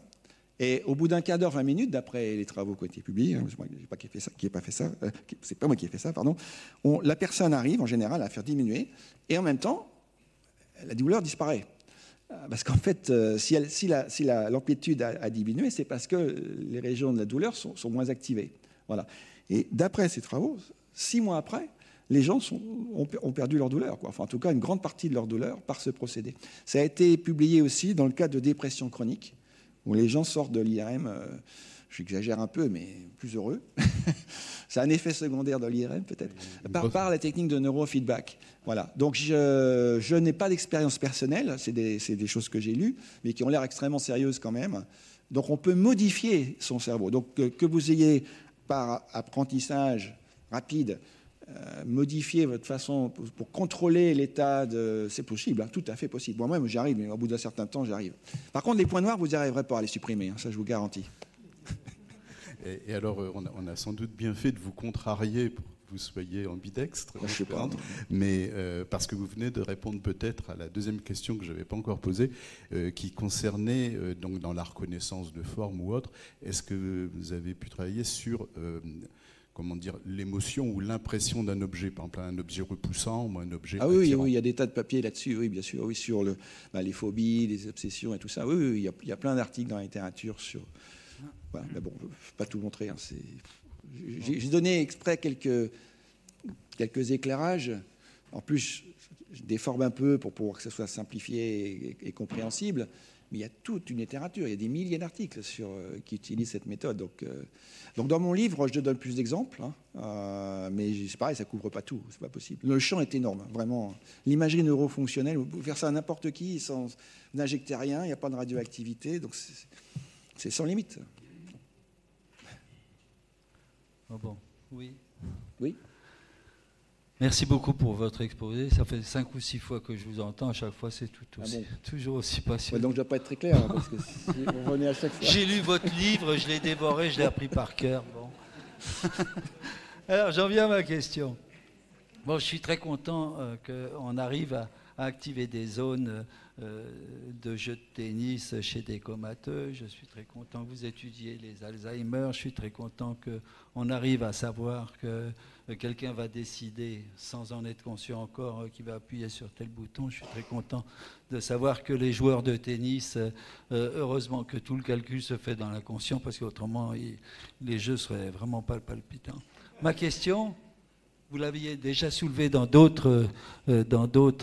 Et au bout d'un quart d'heure, 20 minutes, d'après les travaux qui ont été publiés, hein, c'est moi qui fait pas fait ça, euh, c'est pas moi qui ai fait ça, pardon, la personne arrive en général à faire diminuer, et en même temps, la douleur disparaît. Euh, parce qu'en fait, euh, si, l'amplitude a, diminué, c'est parce que les régions de la douleur sont, moins activées. Voilà. Et d'après ces travaux, six mois après, les gens ont, perdu leur douleur. Enfin, en tout cas, une grande partie de leur douleur par ce procédé. Ça a été publié aussi dans le cas de dépression chronique, où les gens sortent de l'IRM, euh, j'exagère un peu, mais plus heureux. C'est un effet secondaire de l'IRM, peut-être, par, par, la technique de neurofeedback. Voilà. Donc, je, n'ai pas d'expérience personnelle, c'est des, des, choses que j'ai lues, mais qui ont l'air extrêmement sérieuses quand même. Donc, on peut modifier son cerveau. Donc, que, vous ayez, par apprentissage rapide, euh, modifier votre façon pour, contrôler l'état de. C'est possible, hein, tout à fait possible. Moi-même, j'y arrive, mais au bout d'un certain temps, j'arrive. Par contre, les points noirs, vous n'y arriverez pas à les supprimer, hein, ça, je vous garantis. Et, alors, euh, on a, sans doute bien fait de vous contrarier pour vous soyez ambidextre. Je sais pas. Mais euh, parce que vous venez de répondre peut-être à la deuxième question que je n'avais pas encore posée, euh, qui concernait, donc dans la reconnaissance de forme ou autre, est-ce que vous avez pu travailler sur comment dire, l'émotion ou l'impression d'un objet, par exemple un objet repoussant ou un objet. Ah oui, oui, il y a des tas de papiers là-dessus, oui, bien sûr, oui, sur le, bah, les phobies, les obsessions et tout ça. Oui, oui, il, y a, il y a plein d'articles dans la littérature sur, mais bon, je ne vais pas tout montrer. Hein, j'ai donné exprès quelques, quelques éclairages. En plus, je déforme un peu pour, pour que ce soit simplifié et, compréhensible. Mais il y a toute une littérature, il y a des milliers d'articles euh, qui utilisent cette méthode. Donc, euh, donc dans mon livre, je donne plus d'exemples, hein, euh, mais c'est pareil, ça ne couvre pas tout, c'est pas possible. Le champ est énorme, vraiment. L'imagerie neurofonctionnelle, vous pouvez faire ça à n'importe qui, sans n'injecter rien, il n'y a pas de radioactivité, donc c'est sans limite. Oh bon, oui. Oui. Merci beaucoup pour votre exposé. Ça fait cinq ou six fois que je vous entends. À chaque fois, c'est tout ah aussi, toujours aussi passionnant. donc, je ne dois pas être très clair, hein, parce que si on revenait à chaque fois. J'ai lu votre livre, je l'ai dévoré, je l'ai appris par cœur. Bon. Alors, j'en viens à ma question. Bon, je suis très content euh, qu'on arrive à, activer des zones euh, de jeux de tennis chez des comateux. Je suis très content que vous étudiez les Alzheimer. Je suis très content qu'on arrive à savoir que quelqu'un va décider, sans en être conscient encore, euh, qu'il va appuyer sur tel bouton. Je suis très content de savoir que les joueurs de tennis, heureusement que tout le calcul se fait dans l'inconscient, parce qu'autrement, les jeux seraient vraiment pas palpitants. Ma question, vous l'aviez déjà soulevé dans d'autres euh,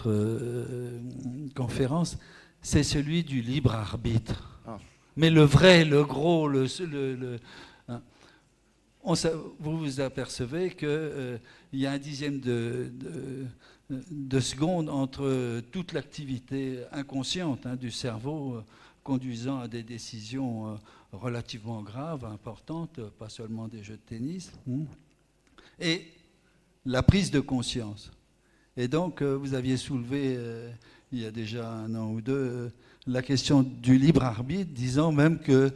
euh, conférences, c'est celui du libre arbitre. Ah. Mais le vrai, le gros, le, le, hein. on, vous vous apercevez qu'il euh, y a un dixième de, de, seconde entre toute l'activité inconsciente hein, du cerveau conduisant à des décisions relativement graves, importantes, pas seulement des jeux de tennis. Hein. Et la prise de conscience. Et donc, euh, vous aviez soulevé, euh, il y a déjà un an ou deux, euh, la question du libre arbitre, disant même que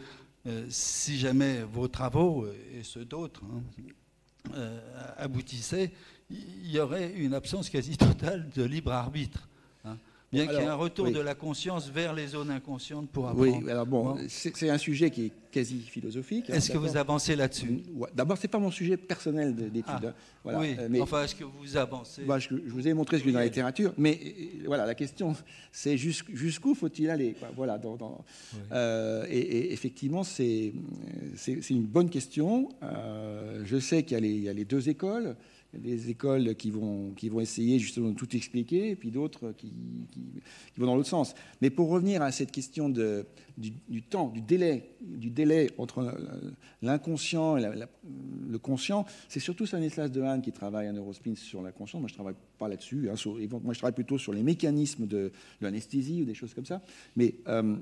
si jamais vos travaux, et ceux d'autres, hein, aboutissaient, il y aurait une absence quasi totale de libre arbitre. Bien qu'il y ait un retour de la conscience vers les zones inconscientes pour apprendre. Oui, alors bon, c'est un sujet qui est quasi philosophique. Hein, est-ce que vous avancez là-dessus? D'abord, c'est pas mon sujet personnel d'étude. Ah, hein, voilà. Oui. Euh, mais, enfin, est-ce que vous avancez? Bah, je, vous ai montré ce que dans la littérature, mais euh, voilà, la question, c'est jusqu'où faut-il aller Voilà. Dans, euh, et, effectivement, c'est une bonne question. je sais qu'il y, y, a les deux écoles des écoles qui vont, qui vont essayer justement de tout expliquer, et puis d'autres qui, vont dans l'autre sens. Mais pour revenir à cette question de, du, temps, du délai, du délai entre l'inconscient et le conscient, c'est surtout Stanislas Dehaene qui travaille à Neurospin sur la conscience. Moi, je ne travaille pas là-dessus. Hein, moi, je travaille plutôt sur les mécanismes de, l'anesthésie ou des choses comme ça. Mais euh,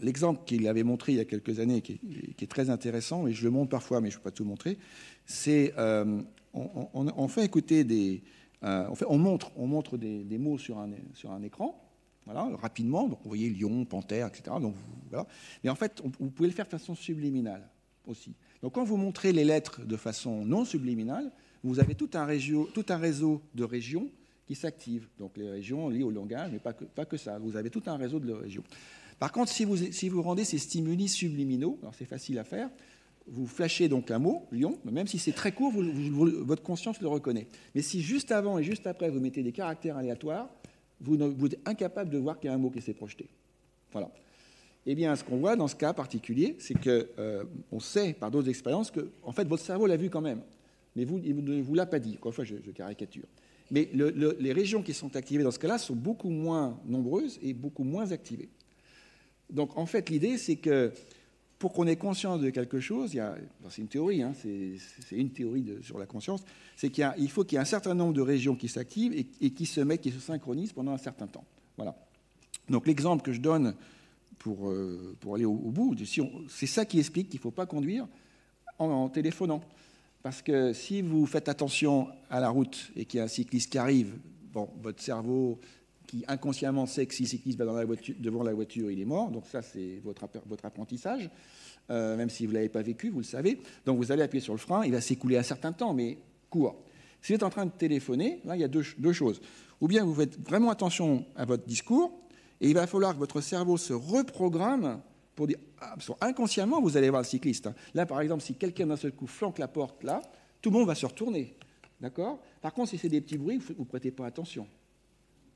l'exemple qu'il avait montré il y a quelques années, qui est, très intéressant, et je le montre parfois, mais je ne peux pas tout montrer, c'est euh, on, fait écouter des, euh, on, on, montre, on montre des, mots sur un, écran, voilà, rapidement. Donc, vous voyez lion, panthère, etc. Donc, voilà. Mais en fait, vous pouvez le faire de façon subliminale aussi. Donc, quand vous montrez les lettres de façon non subliminale, vous avez tout un, réseau, de régions qui s'activent. Donc, les régions liées au langage, mais pas que, pas que ça. Vous avez tout un réseau de régions. Par contre, si vous, si vous rendez ces stimuli subliminaux, alors c'est facile à faire, vous flashez donc un mot, lion, même si c'est très court, votre conscience le reconnaît. Mais si juste avant et juste après, vous mettez des caractères aléatoires, vous, êtes incapable de voir qu'il y a un mot qui s'est projeté. Voilà. Eh bien, ce qu'on voit dans ce cas particulier, c'est qu'on euh, sait par d'autres expériences que, en fait, votre cerveau l'a vu quand même, mais vous, il ne vous l'a pas dit. Encore une fois, je, caricature. Mais les régions qui sont activées dans ce cas-là sont beaucoup moins nombreuses et beaucoup moins activées. Donc, en fait, l'idée, c'est que pour qu'on ait conscience de quelque chose, c'est une théorie, hein, c'est une théorie sur la conscience, c'est qu'il faut qu'il y ait un certain nombre de régions qui s'activent et, qui se mettent, qui se synchronisent pendant un certain temps. Voilà. Donc l'exemple que je donne pour, euh, aller au, bout, c'est ça qui explique qu'il ne faut pas conduire en, téléphonant. Parce que si vous faites attention à la route et qu'il y a un cycliste qui arrive, votre cerveau qui inconsciemment sait que si le cycliste va devant la voiture, il est mort. Donc ça, c'est votre, votre apprentissage. Euh, même si vous ne l'avez pas vécu, vous le savez. Donc vous allez appuyer sur le frein, il va s'écouler un certain temps, mais court. Si vous êtes en train de téléphoner, là, il y a deux, deux, choses. Ou bien vous faites vraiment attention à votre discours, et il va falloir que votre cerveau se reprogramme pour dire, ah, inconsciemment, vous allez voir le cycliste. Hein. Là, par exemple, si quelqu'un d'un seul coup flanque la porte, là, tout le monde va se retourner. D'accord? Par contre, si c'est des petits bruits, vous ne prêtez pas attention.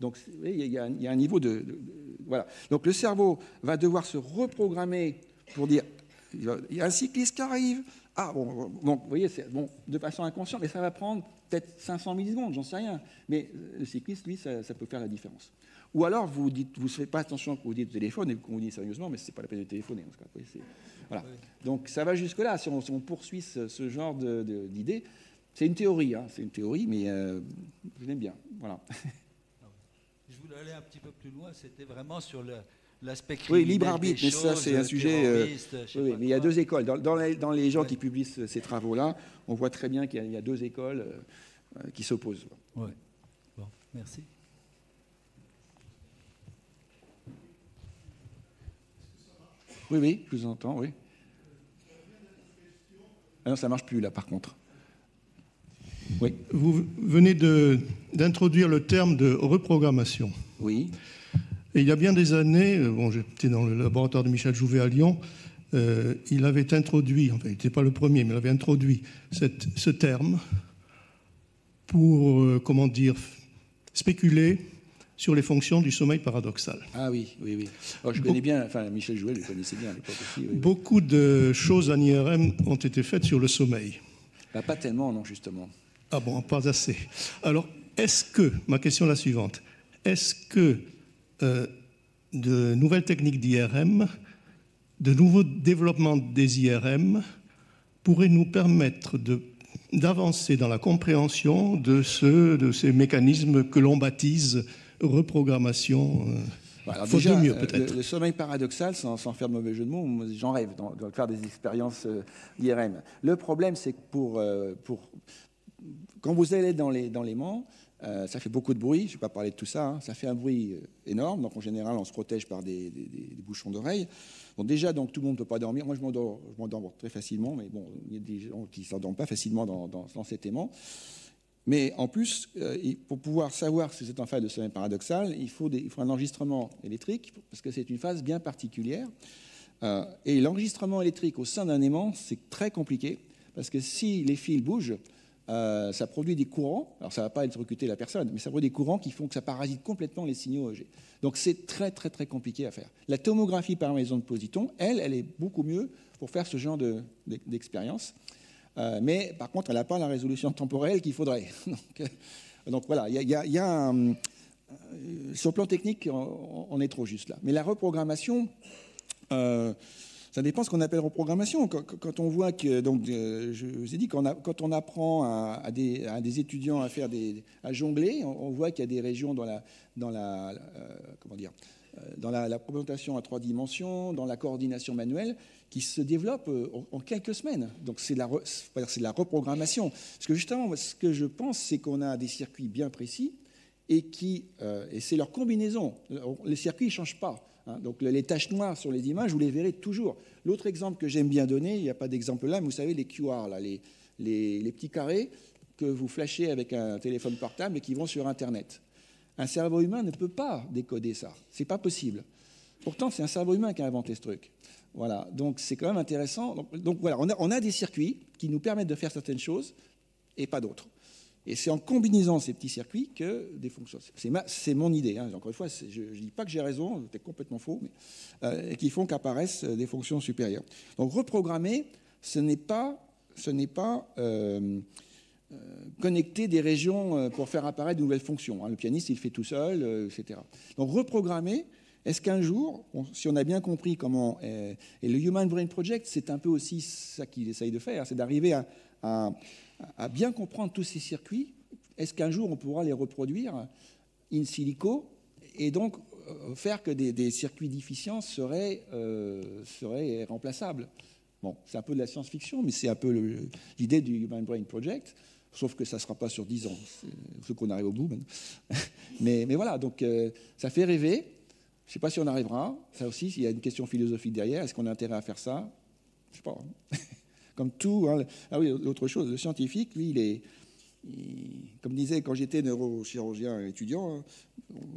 Donc, il y, a, un niveau de, Voilà. Donc, le cerveau va devoir se reprogrammer pour dire il y a un cycliste qui arrive. Ah, bon, donc, vous voyez, c'est bon, de façon inconsciente, mais ça va prendre peut-être 500 millisecondes, j'en sais rien. Mais le cycliste, lui, ça, peut faire la différence. Ou alors, vous ne vous faites pas attention quand vous dites au téléphone et qu'on vous dit sérieusement, mais ce n'est pas la peine de téléphoner. En cas. Voilà. Donc, ça va jusque-là. Si, on, poursuit ce, genre d'idées, c'est une théorie, hein, c'est une théorie, mais euh, je l'aime bien. Voilà. Je voulais aller un petit peu plus loin, c'était vraiment sur le, l'aspect Oui, libre arbitre, mais ça c'est un sujet. Euh, oui, mais il y a deux écoles. Dans, les, gens qui publient ces travaux-là, on voit très bien qu'il y, a deux écoles euh, qui s'opposent. Oui. Bon, merci. Oui, oui, je vous entends, oui. Ah non, ça ne marche plus là par contre. Oui. Vous venez d'introduire le terme de reprogrammation. Oui. Et il y a bien des années, euh, bon, j'étais dans le laboratoire de Michel Jouvet à Lyon, euh, il avait introduit, enfin il n'était pas le premier, mais il avait introduit cette, ce terme pour, euh, comment dire, spéculer sur les fonctions du sommeil paradoxal. Ah oui, oui, oui. Oh, je connais bien, enfin Michel Jouet le connaissait bien à l'époque aussi. beaucoup de choses en IRM ont été faites sur le sommeil. Bah, pas tellement, non, justement. Ah bon, pas assez. Alors, est-ce que, ma question est la suivante, est-ce que euh, de nouvelles techniques d'IRM, de nouveaux développements des IRM pourraient nous permettre d'avancer dans la compréhension de, ce, de ces mécanismes que l'on baptise reprogrammation euh, bah, mieux euh, peut-être. Le, sommeil paradoxal, sans, faire de mauvais jeu de mots, j'en rêve de, faire des expériences IRM. Le problème, c'est que pour, pour, quand vous allez dans les, dans l'aimant, euh, ça fait beaucoup de bruit, je ne vais pas parler de tout ça, hein. ça fait un bruit euh, énorme, donc en général on se protège par des, bouchons d'oreilles. Bon, déjà, donc tout le monde ne peut pas dormir, moi je m'endors, très facilement, mais bon, il y a des gens qui ne s'endorment pas facilement dans, cet aimant. Mais en plus, euh, pour pouvoir savoir si c'est un phase de sommeil paradoxal, il faut, il faut, un enregistrement électrique, parce que c'est une phase bien particulière. et l'enregistrement électrique au sein d'un aimant, c'est très compliqué, parce que si les fils bougent, euh, ça produit des courants, alors ça ne va pas électrocuter la personne, mais ça produit des courants qui font que ça parasite complètement les signaux EG. Donc c'est très très très compliqué à faire. La tomographie par maison de positons, elle, elle est beaucoup mieux pour faire ce genre d'expérience. Euh, mais par contre, elle n'a pas la résolution temporelle qu'il faudrait. donc, voilà, il y a, euh, sur le plan technique, on, est trop juste là. Mais la reprogrammation, ça dépend ce qu'on appelle reprogrammation. Quand, on voit que, donc, euh, je vous ai dit, quand on, apprend à, des, étudiants à faire des, à jongler, on, voit qu'il y a des régions dans la, dans la, euh, comment dire, euh, dans la, représentation à trois dimensions, dans la coordination manuelle, qui se développent en, quelques semaines. Donc c'est de, de la reprogrammation. Parce que justement, ce que je pense, c'est qu'on a des circuits bien précis et qui, et c'est leur combinaison. Les circuits ne changent pas. Hein, donc les taches noires sur les images, vous les verrez toujours. L'autre exemple que j'aime bien donner, il n'y a pas d'exemple là, mais vous savez, les QR, les, petits carrés que vous flashez avec un téléphone portable et qui vont sur Internet. Un cerveau humain ne peut pas décoder ça. C'est pas possible. Pourtant, c'est un cerveau humain qui a inventé ce truc. Voilà, donc c'est quand même intéressant. Donc, voilà, on a, des circuits qui nous permettent de faire certaines choses et pas d'autres. Et c'est en combinant ces petits circuits que des fonctions. C'est mon idée. Hein. Encore une fois, je ne dis pas que j'ai raison, c'est complètement faux, mais euh, qui font qu'apparaissent des fonctions supérieures. Donc reprogrammer, ce n'est pas, ce n'est pas euh, euh, connecter des régions pour faire apparaître de nouvelles fonctions. Hein. Le pianiste, il fait tout seul, etc. Donc reprogrammer, est-ce qu'un jour, si on a bien compris comment... et le Human Brain Project, c'est un peu aussi ça qu'il essaye de faire, c'est d'arriver à bien comprendre tous ces circuits, est-ce qu'un jour on pourra les reproduire in silico et donc euh, faire que des, circuits d'efficience seraient, euh, seraient remplaçables? Bon, c'est un peu de la science-fiction, mais c'est un peu l'idée du Human Brain Project, sauf que ça ne sera pas sur 10 ans, faut qu'on arrive au bout. Mais, mais voilà, donc euh, ça fait rêver. Je ne sais pas si on arrivera. Ça aussi, il y a une question philosophique derrière. Est-ce qu'on a intérêt à faire ça? Je ne sais pas. comme tout. Hein. Ah oui, l'autre chose, le scientifique, lui, il est, comme disait quand j'étais neurochirurgien étudiant, hein,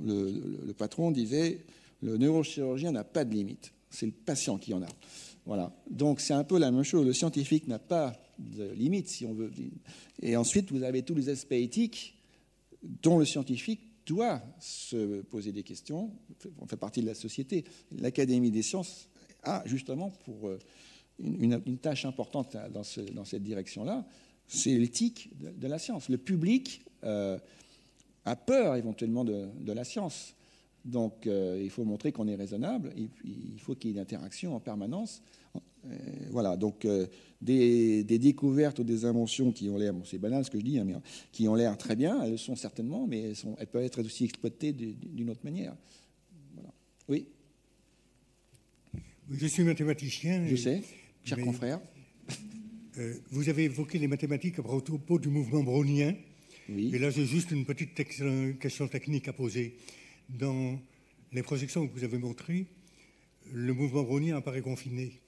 le, patron disait, le neurochirurgien n'a pas de limite, c'est le patient qui en a. Voilà. Donc c'est un peu la même chose. Le scientifique n'a pas de limite, si on veut. Et ensuite, vous avez tous les aspects éthiques dont le scientifique doit se poser des questions. On fait partie de la société. L'Académie des sciences a justement pour une, tâche importante dans, cette direction-là, c'est l'éthique de, la science. Le public euh, a peur éventuellement de, la science. Donc euh, il faut montrer qu'on est raisonnable, et il faut qu'il y ait une interaction en permanence. Euh, voilà, donc des, découvertes ou des inventions qui ont l'air, c'est banal ce que je dis, hein, mais qui ont l'air très bien, elles le sont certainement, mais elles, peuvent être aussi exploitées d'une autre manière. Oui? Je suis mathématicien. Je sais, cher confrère. Euh, vous avez évoqué les mathématiques à propos du mouvement brownien. Oui. Et là, j'ai juste une petite question technique à poser. Dans les projections que vous avez montrées, le mouvement brownien apparaît confiné.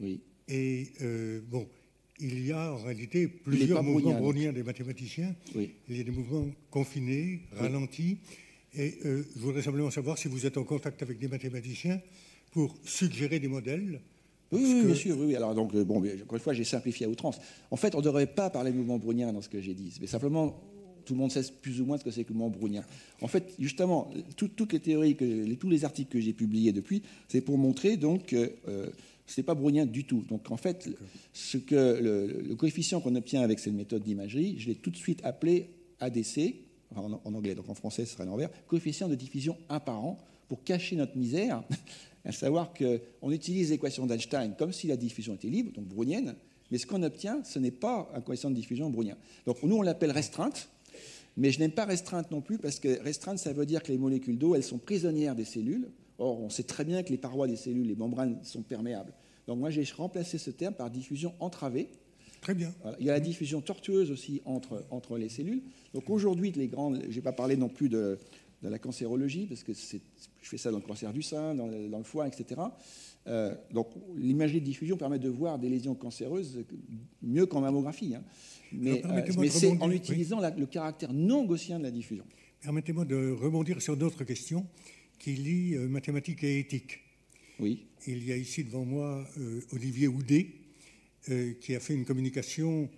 Oui. Et euh, bon, il y a en réalité plusieurs mouvements browniens des mathématiciens. Oui. Il y a des mouvements confinés, ralentis. Et euh, je voudrais simplement savoir si vous êtes en contact avec des mathématiciens pour suggérer des modèles. Oui, bien sûr, oui. Alors, donc, euh, bon, encore une fois, j'ai simplifié à outrance. En fait, on ne devrait pas parler de mouvement brownien dans ce que j'ai dit. Mais simplement, tout le monde sait plus ou moins ce que c'est que le mouvement brownien. En fait, justement, toutes les théories, que, tous les articles que j'ai publiés depuis, c'est pour montrer donc que euh, ce n'est pas brownien du tout. Donc, en fait, ce que le, coefficient qu'on obtient avec cette méthode d'imagerie, je l'ai tout de suite appelé ADC, en, anglais, donc en français, ce serait l'envers, coefficient de diffusion 1 par an, pour cacher notre misère à savoir qu'on utilise l'équation d'Einstein comme si la diffusion était libre, donc brownienne, mais ce qu'on obtient, ce n'est pas un coefficient de diffusion brownien. Donc nous, on l'appelle restreinte, mais je n'aime pas restreinte non plus, parce que restreinte, ça veut dire que les molécules d'eau, elles sont prisonnières des cellules. Or, on sait très bien que les parois des cellules, les membranes, sont perméables. Donc moi, j'ai remplacé ce terme par diffusion entravée. Très bien. Il y a la diffusion tortueuse aussi entre, entre les cellules. Donc aujourd'hui, les grandes, je n'ai pas parlé non plus de, de la cancérologie, parce que je fais ça dans le cancer du sein, dans le, foie, etc. Euh, donc l'imagerie de diffusion permet de voir des lésions cancéreuses mieux qu'en mammographie. Hein. Mais, euh, c'est en utilisant le caractère non gaussien de la diffusion. Permettez-moi de rebondir sur d'autres questions qui lient euh, mathématiques et éthique. Oui. Il y a ici devant moi Olivier Houdet, qui a fait une communication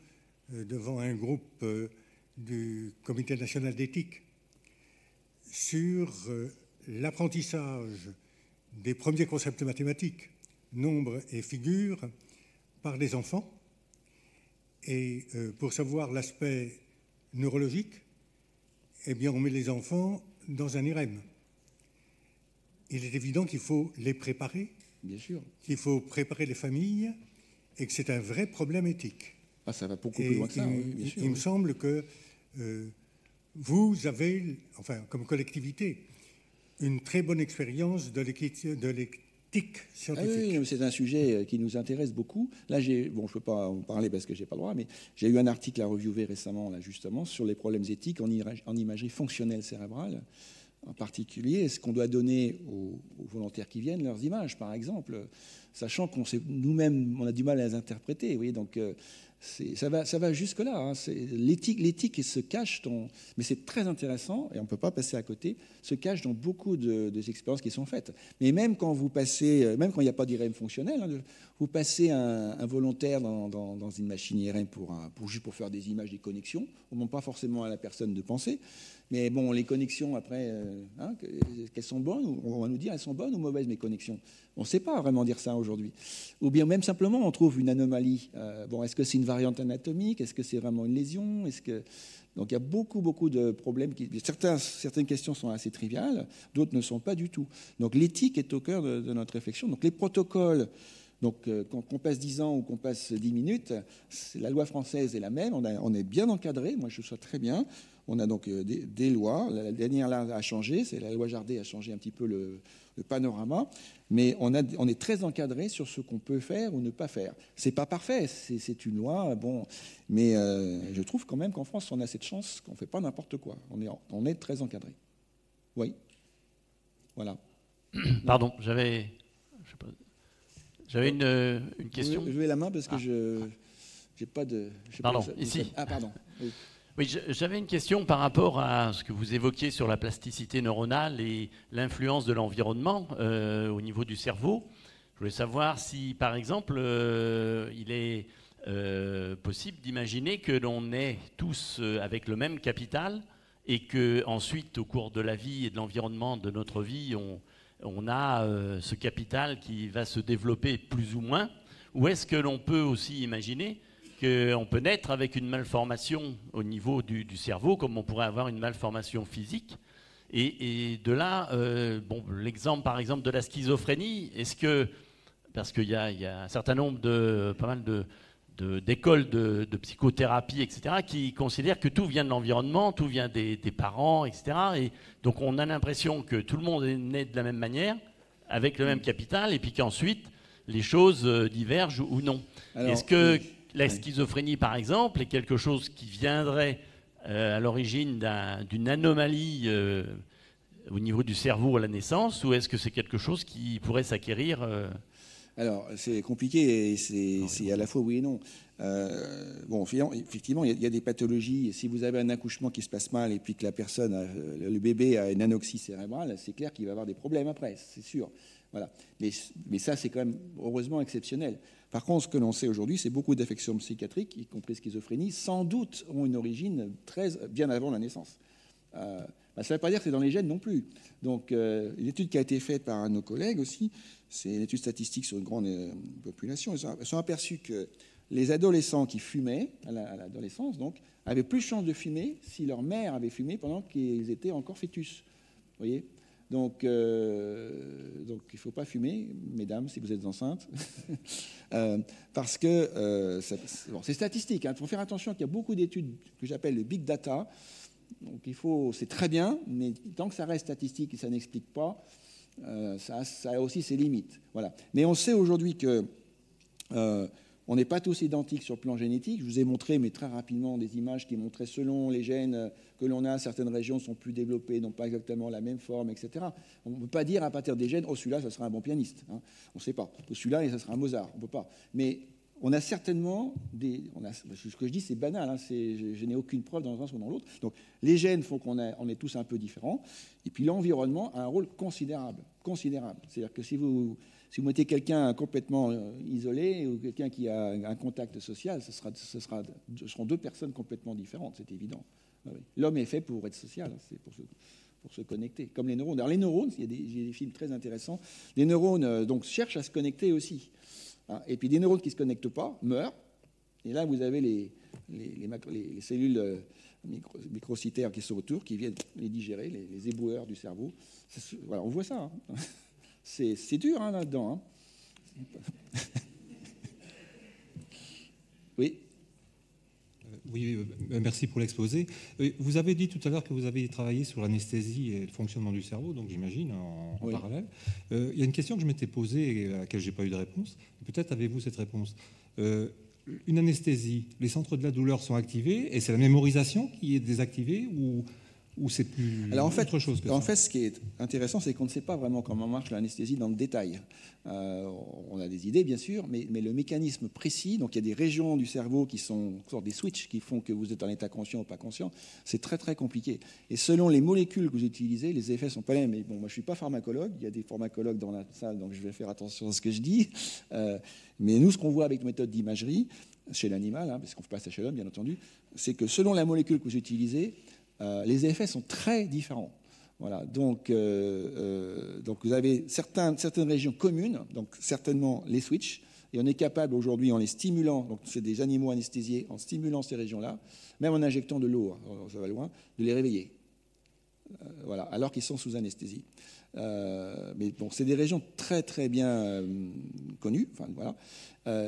devant un groupe du Comité national d'éthique sur l'apprentissage des premiers concepts mathématiques, nombre et figure, par les enfants. Et euh, pour savoir l'aspect neurologique, eh bien, on met les enfants dans un IREM. Il est évident qu'il faut les préparer, bien sûr, qu'il faut préparer les familles, et que c'est un vrai problème éthique. Ah, ça va beaucoup plus loin que ça. Il, il me semble que euh, vous avez, enfin, comme collectivité, une très bonne expérience de l'éthique scientifique. Ah oui, c'est un sujet euh, qui nous intéresse beaucoup. Là, j'ai, bon, je ne peux pas en parler parce que je n'ai pas le droit, mais j'ai eu un article à reviewer récemment, là, justement, sur les problèmes éthiques en, en imagerie fonctionnelle cérébrale. En particulier, est-ce qu'on doit donner aux, volontaires qui viennent leurs images, par exemple, sachant qu'on nous-mêmes, on a du mal à les interpréter. Vous voyez, donc, euh, ça va, jusque-là. Hein. L'éthique, se cache, dans, mais c'est très intéressant, et on ne peut pas passer à côté, se cache dans beaucoup de, expériences qui sont faites. Mais même quand vous passez, euh, même quand il n'y a pas d'IRM fonctionnel, hein, vous passez un, volontaire dans, une machine IRM pour, juste pour faire des images, des connexions, on ne demande pas forcément à la personne de penser, mais bon, les connexions, après, euh, hein, qu'elles sont bonnes, on va nous dire elles sont bonnes ou mauvaises, mes connexions? On ne sait pas vraiment dire ça aujourd'hui. Ou bien même simplement, on trouve une anomalie. Euh, bon, est-ce que c'est une variante anatomique? Est-ce que c'est vraiment une lésion? Donc il y a beaucoup, beaucoup de problèmes. Certains, certaines questions sont assez triviales, d'autres ne sont pas du tout. Donc l'éthique est au cœur de, notre réflexion. Donc les protocoles donc, euh, qu'on passe 10 ans ou qu'on passe 10 minutes, la loi française est la même, on, on est bien encadré, moi je trouve ça très bien. On a donc euh, des, lois. La, dernière là a changé, c'est la loi Jardet a changé un petit peu le, panorama, mais on, on, est très encadré sur ce qu'on peut faire ou ne pas faire. C'est pas parfait, c'est une loi, bon, mais euh, je trouve quand même qu'en France, on a cette chance qu'on ne fait pas n'importe quoi. On on est très encadré. Oui. Voilà. Pardon, j'avais. J'avais une, une, question. Je vais la main parce que ah. je n'ai pas de. Pardon, ici. Ah, pardon. Oui. Oui, j'avais une question par rapport à ce que vous évoquiez sur la plasticité neuronale et l'influence de l'environnement euh, au niveau du cerveau. Je voulais savoir si, par exemple, euh, il est euh, possible d'imaginer que l'on est tous avec le même capital et que ensuite, au cours de la vie et de l'environnement de notre vie, on, on a ce capital qui va se développer plus ou moins. Ou est-ce que l'on peut aussi imaginer qu'on peut naître avec une malformation au niveau du, cerveau, comme on pourrait avoir une malformation physique? Et, de là, euh, l'exemple par exemple de la schizophrénie, est-ce que, parce qu'il y, a un certain nombre de, pas de, d'écoles de, psychothérapie, etc., qui considèrent que tout vient de l'environnement, tout vient des, des, parents, etc. Et donc on a l'impression que tout le monde est né de la même manière, avec le même capital, et puis qu'ensuite, les choses divergent ou non. Est-ce que la schizophrénie, par exemple, est quelque chose qui viendrait à l'origine d'une anomalie au niveau du cerveau à la naissance, ou est-ce que c'est quelque chose qui pourrait s'acquérir alors, c'est compliqué et c'est à la fois oui et non. Euh, bon, effectivement, il y, a des pathologies. Si vous avez un accouchement qui se passe mal et puis que la personne, le bébé a une anoxie cérébrale, c'est clair qu'il va avoir des problèmes après, c'est sûr. Voilà. Mais, mais ça, c'est quand même heureusement exceptionnel. Par contre, ce que l'on sait aujourd'hui, c'est beaucoup d'affections psychiatriques, y compris schizophrénie, sans doute ont une origine très bien avant la naissance. Euh, bah, ça ne veut pas dire que c'est dans les gènes non plus. Donc, euh, une étude qui a été faite par nos collègues aussi, c'est une étude statistique sur une grande euh, population. Ils se sont aperçus que les adolescents qui fumaient à l'adolescence, donc, avaient plus de chances de fumer si leur mère avait fumé pendant qu'ils étaient encore fœtus. Voyez? Donc, euh, donc, il ne faut pas fumer, mesdames, si vous êtes enceintes, parce que c'est statistique. Il hein. faut faire attention qu'il y a beaucoup d'études que j'appelle le big data, donc il faut, c'est très bien, mais tant que ça reste statistique et ça n'explique pas, euh, ça, a aussi ses limites. Voilà. Mais on sait aujourd'hui que euh, on n'est pas tous identiques sur le plan génétique. Je vous ai montré, mais très rapidement, des images qui montraient selon les gènes que l'on a, certaines régions sont plus développées, n'ont pas exactement la même forme, etc. On ne peut pas dire à partir des gènes, oh celui-là, ça sera un bon pianiste. Hein. On ne sait pas. Celui-là, ça sera un Mozart. On ne peut pas. Mais on a certainement des. A, ce que je dis, c'est banal, hein, je, n'ai aucune preuve dans un sens ou dans l'autre. Donc, les gènes font qu'on on est tous un peu différents. Et puis, l'environnement a un rôle considérable. considérable. C'est-à-dire que si vous, vous mettez quelqu'un complètement euh, isolé ou quelqu'un qui a un contact social, ce, sera, seront deux personnes complètement différentes, c'est évident. Ah L'homme est fait pour être social, hein, c'est pour se, pour se connecter, comme les neurones. Alors, les neurones, il y a des, il y a des films très intéressants. Les neurones euh, donc, cherchent à se connecter aussi. Hein. Et puis des neurones qui ne se connectent pas meurent. Et là, vous avez les, les, cellules euh, microcytaires qui sont autour, qui viennent les digérer, les, éboueurs du cerveau. Voilà, on voit ça. Hein. C'est dur hein, là-dedans. oui oui, euh, merci pour l'exposé. Euh, vous avez dit tout à l'heure que vous avez travaillé sur l'anesthésie et le fonctionnement du cerveau, donc j'imagine en, parallèle. Euh, il y a une question que je m'étais posée et à laquelle je n'ai pas eu de réponse. Peut-être avez-vous cette réponse. une anesthésie, les centres de la douleur sont activés et c'est la mémorisation qui est désactivée ou ou c'est plus Alors en fait, autre chose que En fait, ce qui est intéressant, c'est qu'on ne sait pas vraiment comment marche l'anesthésie dans le détail. Euh, on a des idées, bien sûr, mais, mais, le mécanisme précis, donc il y a des régions du cerveau qui sont des switches qui font que vous êtes en état conscient ou pas conscient, c'est très très compliqué. Et selon les molécules que vous utilisez, les effets sont pas les mêmes. Mais bon, moi je suis pas pharmacologue, il y a des pharmacologues dans la salle, donc je vais faire attention à ce que je dis. Euh, mais nous, ce qu'on voit avec nos méthodes d'imagerie, chez l'animal, hein, parce qu'on passe chez l'homme, bien entendu, c'est que selon la molécule que vous utilisez, euh, les effets sont très différents. Voilà, donc, euh, euh, vous avez certaines régions communes, donc certainement les switches, et on est capable aujourd'hui, en les stimulant, donc c'est des animaux anesthésiés, en stimulant ces régions-là, même en injectant de l'eau, hein, ça va loin, de les réveiller. voilà, alors qu'ils sont sous anesthésie. mais bon, c'est des régions très très bien connues, enfin, voilà.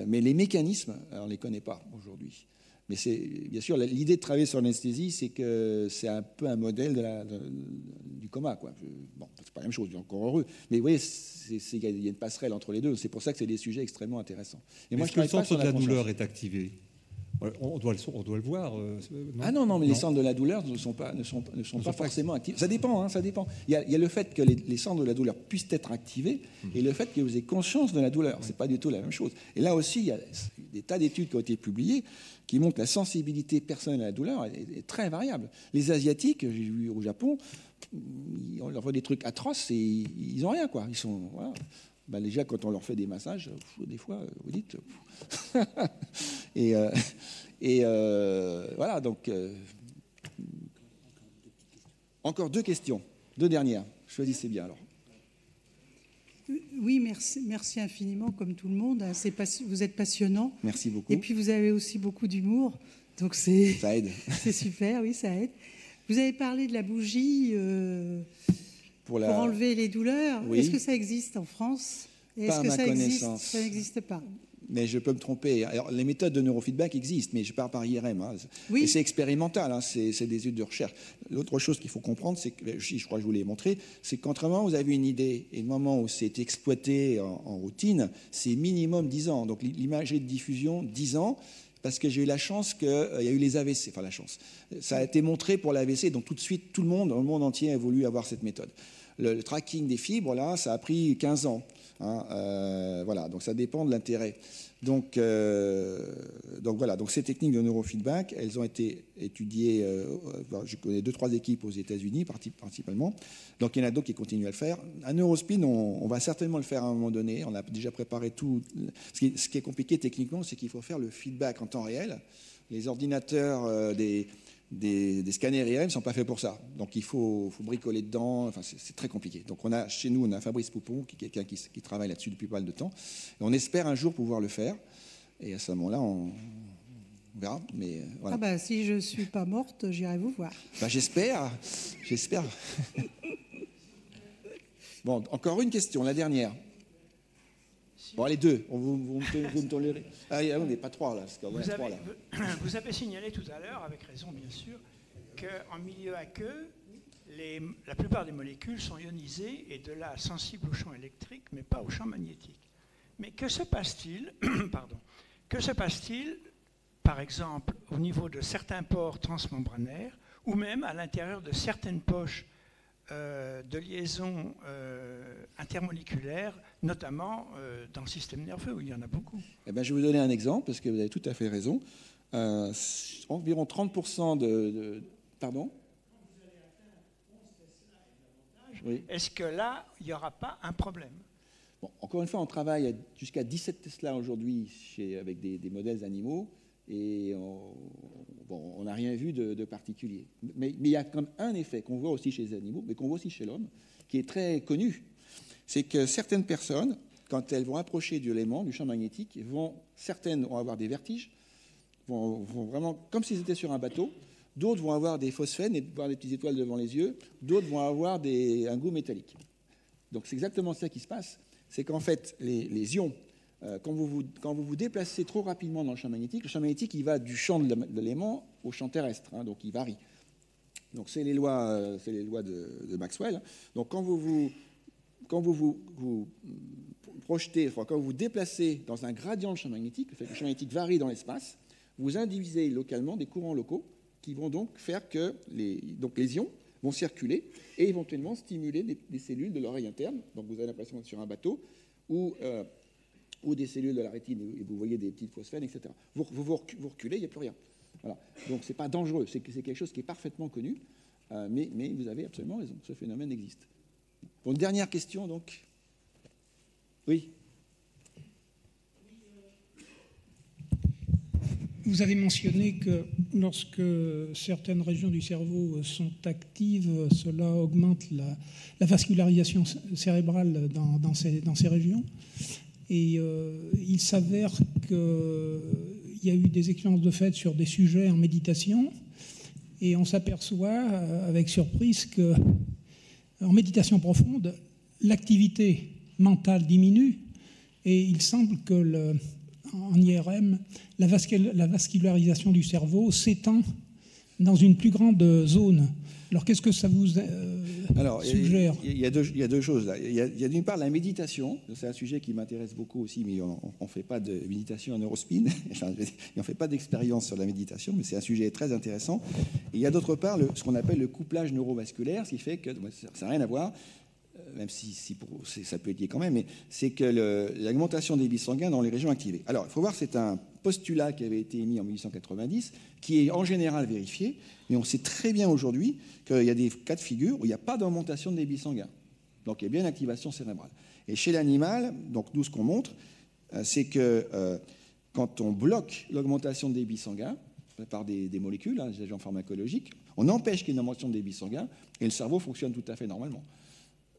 mais les mécanismes, on ne les connaît pas aujourd'hui. Mais c'est bien sûr l'idée de travailler sur l'anesthésie, c'est que c'est un peu un modèle de la, du coma. Quoi. Bon, c'est pas la même chose, encore heureux. Mais vous voyez, il y a une passerelle entre les deux. C'est pour ça que c'est des sujets extrêmement intéressants. Et moi, je que le centre de la, douleur est activé? On doit, le, on doit le voir. Euh, ah non, non, mais les centres de la douleur ne sont pas, ne sont, ne sont pas forcément actifs. Ça dépend, hein, ça dépend. Il y, a, il y, a, le fait que les, les, centres de la douleur puissent être activés mhm. et le fait que vous ayez conscience de la douleur. Ce n'est pas du tout la même chose. Et là aussi, il y a des tas d'études qui ont été publiées qui montrent que la sensibilité personnelle à la douleur est, très variable. Les Asiatiques, j'ai vu au Japon, on leur voit des trucs atroces et ils n'ont rien, quoi. Ils sont. Voilà. Ben déjà, quand on leur fait des massages, des fois, vous dites. et, euh, et euh, voilà, donc. Euh, encore deux questions, deux dernières. Choisissez bien alors. Oui, merci, merci infiniment, comme tout le monde. vous êtes passionnant. Merci beaucoup. Et puis vous avez aussi beaucoup d'humour, donc c'est. Ça aide. c'est super, oui, ça aide. Vous avez parlé de la bougie pour, enlever les douleurs. Est-ce que ça existe en France? Est-ce que ça existe? Ça n'existe pas. mais je peux me tromper. Alors, les méthodes de neurofeedback existent, mais je pars par IRM. Hein. Et c'est expérimental, hein, c'est des études de recherche. L'autre chose qu'il faut comprendre, c'est que, je crois que je vous l'ai montré, c'est moment où vous avez une idée et le moment où c'est exploité en, routine, c'est minimum 10 ans. Donc l'imagerie de diffusion, 10 ans, parce que j'ai eu la chance qu'il euh, y a eu les AVC, enfin la chance. Ça a été montré pour l'AVC, donc tout de suite, tout le monde, dans le monde entier, a voulu avoir cette méthode. Le, le tracking des fibres, là, ça a pris 15 ans. Hein, euh, voilà, donc ça dépend de l'intérêt. Donc, euh, donc voilà, donc ces techniques de neurofeedback, elles ont été étudiées. Euh, je connais deux trois équipes aux États-Unis principalement. Donc il y en a d'autres qui continuent à le faire. À Neurospin, on, va certainement le faire à un moment donné. On a déjà préparé tout. Ce qui, ce qui est compliqué techniquement, c'est qu'il faut faire le feedback en temps réel. Les ordinateurs des des, scanners IRM ne sont pas faits pour ça. Donc il faut, bricoler dedans. Enfin, c'est très compliqué. Donc on a, chez nous, on a Fabrice Poupon, qui est quelqu'un qui, travaille là-dessus depuis pas mal de temps. Et on espère un jour pouvoir le faire. Et à ce moment-là, on, verra. Mais euh, voilà. Ah bah, si je ne suis pas morte, j'irai vous voir. Bah, j'espère. J'espère. bon, encore une question, la dernière. Bon, les deux, vous, vous, me tolérez. Ah, on n'est pas trois là. vous, avez, là. vous avez signalé tout à l'heure, avec raison bien sûr, qu'en milieu aqueux, les, la plupart des molécules sont ionisées et de là sensibles au champ électrique, mais pas au champ magnétique. Mais que se passe-t-il Pardon. Que se passe-t-il, par exemple, au niveau de certains pores transmembranaires ou même à l'intérieur de certaines poches de liaisons euh, intermoléculaires, notamment euh, dans le système nerveux, où il y en a beaucoup. Eh ben, je vais vous donner un exemple, parce que vous avez tout à fait raison. environ 30% de, Pardon? Est-ce que là, il n'y aura pas un problème? Bon, Encore une fois, on travaille jusqu'à 17 Tesla aujourd'hui avec des, des modèles animaux et on n'a rien vu de, particulier. Mais, il y a comme un effet qu'on voit aussi chez les animaux, mais qu'on voit aussi chez l'homme, qui est très connu. C'est que certaines personnes, quand elles vont approcher du élément, du champ magnétique, vont, certaines vont avoir des vertiges, vont, vraiment comme s'ils étaient sur un bateau. D'autres vont avoir des phosphènes et voir des petites étoiles devant les yeux. D'autres vont avoir un goût métallique. Donc c'est exactement ça qui se passe. C'est qu'en fait, les ions euh, quand vous, vous, déplacez trop rapidement dans le champ magnétique, le champ magnétique, il va du champ de l'élément au champ terrestre, hein, donc il varie. Donc c'est les lois, euh, c'est les lois de, Maxwell. Donc quand vous vous, projetez, quand vous vous déplacez dans un gradient de champ magnétique, le champ magnétique varie dans l'espace, vous induisez localement des courants locaux qui vont donc faire que les, donc les ions vont circuler et éventuellement stimuler des, cellules de l'oreille interne. Donc vous avez l'impression d'être sur un bateau où ou des cellules de la rétine, et vous voyez des petites phosphènes, etc. Vous, vous, reculez, il n'y a plus rien. Donc ce n'est pas dangereux, c'est quelque chose qui est parfaitement connu, euh, mais, vous avez absolument raison, ce phénomène existe. Bon, dernière question, donc. Oui Vous avez mentionné que lorsque certaines régions du cerveau sont actives, cela augmente la, vascularisation cérébrale dans ces régions. Et euh, il s'avère qu'il y a eu des expériences de fait sur des sujets en méditation. Et on s'aperçoit euh, avec surprise que, en méditation profonde, l'activité mentale diminue. Et il semble que, en IRM, la, vascularisation du cerveau s'étend dans une plus grande zone. Alors qu'est-ce que ça vous euh, alors, suggère il y, a deux, il y, a deux choses là. Il y a, d'une part la méditation, c'est un sujet qui m'intéresse beaucoup aussi, mais on ne fait pas de méditation en neurospin, on ne fait pas d'expérience sur la méditation, mais c'est un sujet très intéressant. Et il y a d'autre part le, ce qu'on appelle le couplage neurovasculaire, ce qui fait que, ça n'a rien à voir, même si, ça peut être lié quand même, c'est que l'augmentation des débits sanguins dans les régions activées. Alors, il faut voir, c'est un postulat qui avait été émis en 1890, qui est en général vérifié, mais on sait très bien aujourd'hui qu'il y a des cas de figure où il n'y a pas d'augmentation de débit sanguin. Donc il y a bien une activation cérébrale. Et chez l'animal, donc nous ce qu'on montre, euh, c'est que euh, quand on bloque l'augmentation de débit sanguin par des, molécules, hein, des agents pharmacologiques, on empêche qu'il y ait une augmentation de débit sanguin et le cerveau fonctionne tout à fait normalement.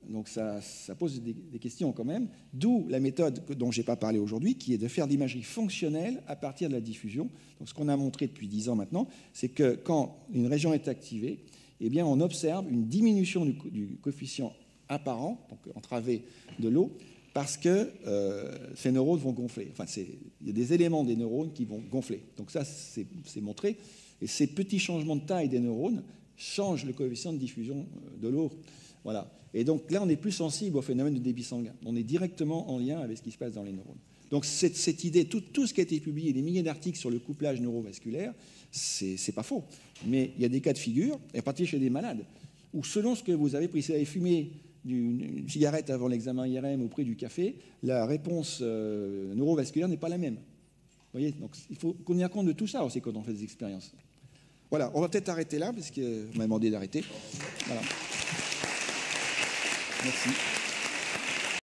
Donc ça, pose des, questions quand même, d'où la méthode dont je n'ai pas parlé aujourd'hui, qui est de faire de l'imagerie fonctionnelle à partir de la diffusion. Donc ce qu'on a montré depuis 10 ans maintenant, c'est que quand une région est activée, eh bien on observe une diminution du, coefficient apparent, donc entravé de l'eau, parce que euh, ces neurones vont gonfler. Enfin, il y a des éléments des neurones qui vont gonfler. Donc ça, c'est montré. Et ces petits changements de taille des neurones changent le coefficient de diffusion euh, de l'eau. Voilà. Et donc là, on est plus sensible au phénomène de débit sanguin. On est directement en lien avec ce qui se passe dans les neurones. Donc cette, idée, tout, ce qui a été publié, des milliers d'articles sur le couplage neurovasculaire, c'est pas faux. Mais il y a des cas de figure, et en particulier chez des malades, où selon ce que vous avez pris, si vous avez fumé d'une cigarette avant l'examen IRM ou près du café, la réponse euh, neurovasculaire n'est pas la même. Vous voyez Donc il faut qu'on ait compte de tout ça aussi quand on fait des expériences. Voilà, on va peut-être arrêter là, parce qu'on m'a demandé d'arrêter. Voilà. Merci.